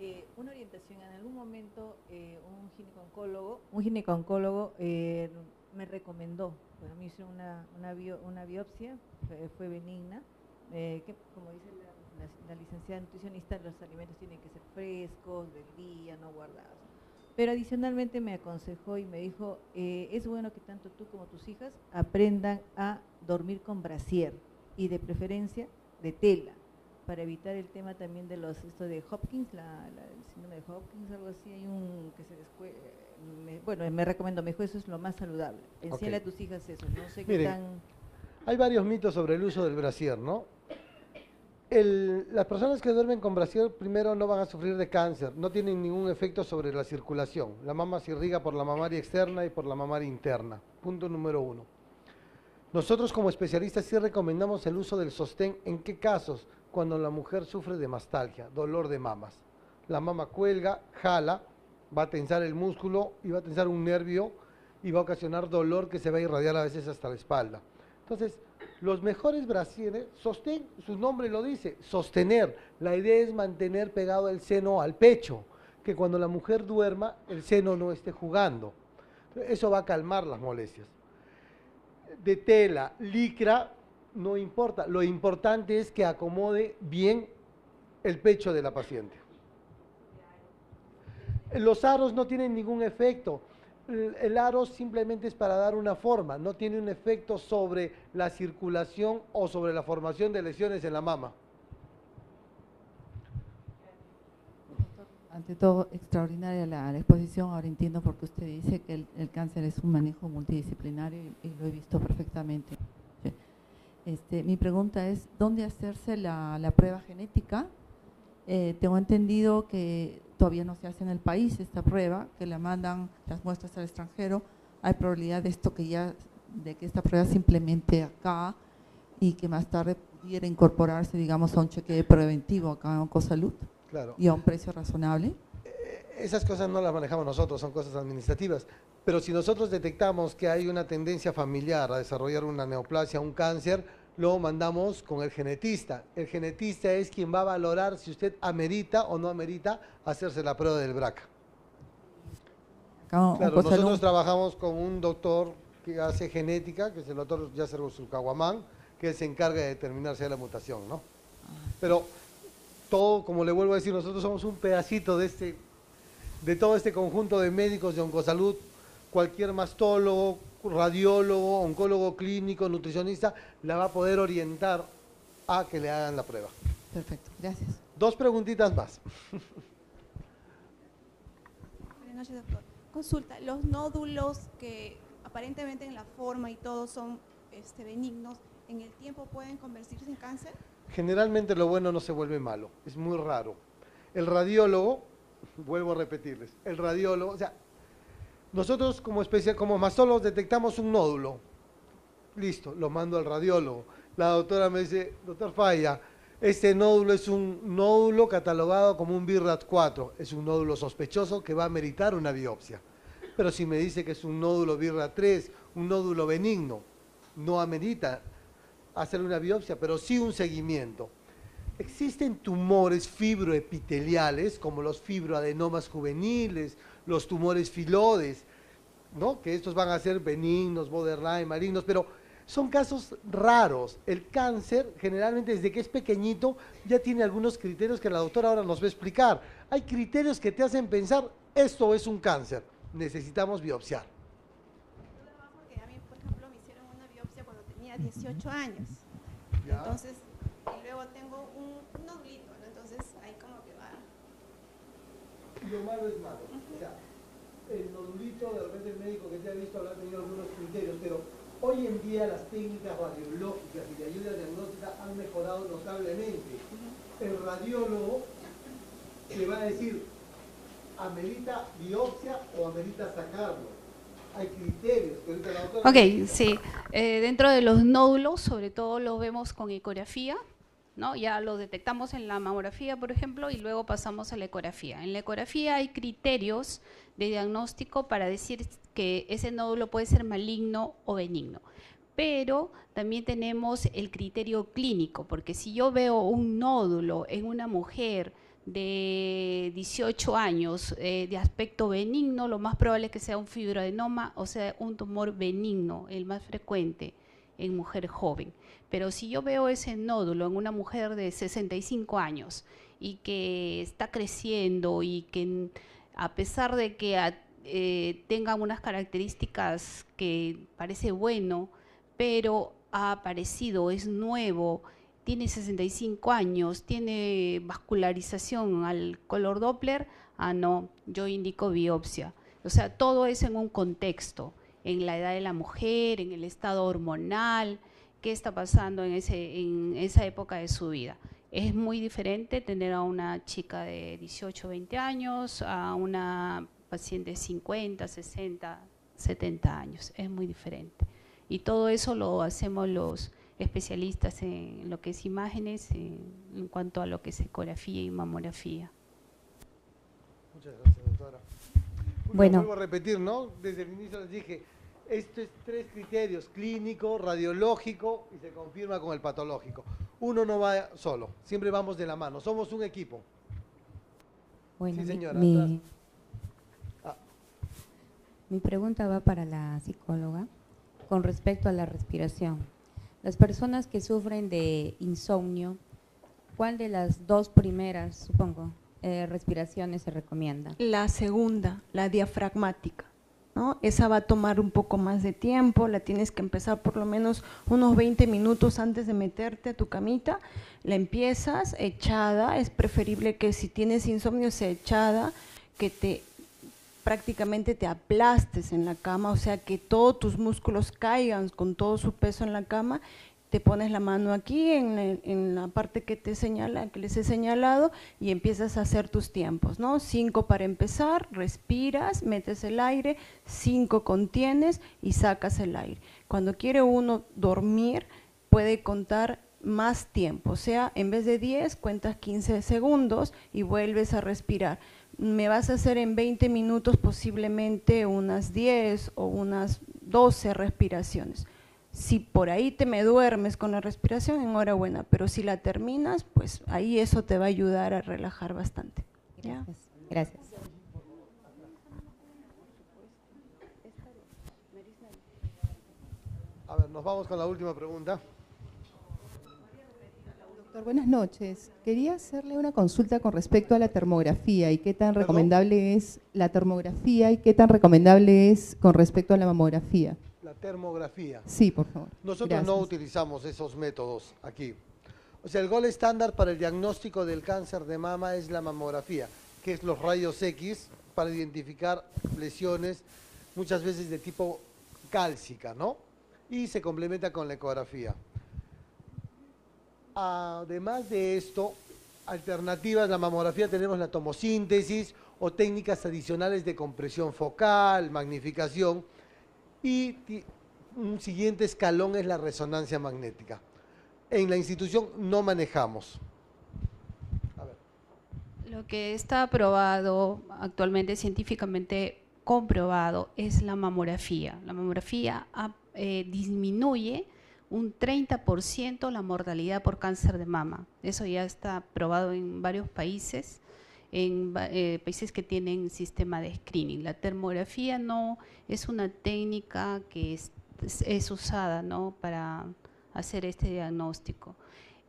M: Eh, una orientación, en algún momento eh, un ginecólogo, un ginecólogo eh, me recomendó, bueno, me hicieron una, una, una biopsia, fue, benigna, eh, que como dice la, licenciada nutricionista, los alimentos tienen que ser frescos, del día, no guardados. Pero adicionalmente me aconsejó y me dijo, eh, es bueno que tanto tú como tus hijas aprendan a dormir con brasier y de preferencia de tela para evitar el tema también de los esto de Hopkins, la, el síndrome de Hopkins, algo así, hay un que se bueno, me recomiendo, mejor eso es lo más saludable. Enséñale a tus hijas eso, no sé qué tan...
C: Hay varios mitos sobre el uso del brasier, ¿no? las personas que duermen con brasier primero no van a sufrir de cáncer, no tienen ningún efecto sobre la circulación. La mama se irriga por la mamaria externa y por la mamaria interna. Punto número uno. Nosotros como especialistas sí recomendamos el uso del sostén. ¿En qué casos? cuando la mujer sufre de mastalgia, dolor de mamas. La mama cuelga, jala, va a tensar el músculo y va a tensar un nervio y va a ocasionar dolor que se va a irradiar a veces hasta la espalda. Entonces, los mejores brasieres, sostén, su nombre lo dice, sostener. La idea es mantener pegado el seno al pecho, que cuando la mujer duerma el seno no esté jugando. Eso va a calmar las molestias. De tela, licra, no importa, lo importante es que acomode bien el pecho de la paciente. Los aros no tienen ningún efecto. El aro simplemente es para dar una forma, no tiene un efecto sobre la circulación o sobre la formación de lesiones en la mama.
M: Ante todo, extraordinaria la, exposición. Ahora entiendo por qué usted dice que el, cáncer es un manejo multidisciplinario y lo he visto perfectamente. Este, mi pregunta es, ¿dónde hacerse la, prueba genética? Eh, tengo entendido que todavía no se hace en el país esta prueba, que la mandan las muestras al extranjero. Hay probabilidad de esto que ya, de que esta prueba se implemente acá y que más tarde pudiera incorporarse, digamos, a un cheque preventivo acá en Oncosalud
C: claro.
M: y a un precio razonable.
C: Eh, esas cosas no las manejamos nosotros, son cosas administrativas. Pero si nosotros detectamos que hay una tendencia familiar a desarrollar una neoplasia, un cáncer, lo mandamos con el genetista. El genetista es quien va a valorar si usted amerita o no amerita hacerse la prueba del BRCA. Claro, nosotros trabajamos con un doctor que hace genética, que es el doctor Yasser Zulcahuamán, que se encarga de determinar si hay la mutación, ¿no? Pero todo, como le vuelvo a decir, nosotros somos un pedacito de este, de todo este conjunto de médicos de oncosalud cualquier mastólogo, radiólogo, oncólogo clínico, nutricionista, la va a poder orientar a que le hagan la prueba.
M: Perfecto, gracias.
C: Dos preguntitas más.
N: Buenas noches, doctor. Consulta, los nódulos que aparentemente en la forma y todo son este, benignos, ¿en el tiempo pueden convertirse en cáncer?
C: Generalmente lo bueno no se vuelve malo, es muy raro. El radiólogo, vuelvo a repetirles, el radiólogo, o sea, nosotros como, especie, como mastólogos detectamos un nódulo. Listo, lo mando al radiólogo. La doctora me dice, doctor Falla, este nódulo es un nódulo catalogado como un BIRAT 4. Es un nódulo sospechoso que va a meritar una biopsia. Pero si me dice que es un nódulo BIRAT 3, un nódulo benigno, no amerita hacer una biopsia, pero sí un seguimiento. Existen tumores fibroepiteliales, como los fibroadenomas juveniles, los tumores filodes, ¿no? que estos van a ser benignos, borderline, malignos, pero son casos raros. El cáncer, generalmente desde que es pequeñito, ya tiene algunos criterios que la doctora ahora nos va a explicar. Hay criterios que te hacen pensar, esto es un cáncer, necesitamos biopsiar.
N: Porque a mí, por ejemplo, me hicieron una biopsia cuando tenía 18 años. Entonces, y luego tengo un nodulito, ¿no? Entonces ahí como que va.
C: Lo malo es malo. O sea, el nodulito, de repente el médico que te ha visto habrá tenido algunos criterios, pero hoy en día las técnicas radiológicas y de ayuda diagnóstica han mejorado notablemente. El radiólogo te va a decir, amerita biopsia o amerita sacarlo. hay criterios. que la
D: Ok, sí. Eh, dentro de los nódulos, sobre todo los vemos con ecografía, ¿no? Ya los detectamos en la mamografía, por ejemplo, y luego pasamos a la ecografía. En la ecografía hay criterios de diagnóstico para decir que ese nódulo puede ser maligno o benigno. Pero también tenemos el criterio clínico, porque si yo veo un nódulo en una mujer de 18 años eh, de aspecto benigno, lo más probable es que sea un fibroadenoma o sea un tumor benigno, el más frecuente en mujer joven. Pero si yo veo ese nódulo en una mujer de 65 años y que está creciendo y que a pesar de que a- eh, tenga unas características que parece bueno, pero ha aparecido, es nuevo, tiene 65 años, tiene vascularización al color Doppler, ah no, yo indico biopsia. O sea, todo es en un contexto, en la edad de la mujer, en el estado hormonal, qué está pasando en, ese, en esa época de su vida. Es muy diferente tener a una chica de 18, 20 años, a una paciente de 50, 60, 70 años. Es muy diferente. Y todo eso lo hacemos los especialistas en lo que es imágenes, en, en cuanto a lo que es ecografía y mamografía.
C: Muchas gracias, doctora. Bueno,
L: Bueno.
C: vuelvo a repetir, ¿no? Desde el inicio les dije, estos tres criterios, clínico, radiológico y se confirma con el patológico. Uno no va solo, siempre vamos de la mano, somos un equipo.
O: Bueno,
C: Sí,
O: mi-
C: señora,
O: mi.
C: Ah.
O: mi pregunta va para la psicóloga con respecto a la respiración. Las personas que sufren de insomnio, ¿cuál de las dos primeras, supongo, eh, respiraciones se recomienda?
G: La segunda, la diafragmática. ¿No? Esa va a tomar un poco más de tiempo, la tienes que empezar por lo menos unos 20 minutos antes de meterte a tu camita. La empiezas echada, es preferible que si tienes insomnio sea echada, que te prácticamente te aplastes en la cama, o sea que todos tus músculos caigan con todo su peso en la cama, te pones la mano aquí en, la parte que te señala, que les he señalado, y empiezas a hacer tus tiempos, ¿no? Cinco para empezar, respiras, metes el aire, cinco contienes y sacas el aire. Cuando quiere uno dormir, puede contar más tiempo, o sea, en vez de 10, cuentas 15 segundos y vuelves a respirar. Me vas a hacer en 20 minutos posiblemente unas 10 o unas 12 respiraciones. Si por ahí te me duermes con la respiración, enhorabuena, pero si la terminas, pues ahí eso te va a ayudar a relajar bastante. ¿ya?
O: Gracias.
C: A ver, nos vamos con la última pregunta.
P: Doctor, buenas noches. Quería hacerle una consulta con respecto a la termografía y qué tan recomendable es la termografía y qué tan recomendable es con respecto a la mamografía.
C: La termografía.
P: Sí, por favor.
C: Nosotros no utilizamos esos métodos aquí. O sea, el gol estándar para el diagnóstico del cáncer de mama es la mamografía, que es los rayos X para identificar lesiones muchas veces de tipo cálcica, ¿no? Y se complementa con la ecografía. Además de esto, alternativas a la mamografía tenemos la tomosíntesis o técnicas adicionales de compresión focal, magnificación y un siguiente escalón es la resonancia magnética. En la institución no manejamos.
D: Lo que está aprobado actualmente científicamente comprobado es la mamografía. La mamografía ah, eh, disminuye un 30% la mortalidad por cáncer de mama. Eso ya está probado en varios países, en eh, países que tienen sistema de screening. La termografía no es una técnica que es, es usada ¿no? para hacer este diagnóstico.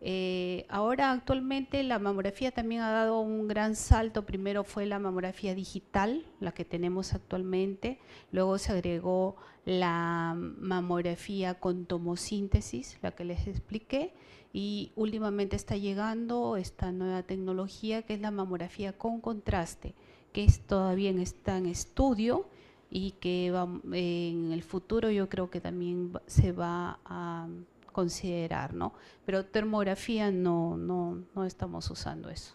D: Eh, ahora actualmente la mamografía también ha dado un gran salto. Primero fue la mamografía digital, la que tenemos actualmente. Luego se agregó la mamografía con tomosíntesis, la que les expliqué. Y últimamente está llegando esta nueva tecnología que es la mamografía con contraste, que es, todavía está en estudio y que va- en el futuro yo creo que también se va a considerar, ¿no? Pero termografía no, no, no estamos usando eso.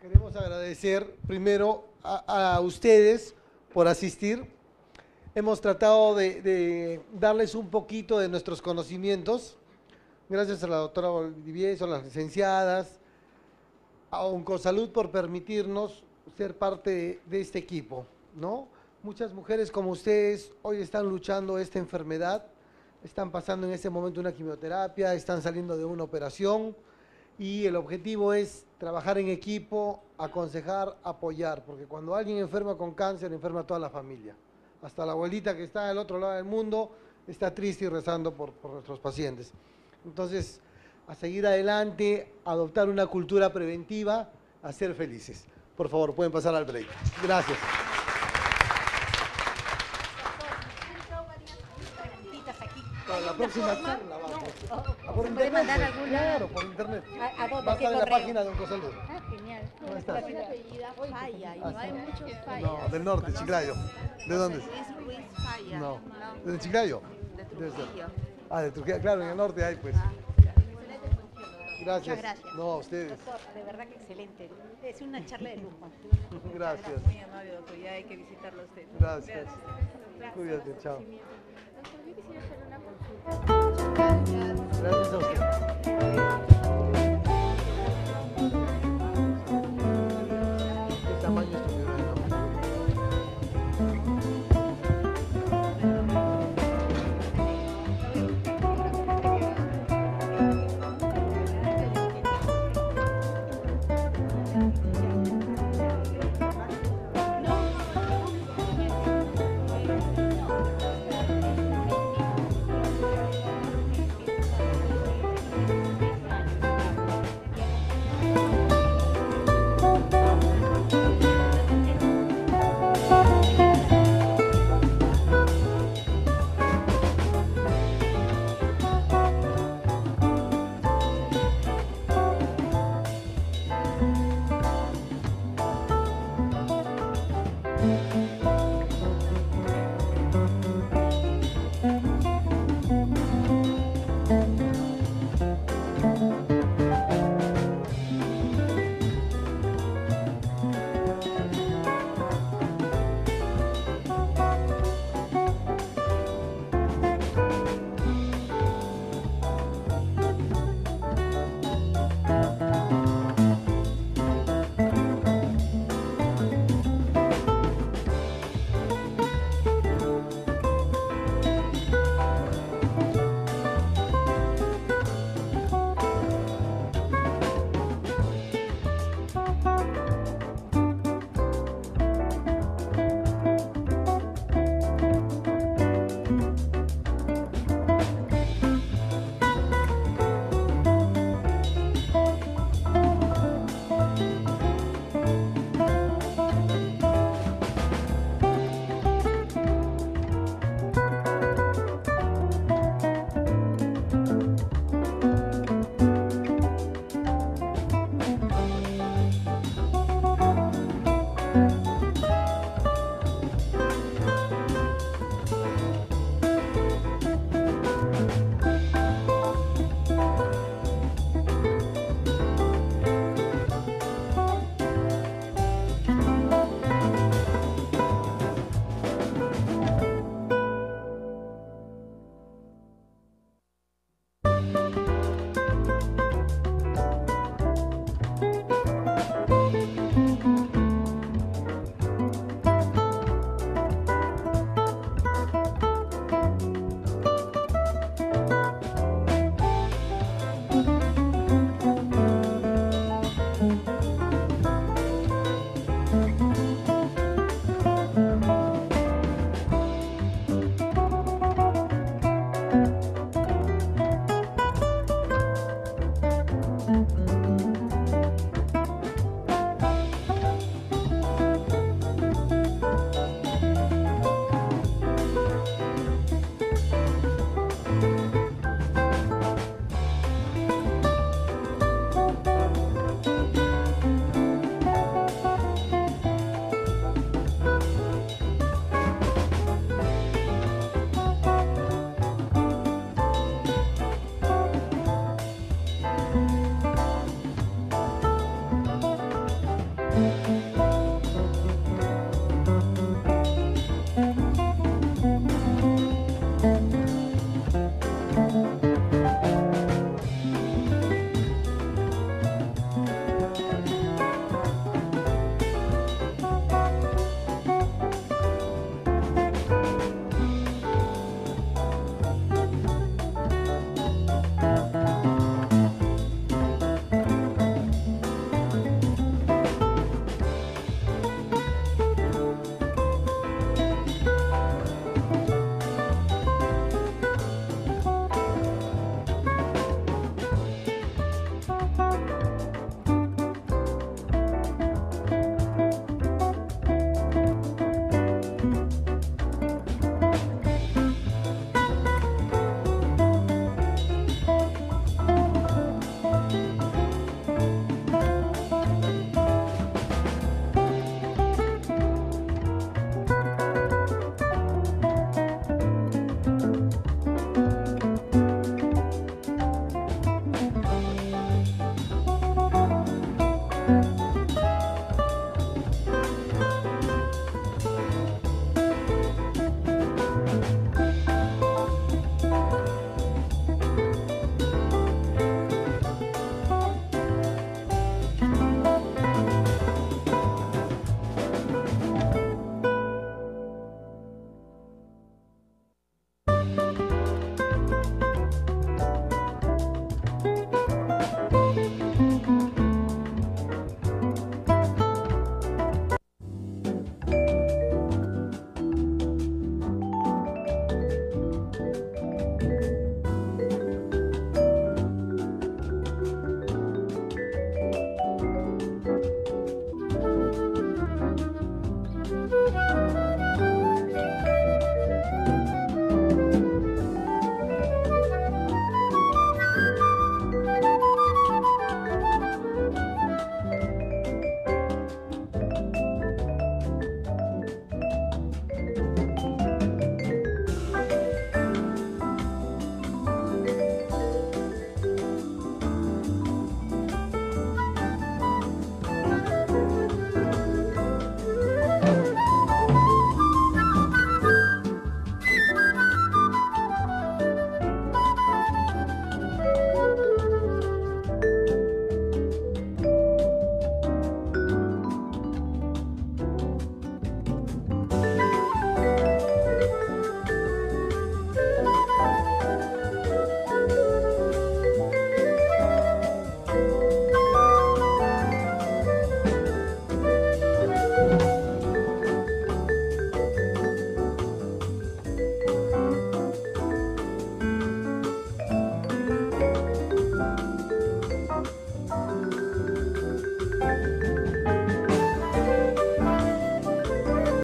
C: Queremos agradecer primero a, ustedes por asistir. hemos tratado de darles un poquito de nuestros conocimientos. Gracias a la doctora Bolivieso, a las licenciadas, a Oncosalud por permitirnos ser parte de este equipo, ¿no? Muchas mujeres como ustedes hoy están luchando esta enfermedad, están pasando en este momento una quimioterapia, están saliendo de una operación y el objetivo es trabajar en equipo, aconsejar, apoyar, porque cuando alguien enferma con cáncer, enferma toda la familia. Hasta la abuelita que está al otro lado del mundo está triste y rezando por nuestros pacientes. Entonces, a seguir adelante, adoptar una cultura preventiva, a ser felices. Por favor, pueden pasar al break. Gracias. La próxima charla vamos. Ah, por internet,
E: mandar
C: pues.
E: alguna?
C: Claro, por internet.
E: ¿A- a dónde?
C: Va a
E: ¿Qué
C: estar en la
E: correo?
C: página de Oncosalud.
E: Ah, genial.
C: ¿Cómo estás?
E: apellida Falla y no hay muchos
C: No, del norte, Chiclayo. ¿De dónde?
E: Es Ruiz Falla.
C: No. ¿De Chiclayo?
E: De. Trujillo.
C: Ah, de Trujillo. Claro, en el norte hay, pues. Gracias.
E: Muchas gracias.
C: No, a ustedes.
E: Doctor, de verdad que excelente. Es una charla de lujo.
C: Gracias.
M: Muy amable, doctor. Ya hay que visitarlo a usted.
C: Gracias. Cuídate, chao.
H: Doctor, yo quisiera hacer una consulta.
C: Gracias a usted.